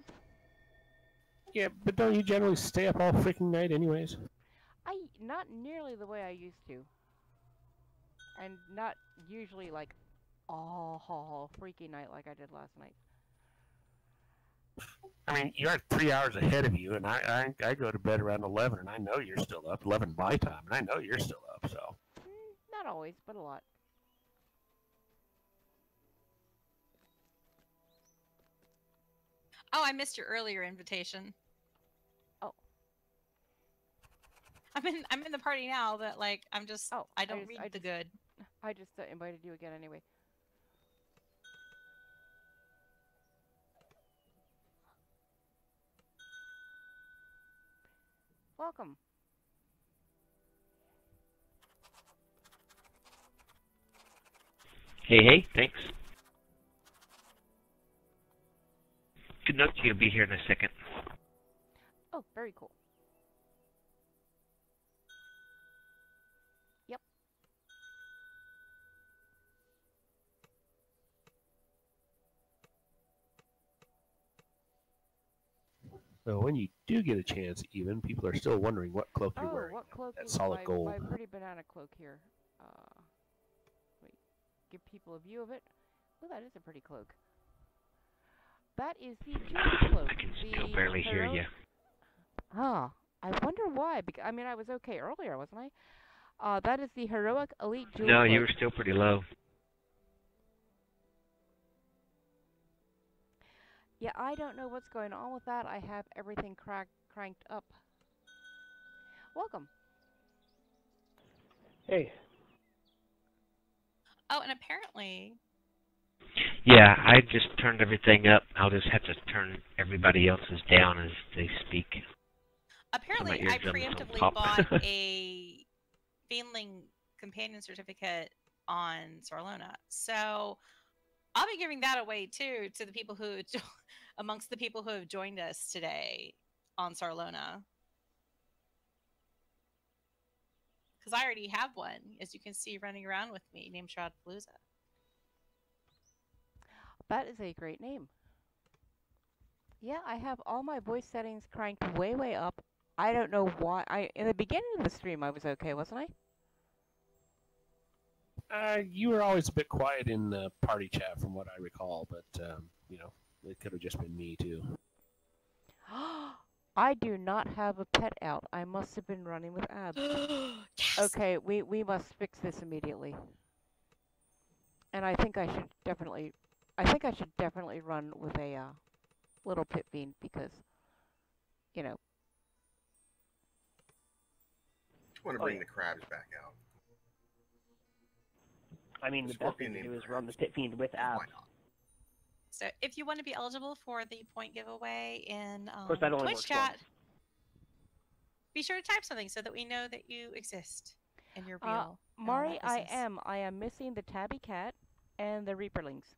Yeah, but don't you generally stay up all freaking night, anyways? I not nearly the way I used to, and not usually like all freaking night like I did last night. I mean, you're three hours ahead of you, and I, I I go to bed around eleven, and I know you're still up. Eleven my time, and I know you're still up. So. Mm, not always, but a lot. Oh, I missed your earlier invitation. Oh. I'm in I'm in the party now, but like I'm just Oh, I don't just- read I the just- good. I just uh, invited you again anyway. Welcome. Hey, hey, thanks. Canucci will be here in a second. Oh, very cool. Yep. So when you do get a chance, even people are still wondering what cloak oh, you're wearing. what cloak? that is solid my, gold. My pretty banana cloak here. Uh, wait, give people a view of it. Oh, that is a pretty cloak. That is the Judas cloak. I can the still barely hear you. Ah, I wonder why. Because I mean, I was okay earlier, wasn't I? Uh, that is the heroic elite jewel No, you were still pretty low. Yeah, I don't know what's going on with that. I have everything cracked, cranked up. Welcome. Hey. Oh, and apparently, Yeah, I just turned everything up. I'll just have to turn everybody else's down as they speak. apparently, I preemptively bought a Fiendling companion certificate on Sarlona. So I'll be giving that away too to the people who, amongst the people who have joined us today on Sarlona. Because I already have one, as you can see running around with me, named Shroud Palooza. That is a great name. Yeah, I have all my voice settings cranked way, way up. I don't know why. I in the beginning of the stream I was okay, wasn't I? Uh, you were always a bit quiet in the party chat, from what I recall, but um, you know, it could have just been me too. I do not have a pet out. I must have been running with abs. Okay, we we must fix this immediately. And I think I should definitely, I think I should definitely run with a uh, little pit fiend because, you know, I want to Oh, bring yeah. the crabs back out. I mean, The the best thing to do named is run the pit fiend with abs. So if you want to be eligible for the point giveaway in um, course, Twitch chat, once. be sure to type something so that we know that you exist and you're real. uh, Mari, I am. I am missing the tabby cat and the reaperlings.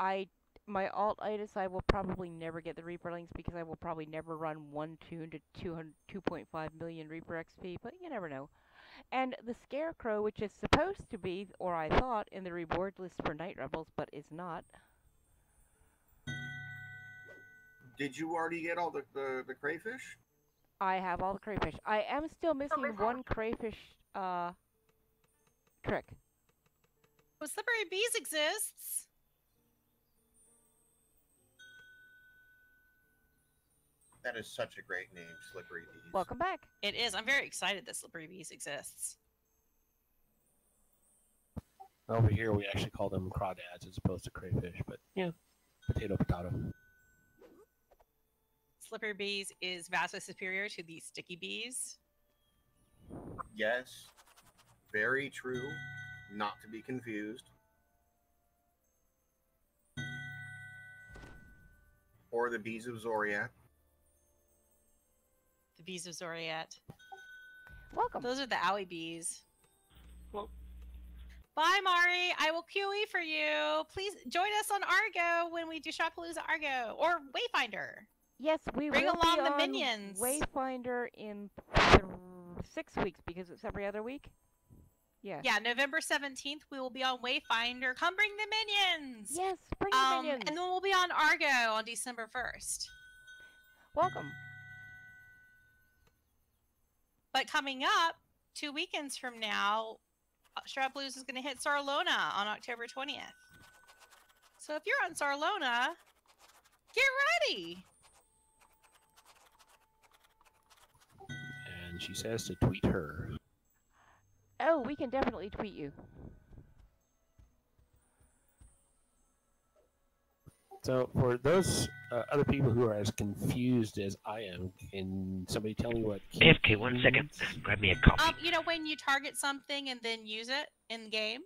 I my alt itis I will probably never get the Reaperlings because I will probably never run one tune to 200 2.5 million reaper XP, but you never know. And the scarecrow, which is supposed to be, or I thought, in the reward list for night revels, but is not. Did you already get all the, the, the crayfish? I have all the crayfish. I am still missing one crayfish uh trick. Well, slippery bees exists. That is such a great name, Slippery Bees. Welcome back. It is. I'm very excited that slippery bees exists. Over here, we actually call them crawdads as opposed to crayfish, but yeah, potato, potato. Slippery bees is vastly superior to the sticky bees. Yes, very true. Not to be confused. Or the bees of Xoriat. The bees of Xoriat. Welcome. Those are the owie bees. Bye, Mari. I will QE for you. Please join us on Argo when we do Shroudpalooza Argo or Wayfinder. Yes, we will. Bring will along be the on minions. Wayfinder in six weeks because it's every other week. Yeah. Yeah, November 17th, we will be on Wayfinder. Come bring the minions. Yes, bring um, the minions. And then we'll be on Argo on December 1st. Welcome. But coming up, two weekends from now, uh, Shroud Blues is going to hit Sarlona on October 20th. So if you're on Sarlona, get ready. And she says to tweet her. Oh, we can definitely tweet you. So, for those uh, other people who are as confused as I am, can somebody tell me what? AFK, one second. Grab me a coffee. Um, you know when you target something and then use it in the game?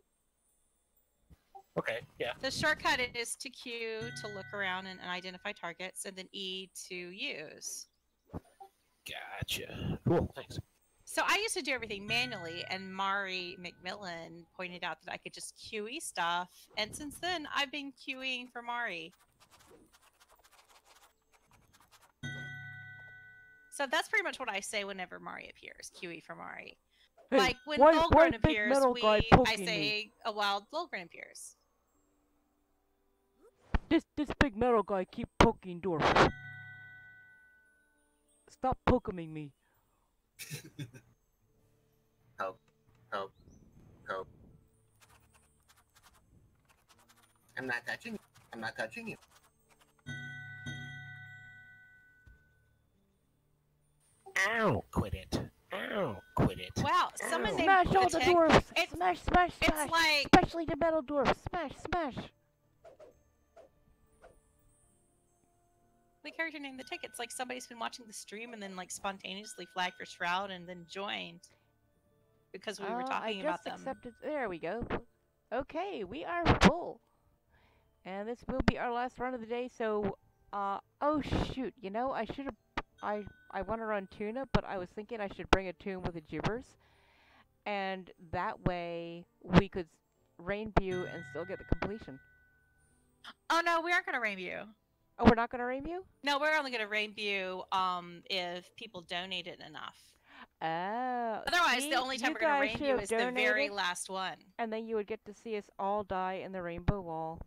Okay, yeah. The shortcut is to Q to look around and, and identify targets, and then E to use. Gotcha. Cool, thanks. So I used to do everything manually, and Mari McMillan pointed out that I could just QE stuff, and since then I've been QEing for Mari. So that's pretty much what I say whenever Mari appears, QE for Mari. Hey, like when why- Volgren why appears, metal we guy I poking me? say a wild Volgren appears. This this big metal guy keep poking Dorf. stop poking me. Help. Help. Help. I'm not touching you. I'm not touching you. Ow! Quit it. Ow! Quit it. Wow, someone named Smash all the Patek- dwarfs! It's, Smash, smash, it's smash! like Especially the metal dwarfs! Smash, smash! the character named the tickets. Like somebody's been watching the stream and then like spontaneously flagged for Shroud and then joined because we were Uh, talking I about just them. accepted. There we go. Okay, we are full, and this will be our last run of the day. So, uh, oh shoot! You know, I should have. I I want to run tuna, but I was thinking I should bring a tune with the gibbers, and that way we could rain view and still get the completion. Oh no, we aren't gonna rain view. Oh, we're not gonna rain view. No, we're only gonna rain view um if people donate it enough. Oh. Otherwise, see, the only time we're gonna guys rain view is the very last one. and then you would get to see us all die in the rainbow wall.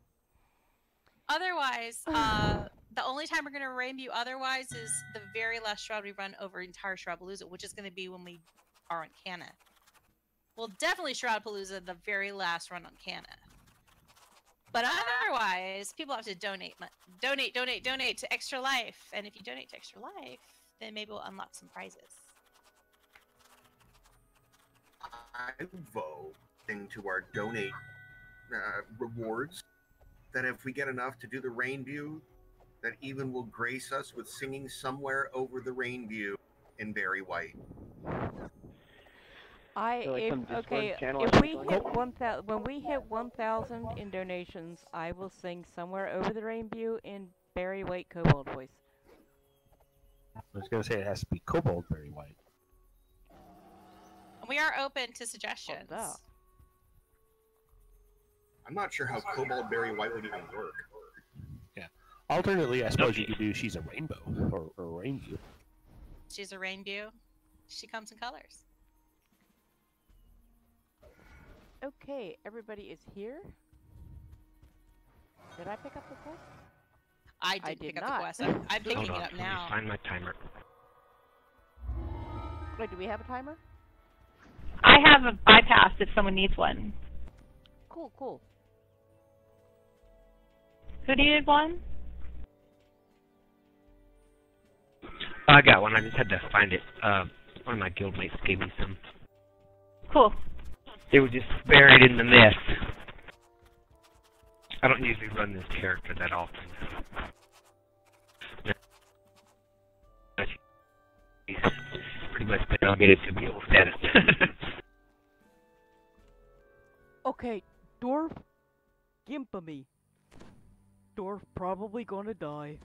Otherwise, uh, the only time we're gonna rain view otherwise is the very last shroud we run over entire Shroudpalooza, which is gonna be when we are on Canna. Well, definitely shroud Shroudpalooza, the very last run on Canna. But otherwise, people have to donate, donate, donate, donate to Extra Life, and if you donate to Extra Life, then maybe we'll unlock some prizes. I vote into our donate uh, rewards that if we get enough to do the rain view, that even will grace us with singing somewhere over the rain view in Barry White. I So, like, if some okay if we something? hit one thousand when we hit one thousand in donations, I will sing somewhere over the rainbow in Barry White Cobalt voice. I was gonna say it has to be cobalt Barry white. We are open to suggestions. I'm not sure how Cobalt Barry White would even work. Yeah. Alternately, I suppose you could do she's a rainbow or, or rainbow. She's a rainbow. She comes in colors. Okay, everybody is here. Did I pick up the quest? I did, I did pick up not. the quest. I'm, I'm picking Hold it on, up let me now. Find my timer. Wait, do we have a timer? I have a bypass if someone needs one. Cool, cool. Who needed one? I got one. I just had to find it. Uh, one of my guildmates gave me some. Cool. It was just buried in the mess. I don't usually run this character that often. He's pretty much been relegated to mule status. Okay, Dwarf, Gimpa me. Dwarf probably gonna die.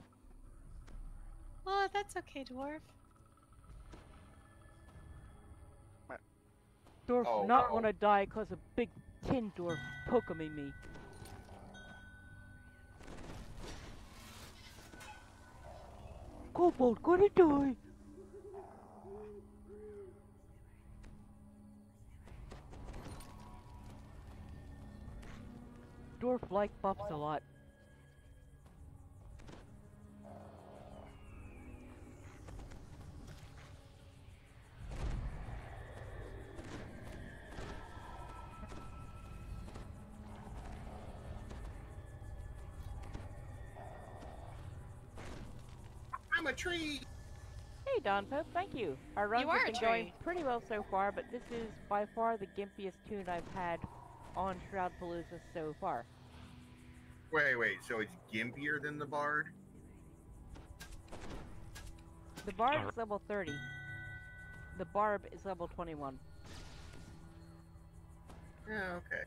Oh, that's okay, dwarf. Uh, dwarf Oh, not no. gonna die 'cause a big tin dwarf Pokemon me. Kobold gonna die. Dwarf like buffs a lot. Tree. Hey Don Pope, thank you. Our runs are have been going pretty well so far, but this is by far the gimpiest tune I've had on Shroud Palooza so far. Wait, wait. So it's gimpier than the Bard? The Barb Alright. is level 30. The Barb is level 21. Yeah, okay.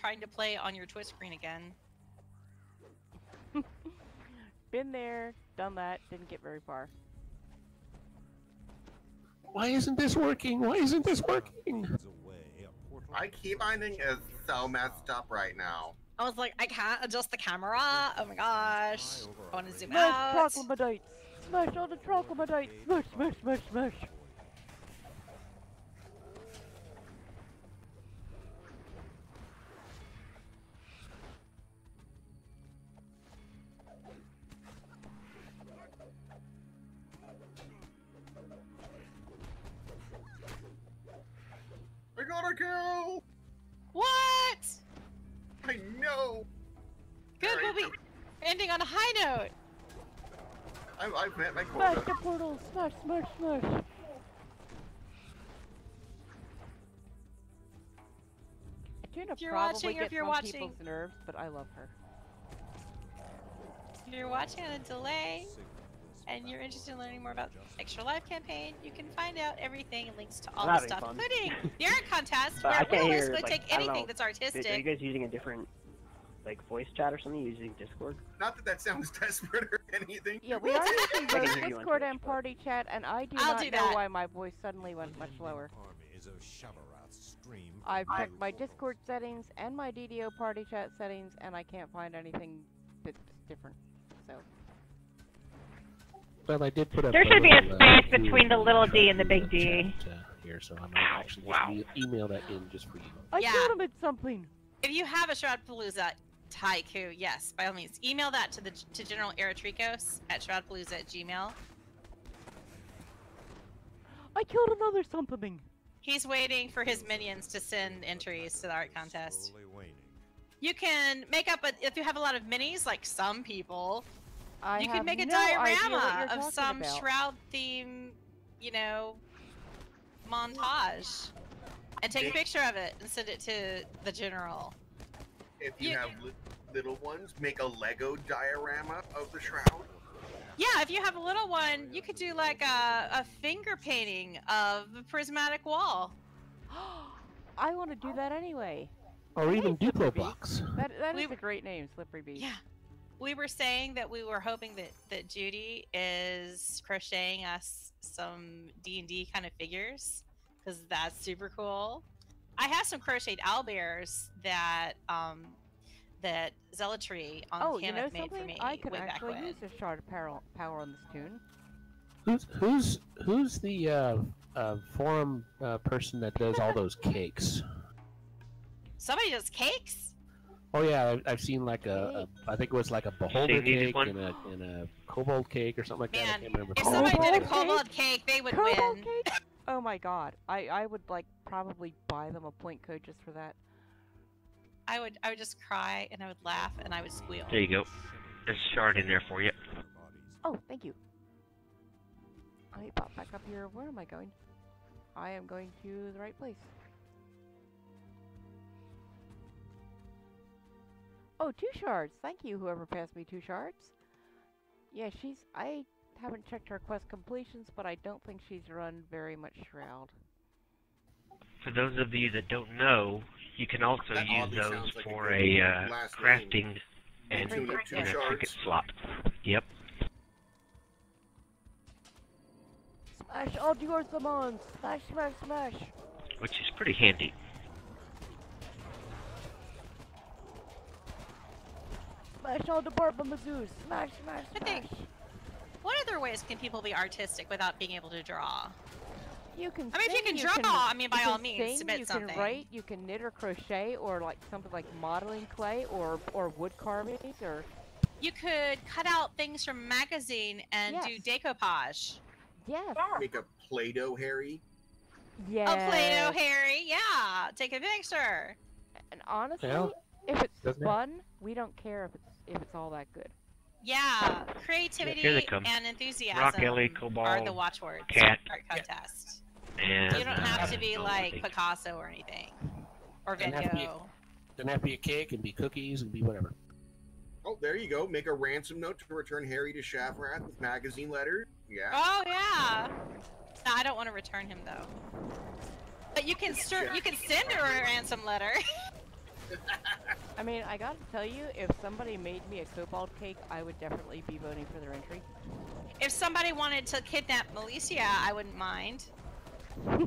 Trying to play on your twist screen again. Been there, done that, didn't get very far. Why isn't this working? Why isn't this working? My keep finding it's so messed up right now. I was like, I can't adjust the camera. Oh my gosh. I want to zoom Smash out. troglodytes! Smash all the troglodytes! Smash, smash, smash, smash! Portal! Smash, smash, smash! Tuna If you're probably watching or if you're on watching- people's nerves, but I love her. If you're watching on a delay and you're interested in learning more about Extra Life campaign, you can find out everything and links to all That'd the be stuff, fun. including the art contest, where we'll hear. basically Like, take anything know. that's Are artistic. you guys using a different, like, voice chat or something? Using Discord? Not that that sounds desperate or anything. Yeah, we are using I can both hear Discord and Party Chat, and I do I'll not do know that. why my voice suddenly went much lower. Armies of Shavarath stream I've from checked my Discord settings and my DDO Party Chat settings, and I can't find anything that's different. So. Well, I did put up. There should be a little, uh, space between the little d and the big chat, D. uh, here, so I'm actually just e- email that in just for you. I Yeah. told him it's something. If you have a Shroudpalooza Taiku, yes, by all means, email that to the to General Arraetrikos at shroudpalooza at gmail. I killed another something. He's waiting for his minions to send entries to the art contest. You can make up a if you have a lot of minis, like some people. I you can make a no diorama of some about. shroud theme, you know, montage, and take a picture of it and send it to the general. If you You- have li- little ones, make a Lego diorama of the shroud. Yeah, if you have a little one, you could do like a, a finger painting of the prismatic wall. I want to do that anyway. Or even Hey, Slippery Duplo Bee. Box. That that is We- a great name, Slippery Bee. Yeah. We were saying that we were hoping that, that Judy is crocheting us some D and D kind of figures because that's super cool. I have some crocheted owlbears that um that Zealotry on Oh, you know made for something? me I could way back actually when. use a shard of power, power on this tune. Who's who's who's the uh, uh, forum uh, person that does all those cakes? Somebody does cakes. Oh yeah, I've, I've seen like a, a I think it was like a beholder cake and a and a kobold cake or something like that. I can't remember. if somebody did a Kobold kobold cake, they would Kobold win. cake? Oh my god. I, I would like probably buy them a point code just for that. I would I would just cry and I would laugh and I would squeal. There you go. There's a shard in there for you. Oh, thank you. Let me pop back up here. Where am I going? I am going to the right place. Oh, two shards. Thank you, whoever passed me two shards. Yeah, she's. I haven't checked her quest completions, but I don't think she's run very much Shroud. For those of you that don't know, you can also That use those sounds like a for good a uh, crafting and, Tuna two and a trinket slot. Yep. Smash all your summons! Smash, smash, smash! Which is pretty handy. Smash all the Barbamazoos! Smash, smash, I think- smash! What other ways can people be artistic without being able to draw? You can. I mean, if you sing, can draw, I mean, by all means, sing, submit you something. can write, you can knit or crochet, or like something like modeling clay, or or wood carvings, or You could cut out things from magazine and do decoupage. yes, Make a Play-Doh Harry. Yeah. A Play-Doh Harry, yeah. Take a picture. And honestly, Well, if it's doesn't it- fun, we don't care if it's if it's all that good. Yeah, creativity here and enthusiasm Rock Ellie, are the Cobalt, watchwords. Cat. Art contest. And You don't uh, have to be oh, like they- Picasso or anything, or Van Doesn't have be- Gogh. Doesn't have to be a cake, and be cookies, and be whatever. Oh, there you go. Make a ransom note to return Harry to Shavarath with magazine letters. Yeah. Oh yeah. No, I don't want to return him though. But you can cer- you can send her a ransom letter. I mean, I gotta tell you, if somebody made me a kobold cake, I would definitely be voting for their entry. if somebody wanted to kidnap Milicia, I wouldn't mind. I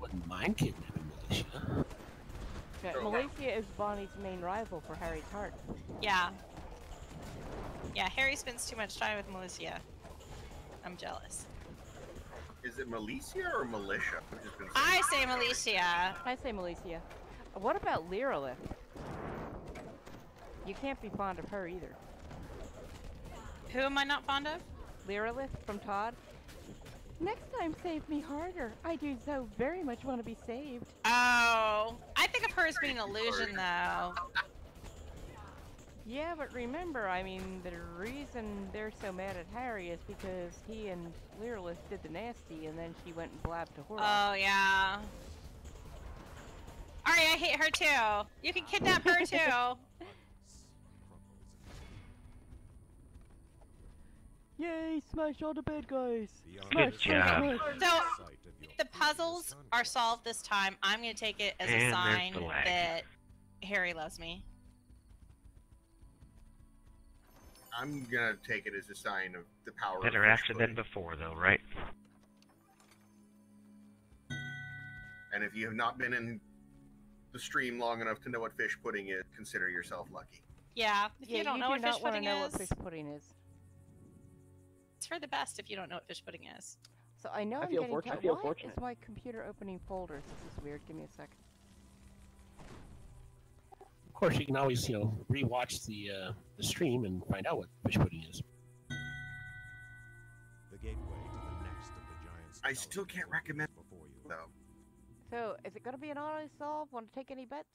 wouldn't mind kidnapping Militia. Okay, Malaysia is Bonnie's main rival for Harry's heart. Yeah. Yeah, Harry spends too much time with Milicia. I'm jealous. Is it Milicia or Militia? I've just been I say Milicia. I say Malaysia. What about Lyralith? You can't be fond of her either. Who am I not fond of? Lyralith from Todd. Next time, save me harder. I do so very much want to be saved. Oh, I think of her as being an illusion though. Yeah, but remember, I mean, the reason they're so mad at Harry is because he and Lyrillith did the nasty, and then she went and blabbed to Horror. Oh yeah. Alright, I hate her too. You can kidnap her too. Yay! Smash all the bad guys! Good job. So, if the puzzles are solved this time, I'm gonna take it as And a sign that Harry loves me. I'm gonna take it as a sign of the power. Better of fish after than before, though, right? And if you have not been in the stream long enough to know what fish pudding is, consider yourself lucky. Yeah, if Yeah, you don't you know do what fish not wanna pudding know is, what fish pudding is. it's for the best if you don't know what fish pudding is. So I know I am feel getting fortunate. to- I feel why fortunate. is my computer opening folders? This is weird. Give me a sec. Of course, you can always, you know, rewatch the uh, the stream and find out what fish pudding is. The gateway to the next of the giant I still can't recommend before you. though. So is it going to be an auto solve? Want to take any bets?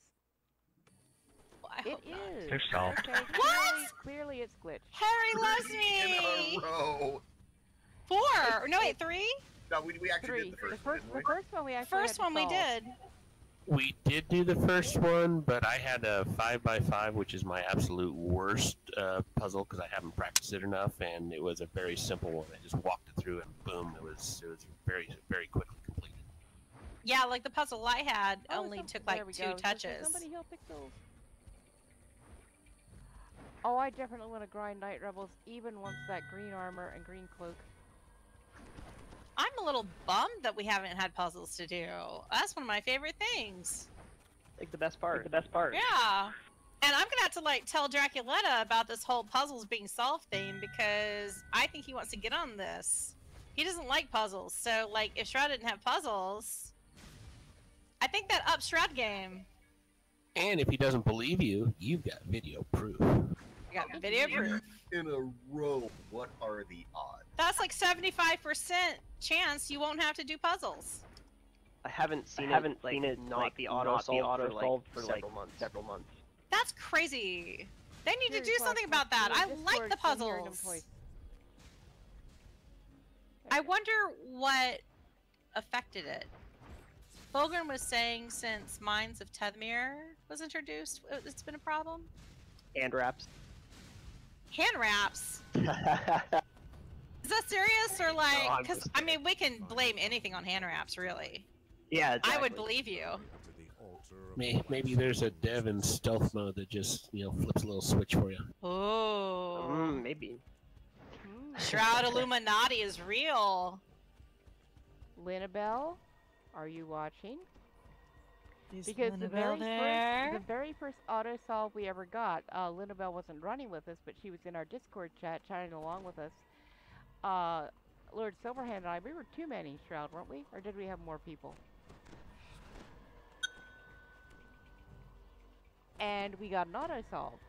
I It hope not. is. They're solved. Okay, clearly, clearly it's glitched. Harry loves In me. a row. Four. No, wait, three. No, we, we actually Three. did the first, the first, one, the we? first one we actually First one we did. We did do the first one, but I had a five by five, which is my absolute worst uh, puzzle because I haven't practiced it enough, and it was a very simple one. I just walked it through, and boom, it was it was very very quickly completed. Yeah, like the puzzle I had Oh, only took like two go. Touches. Somebody heal pixels. Oh, I definitely want to grind Night Revels even once that green armor and green cloak. I'm a little bummed that we haven't had puzzles to do. That's one of my favorite things. Like the best part. the best part. Yeah. And I'm gonna have to like tell Draculetta about this whole puzzles being solved thing because I think he wants to get on this. He doesn't like puzzles, so like if Shroud didn't have puzzles, I think that ups Shroud game. And if he doesn't believe you, you've got video proof. I got video proof. In a row. What are the odds? That's like 75% chance you won't have to do puzzles. I haven't seen I it. haven't like, seen it, not like, the auto not the solve auto for, like, for, several like, months. Several months. That's crazy. They need to do why something about that. I like the Discord, so hearing them puzzles. twice. I wonder what affected it. Fulgrim was saying since Mines of Tethmir was introduced, it- it's been a problem. Hand wraps. Hand wraps. Is that serious or like? Because just I mean, we can blame anything on hand wraps, really. yeah, I would believe you. To the altar of May- Maybe there's a dev in stealth mode that just you know flips a little switch for you. Oh, Mm, maybe. Shroud Illuminati is real. Linabelle, are you watching? Because the very there? first, the very first auto solve we ever got, uh, Linabelle wasn't running with us, but she was in our Discord chat, chatting along with us. Uh, Lord Silverhand and I, we were too many Shroud, weren't we? Or did we have more people? And we got an auto solve.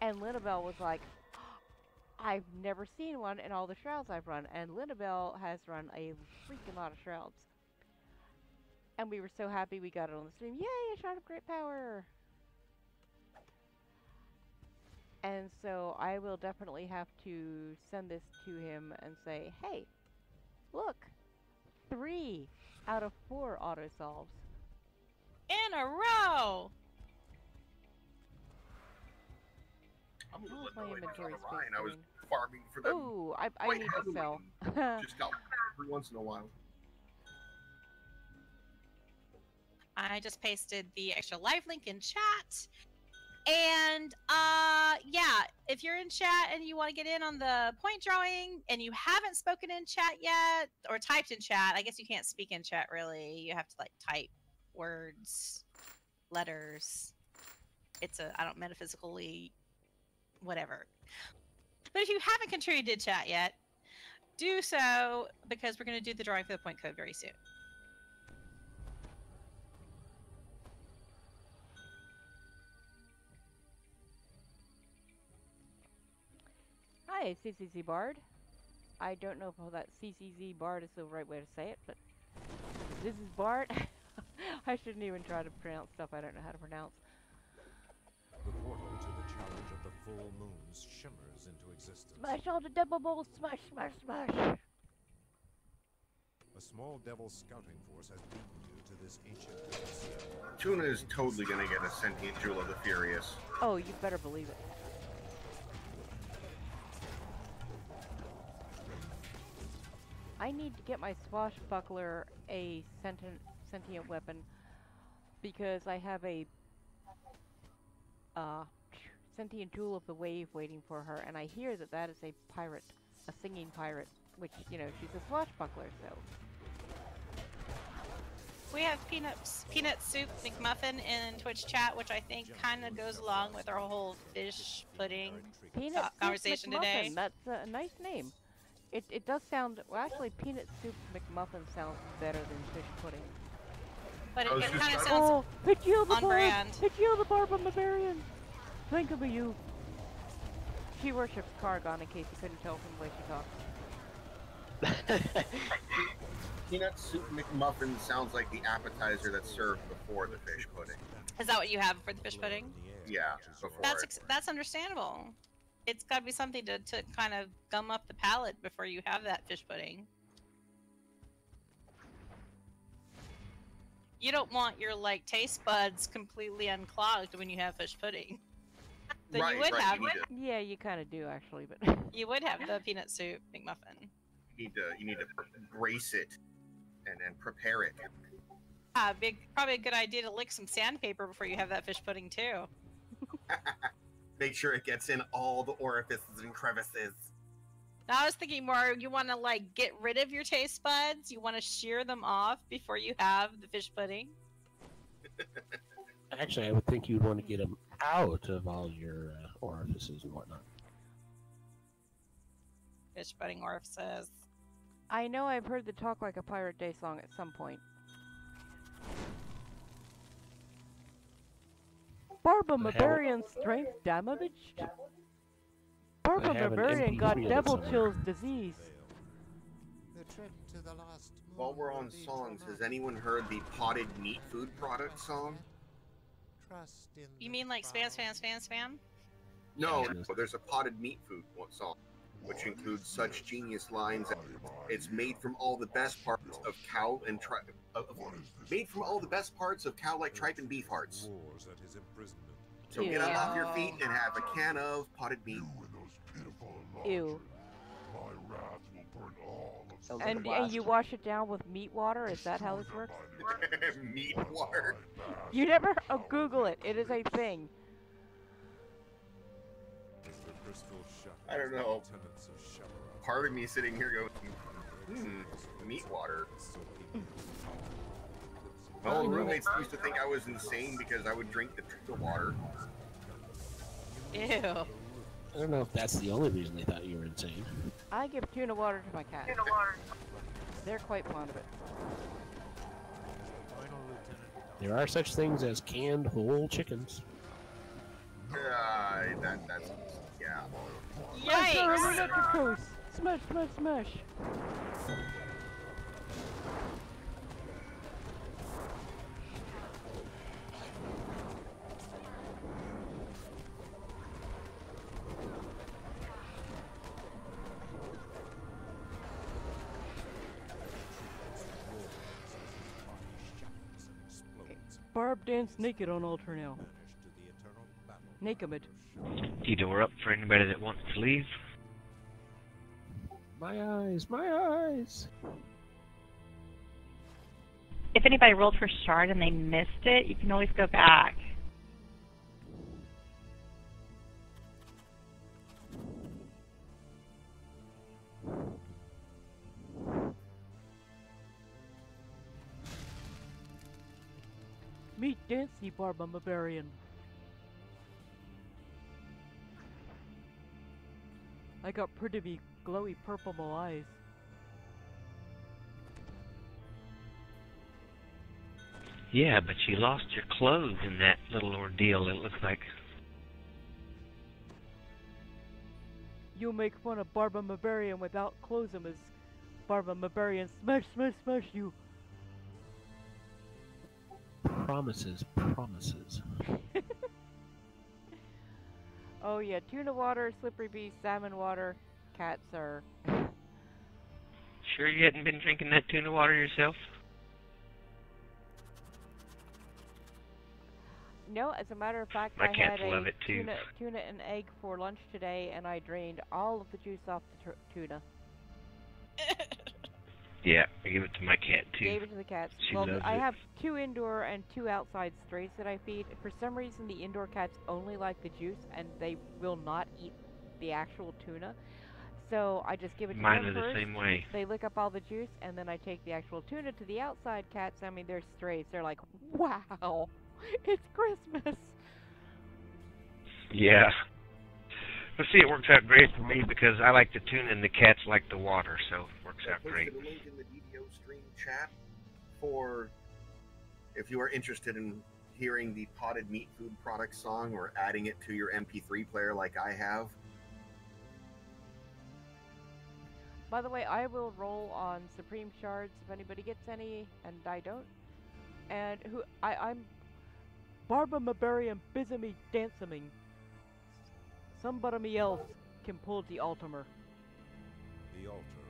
And Linabelle was like, I've never seen one in all the shrouds I've run, and Linabelle has run a freaking lot of shrouds. And we were so happy we got it on the stream. Yay, a shot of great power! And so I will definitely have to send this to him and say, hey, look, three out of four auto solves. In a row. I'm gonna How's let my inventory space I was farming for them Ooh, I, I need to sell. Just got every once in a while. I just pasted the extra live link in chat. And uh yeah, if you're in chat and you want to get in on the point drawing and you haven't spoken in chat yet or typed in chat, I guess you can't speak in chat really. You have to like type words, letters. It's a I don't metaphysically whatever. But if you haven't contributed to chat yet, do so because we're going to do the drawing for the point code very soon. Hi, CCZ Bard. I don't know if that CCZ Bard is the right way to say it, but this is Bard. I shouldn't even try to pronounce stuff I don't know how to pronounce. the portal to the knowledge of the full moon's shimmers into existence. Smash all the devil balls! Smash, smash, smash! A small devil scouting force has beaten you to this ancient Elysium. Tuna is totally gonna get a sentient Jewel of the Furious. Oh, you better believe it. I need to get my swashbuckler a sentient sentient weapon because I have a uh, sentient jewel of the wave waiting for her, and I hear that that is a pirate, a singing pirate, which you know she's a swashbuckler, so We have peanuts, peanut soup McMuffin in Twitch chat, which I think kind of goes along with our whole fish pudding peanut co- conversation McMuffin, today. That's a nice name. It it does sound well. Actually, peanut soup McMuffin sounds better than fish pudding. But it, it kind of sounds Oh, Pidgeot the on Barb! brand. you the Barb of Bavarian! Think of you. She worships Cargon, in case you couldn't tell from the way she talks. Peanut soup McMuffin sounds like the appetizer that's served before the fish pudding. Is that what you have for the fish pudding? Yeah, before That's ex- that's understandable. It's got to be something to, to kind of gum up the palate before you have that fish pudding. You don't want your like taste buds completely unclogged when you have fish pudding. then Right, you would right, have you need to- Yeah, you kind of do actually, but you would have the peanut soup McMuffin. You need to you need to brace it and then prepare it. Ah, big probably a good idea to lick some sandpaper before you have that fish pudding too. Make sure it gets in all the orifices and crevices. Now, I was thinking more you want to like get rid of your taste buds, you want to shear them off before you have the fish pudding. Actually, I would think you'd want to get them out of all your uh, orifices and whatnot. Fish pudding orifices. I know I've heard the Talk Like a Pirate Day song at some point. Barba The strength damaged? Barba I have an Bavarian got MP3 of it devil somewhere. chills disease. The trip to the lost While we're on songs, has anyone heard the potted meat food product song? Trust in You mean like spam, spam, spam, spam? No, no, there's a potted meat food song, which includes such genius lines. As, it's made from all the best parts of cow and tri- of, of- made from all the best parts of cow like tripe and beef hearts. Wars at. So get up off your feet and have a can of potted meat. Ew. My wrath will burn all of Sounds like a And, and you wash it down with meat water? Is that how this works? meat water. You never oh, Google it. It is a thing. As the crystal shutters I don't know. Tenants of Shemara Part of me sitting here going, hmm, meat water. My old roommates used to think I was insane because I would drink the, the water. Ew. I don't know if that's the only reason they thought you were insane. I give tuna water to my cat. Tuna water. They're quite fond of it. There are such things as canned whole chickens. Uh, that, that's, yeah. Yikes! Smash, smash, smash. Barb danced naked on altar now. Naked. Door up for anybody that wants to leave. My eyes, my eyes. If anybody rolled for shard and they missed it, you can always go back. Meet Dancy Barba I got pretty glowy purple eyes. Yeah, but you lost your clothes in that little ordeal, it looks like. You make fun of Barba Barbarian without clothes him as Barba Barbarian smash smash smash you. Promises, promises. Oh yeah, tuna water, slippery beast, salmon water, cats are. Sure you hadn't been drinking that tuna water yourself? No, as a matter of fact, My I cats had love a it, too. tuna tuna and egg for lunch today, and I drained all of the juice off the tr- tuna. Yeah, I give it to my cat too. Gave it to the cats. She well, I it. have two indoor and two outside strays that I feed. For some reason, the indoor cats only like the juice, and they will not eat the actual tuna. So I just give it to Mine them are the first. same way. They lick up all the juice, and then I take the actual tuna to the outside cats. I mean, they're strays. They're like, wow, it's Christmas. Yeah. But see, it works out great for me because I like the tuna and the cats like the water, so works out great. posted a link in the DDO stream chat for if you are interested in hearing the potted meat food product song or adding it to your MP3 player like I have. By the way, I will roll on Supreme Shards if anybody gets any, and I don't. And who I I'm Barba Mabarian Bizami Dancing. Somebody else can pull the Ultimer. The altar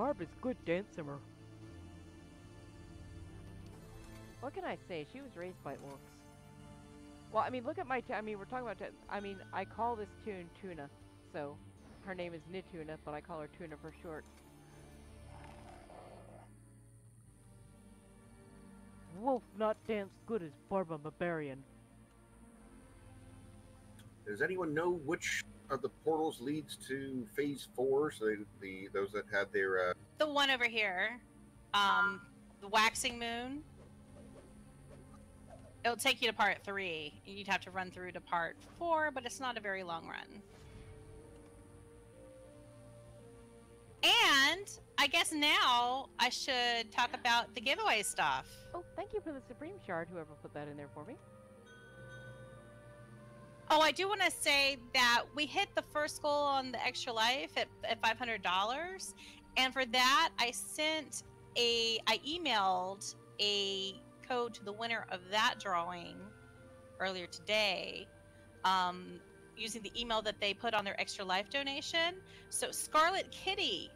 Barb is good dancer. What can I say? She was raised by orcs. Well, I mean, look at my. T- I mean, we're talking about. T- I mean, I call this tune Tuna, so her name is Nituna, but I call her Tuna for short. Wolf not dance good as Barba Barbarian. Does anyone know which of the portals leads to phase four? So the, the those that had their uh, The one over here, um, the waxing moon. It'll take you to part three. You'd have to run through to part four, but it's not a very long run. And I guess now I should talk about the giveaway stuff. Oh, thank you for the Supreme Shard, whoever put that in there for me. Oh, I do want to say that we hit the first goal on the extra life at, at five hundred dollars, and for that I sent a I emailed a code to the winner of that drawing earlier today, um, using the email that they put on their extra life donation. So Scarlet Kitty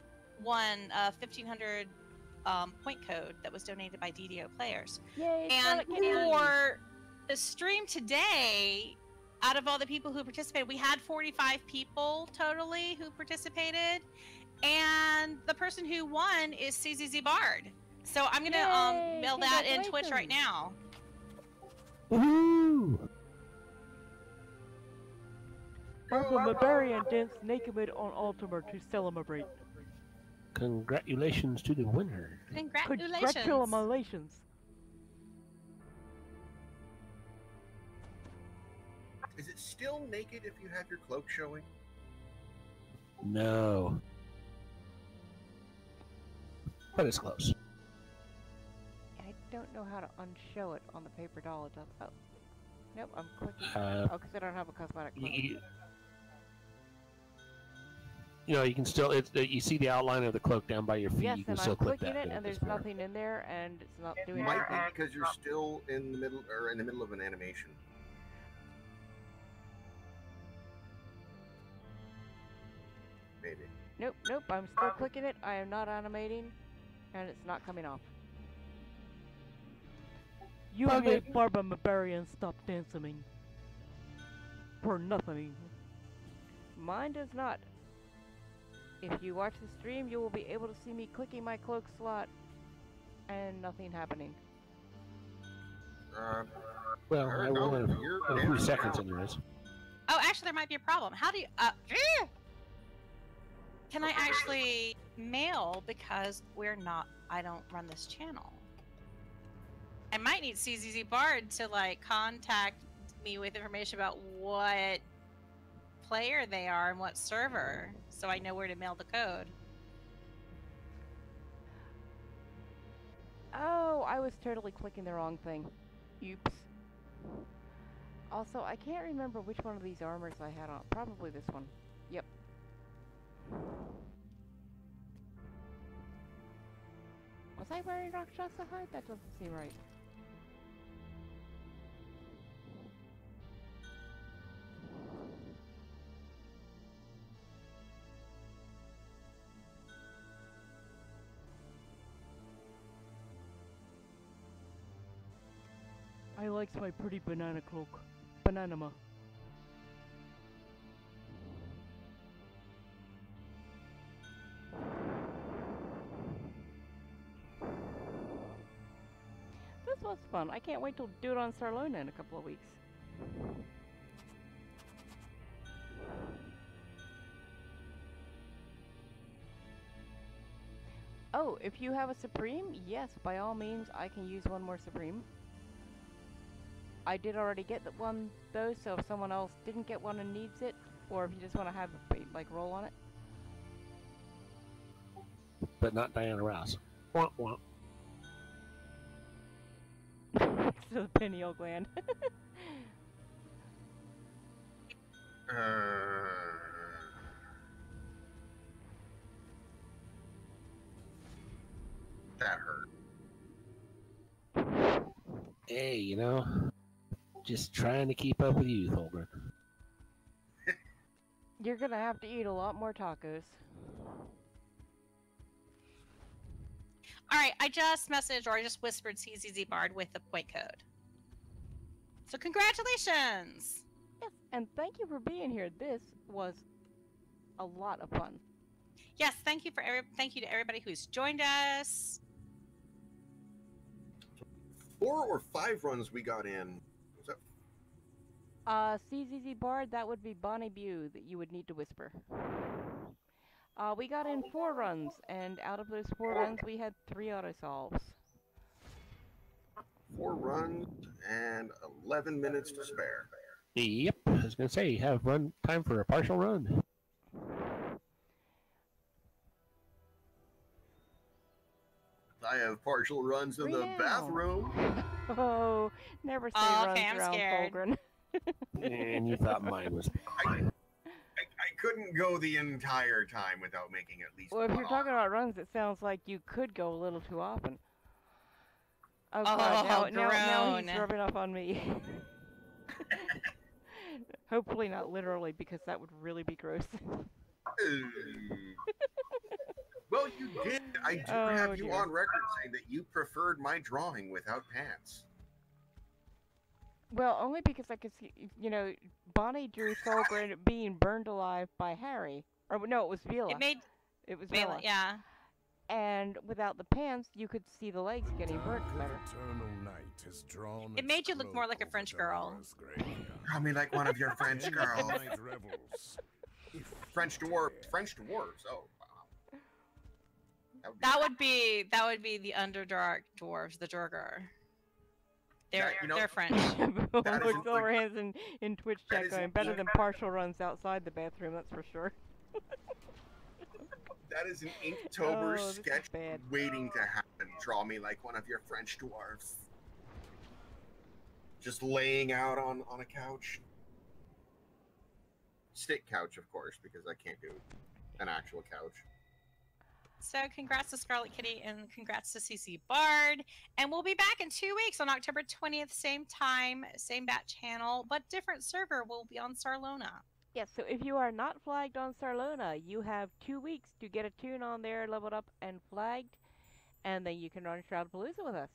won a fifteen hundred um, point code that was donated by DDO players. Yay, And Scarlet Kitty! for the stream today, out of all the people who participated, we had 45 people totally who participated, and the person who won is CZZ Bard. So I'm gonna um, mail that in Twitch right congratulations. now. Woohoo! Barba Barbarian dance naked on Ultimer to celebrate. Congratulations to the winner. Congratulations. Congratulations. Is it still naked if you have your cloak showing? No. But it's close. I don't know how to unshow it on the paper doll. It does. Oh. Nope, I'm clicking. Uh, oh, because I don't have a cosmetic You, cloak. you, you know, you can still. It's, uh, you see the outline of the cloak down by your feet. Yes, you can and still I'm click clicking that. it, and there's part. nothing in there, and it's not doing Might be because you're still in the middle or in the middle of an animation. Nope, nope, I'm still clicking it. I am not animating, and it's not coming off. You Okay. made Barba Barbarian stop dancing. For nothing. Mine does not. If you watch the stream, you will be able to see me clicking my cloak slot and nothing happening. Uh, Well, I will in a- you're in a few seconds, anyways. Oh, actually, there might be a problem. How do you? Uh, can I actually mail because we're not? I don't run this channel. I might need CZZ Bard to like contact me with information about what player they are and what server, so I know where to mail the code. Oh, I was totally clicking the wrong thing. Oops. Also, I can't remember which one of these armors I had on. Probably this one. Yep. I wearing Rakshasa hide? That doesn't seem right. I likes my pretty banana cloak. banana Bananama. Fun. I can't wait to do it on Sarlona in a couple of weeks. Oh, if you have a Supreme, yes, by all means, I can use one more Supreme. I did already get that one though, so if someone else didn't get one and needs it, or if you just want to have a like roll on it, But not Diana Ross. Womp womp. To the pineal gland. Uh, that hurt. Hey, you know, just trying to keep up with you, Tholgrin. You're gonna have to eat a lot more tacos. All right, I just messaged or I just whispered CZZ Bard with the point code. So congratulations! Yes, and thank you for being here. This was a lot of fun. Yes, thank you for every, thank you to everybody who's joined us. Four or five runs we got in. Was that Uh, CZZ Bard, that would be Bonnie Bew that you would need to whisper. Uh, we got in four runs, and out of those four runs, we had three auto solves. four runs and 11 minutes to spare? Yep, I was gonna say, you have run time for a partial run. I have partial runs in the Renown. bathroom. Oh, never say Oh, runs okay, I'm around scared. And you thought mine was fine. I couldn't go the entire time without making at least well, if one you're talking about runs, it sounds like you could go a little too often. Oh, Oh, God, now, now, now he's rubbing off on me. Hopefully not literally, because that would really be gross. Well, you did. I do Oh, have you dear. on record saying that you preferred my drawing without pants. Well, only because I could see, you know, Bonnie drew Tholgrin being burned alive by Harry. Or no, it was Vila. It made it was Velah, Velah. yeah. And without the pants, you could see the legs getting burnt better. Eternal night has drawn It made you look more like a French girl. Draw me like one of your French girls. Revels. French dwarfs. French dwarves. Oh, wow. That would be That would be that would be the Underdark dwarves, the Duergar. They're you know- they're French. That is Look over hands in, in Twitch chat going better than partial runs outside the bathroom, that's for sure. That is an Inktober Oh, this sketch bad. waiting to happen. Draw me like one of your French dwarfs. Just laying out on, on a couch. Stick couch, of course, because I can't do an actual couch. So congrats to Scarlet Kitty and congrats to CC Bard. And we'll be back in two weeks on October 20th, same time, same bat channel, but different server. We'll be on Sarlona. Yes, so if you are not flagged on Sarlona, you have two weeks to get a tune on there, leveled up, and flagged, and then you can run Shroudpalooza with us.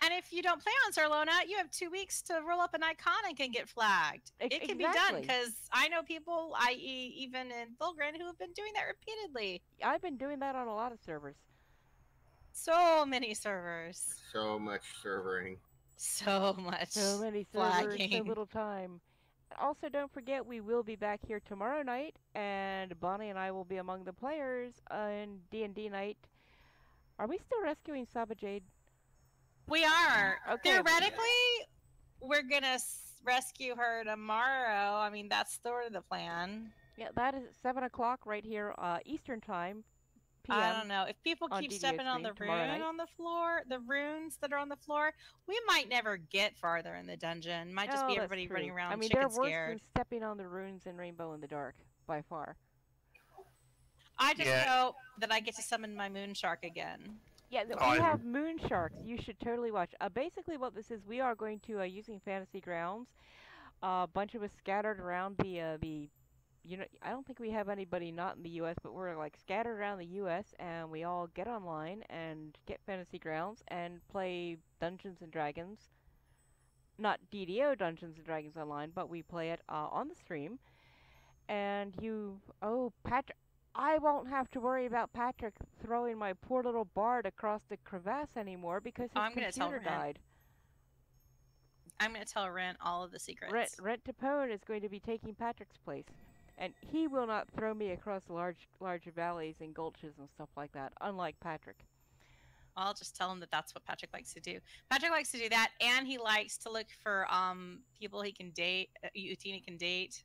And if you don't play on Sarlona, you have two weeks to roll up an iconic and get flagged. Ex- It can be done because I know people, i.e., even in Tholgrin, who have been doing that repeatedly. I've been doing that on a lot of servers. So many servers. So much servering. So much. So many servers, so flagging. little time. Also, don't forget we will be back here tomorrow night, and Bonnie and I will be among the players uh, on D and D night. Are we still rescuing Saba Jade? We are. Okay. Theoretically, we're gonna s- rescue her tomorrow. I mean, that's sort of the plan. Yeah, that is at seven o'clock right here, uh, Eastern time. PM. I don't know. If people on keep DDO stepping on the stream rune night. on the floor, the runes that are on the floor, we might never get farther in the dungeon. Might just Oh, be that's everybody running true. around I mean, chicken they're worse scared. than stepping on the runes in Rainbow in the Dark by far. I just Yeah. hope that I get to summon my moon shark again. Yeah, we I- have moon sharks. You should totally watch. Uh, basically, what this is, we are going to uh, using fantasy grounds. A bunch of us scattered around the uh, the. You know, I don't think we have anybody not in the U.S., but we're like scattered around the U.S. and we all get online and get fantasy grounds and play Dungeons and Dragons. Not DDO Dungeons and Dragons online, but we play it uh, on the stream. And you, oh, Patrick, I won't have to worry about Patrick throwing my poor little bard across the crevasse anymore because his I'm gonna tell computer died. I'm gonna tell Rent all of the secrets. Rent, Rent Tapone is going to be taking Patrick's place, and he will not throw me across large, large valleys and gulches and stuff like that. Unlike Patrick. I'll just tell him that that's what Patrick likes to do. Patrick likes to do that, and he likes to look for um people he can date, uh, Utina can date.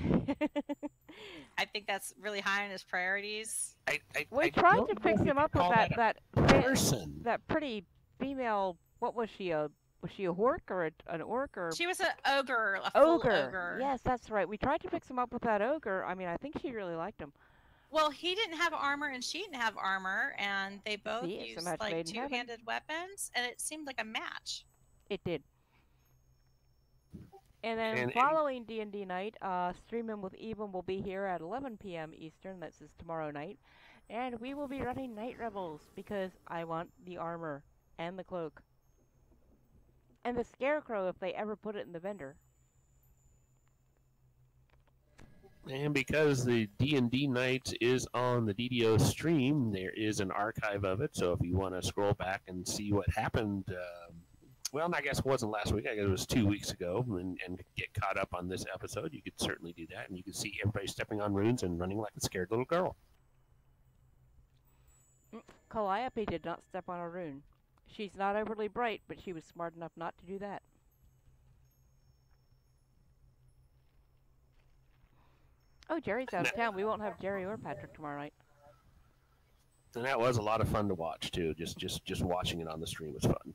I think that's really high on his priorities. I, I, We I tried to know fix him up with that that that a fa- person. that pretty female. What was she? A was she a hork or a, an orc or She was an ogre, a full ogre? ogre. Yes, that's right. We tried to fix him up with that ogre. I mean, I think she really liked him. Well, he didn't have armor and she didn't have armor, and they both See, used like made in heaven. two-handed weapons, and it seemed like a match. It did. And then And- following D and D night, uh, streaming with Even will be here at 11 p.m. Eastern. That's is tomorrow night, and we will be running Night Revels because I want the armor and the cloak and the scarecrow if they ever put it in the vendor. And because the D and D night is on the DDO stream, there is an archive of it. So if you want to scroll back and see what happened, um, well, I guess it wasn't last week. I guess it was two weeks ago, and, and get caught up on this episode, you could certainly do that, and you can see everybody stepping on runes and running like a scared little girl. Mm, Calliope did not step on a rune. She's not overly bright, but she was smart enough not to do that. Oh, Jerry's out of town. We won't have Jerry or Patrick tomorrow night. And that was a lot of fun to watch too. Just just just watching it on the stream was fun.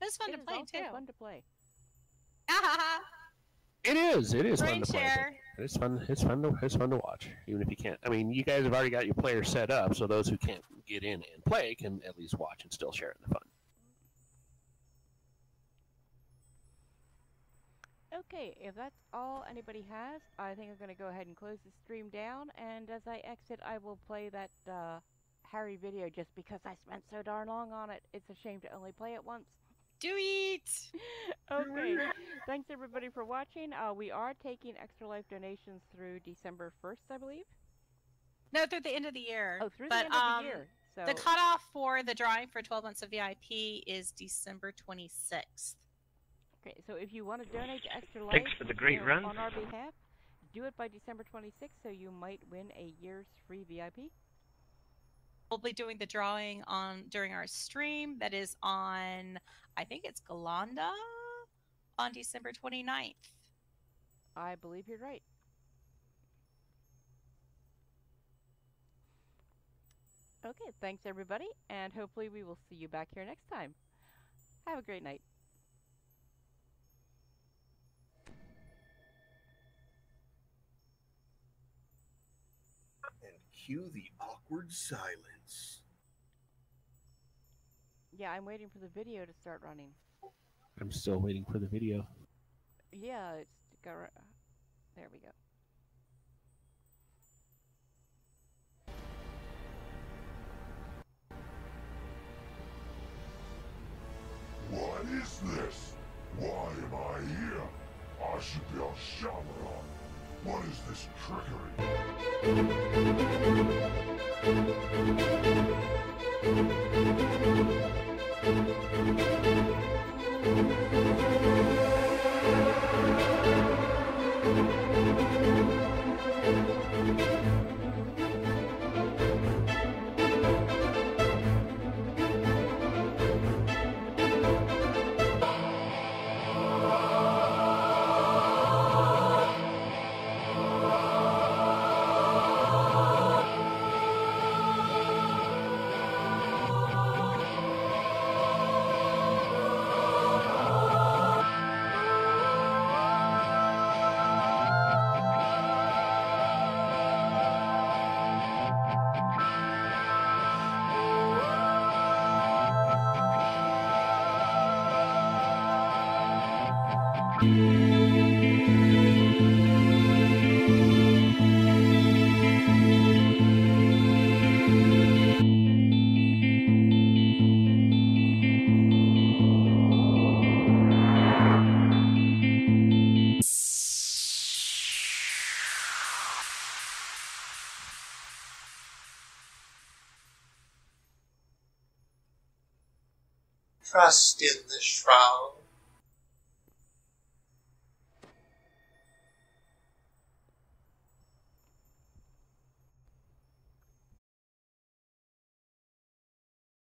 It was fun It to is play too. fun to play. It is. It is fun Brain to play. share. but It's fun. It's fun to. It's fun to watch, even if you can't. I mean, you guys have already got your players set up, so those who can't get in and play can at least watch and still share in the fun. Okay, if that's all anybody has, I think I'm going to go ahead and close the stream down. And as I exit, I will play that uh, Harry video just because I spent so darn long on it. It's a shame to only play it once. Do it. okay, thanks everybody for watching. Uh, we are taking Extra Life donations through December 1st, I believe. No, through the end of the year. Oh, through but, the end of um, the year. So The cutoff for the drawing for 12 months of VIP is December 26th. Okay, so if you want to donate to Extra Life Thanks for the great run. on our behalf, do it by December 26th so you might win a year's free VIP. We'll be doing the drawing on during our stream. That is on, I think it's Ghallanda, on December 29th. I believe you're right. Okay, thanks everybody, and hopefully we will see you back here next time. Have a great night. Cue the awkward silence. Yeah, I'm waiting for the video to start running. I'm still waiting for the video. Yeah, it's got. ri- There we go. What is this? Why am I here? I should be on Shavarath. What is this trickery? Trust in the shroud.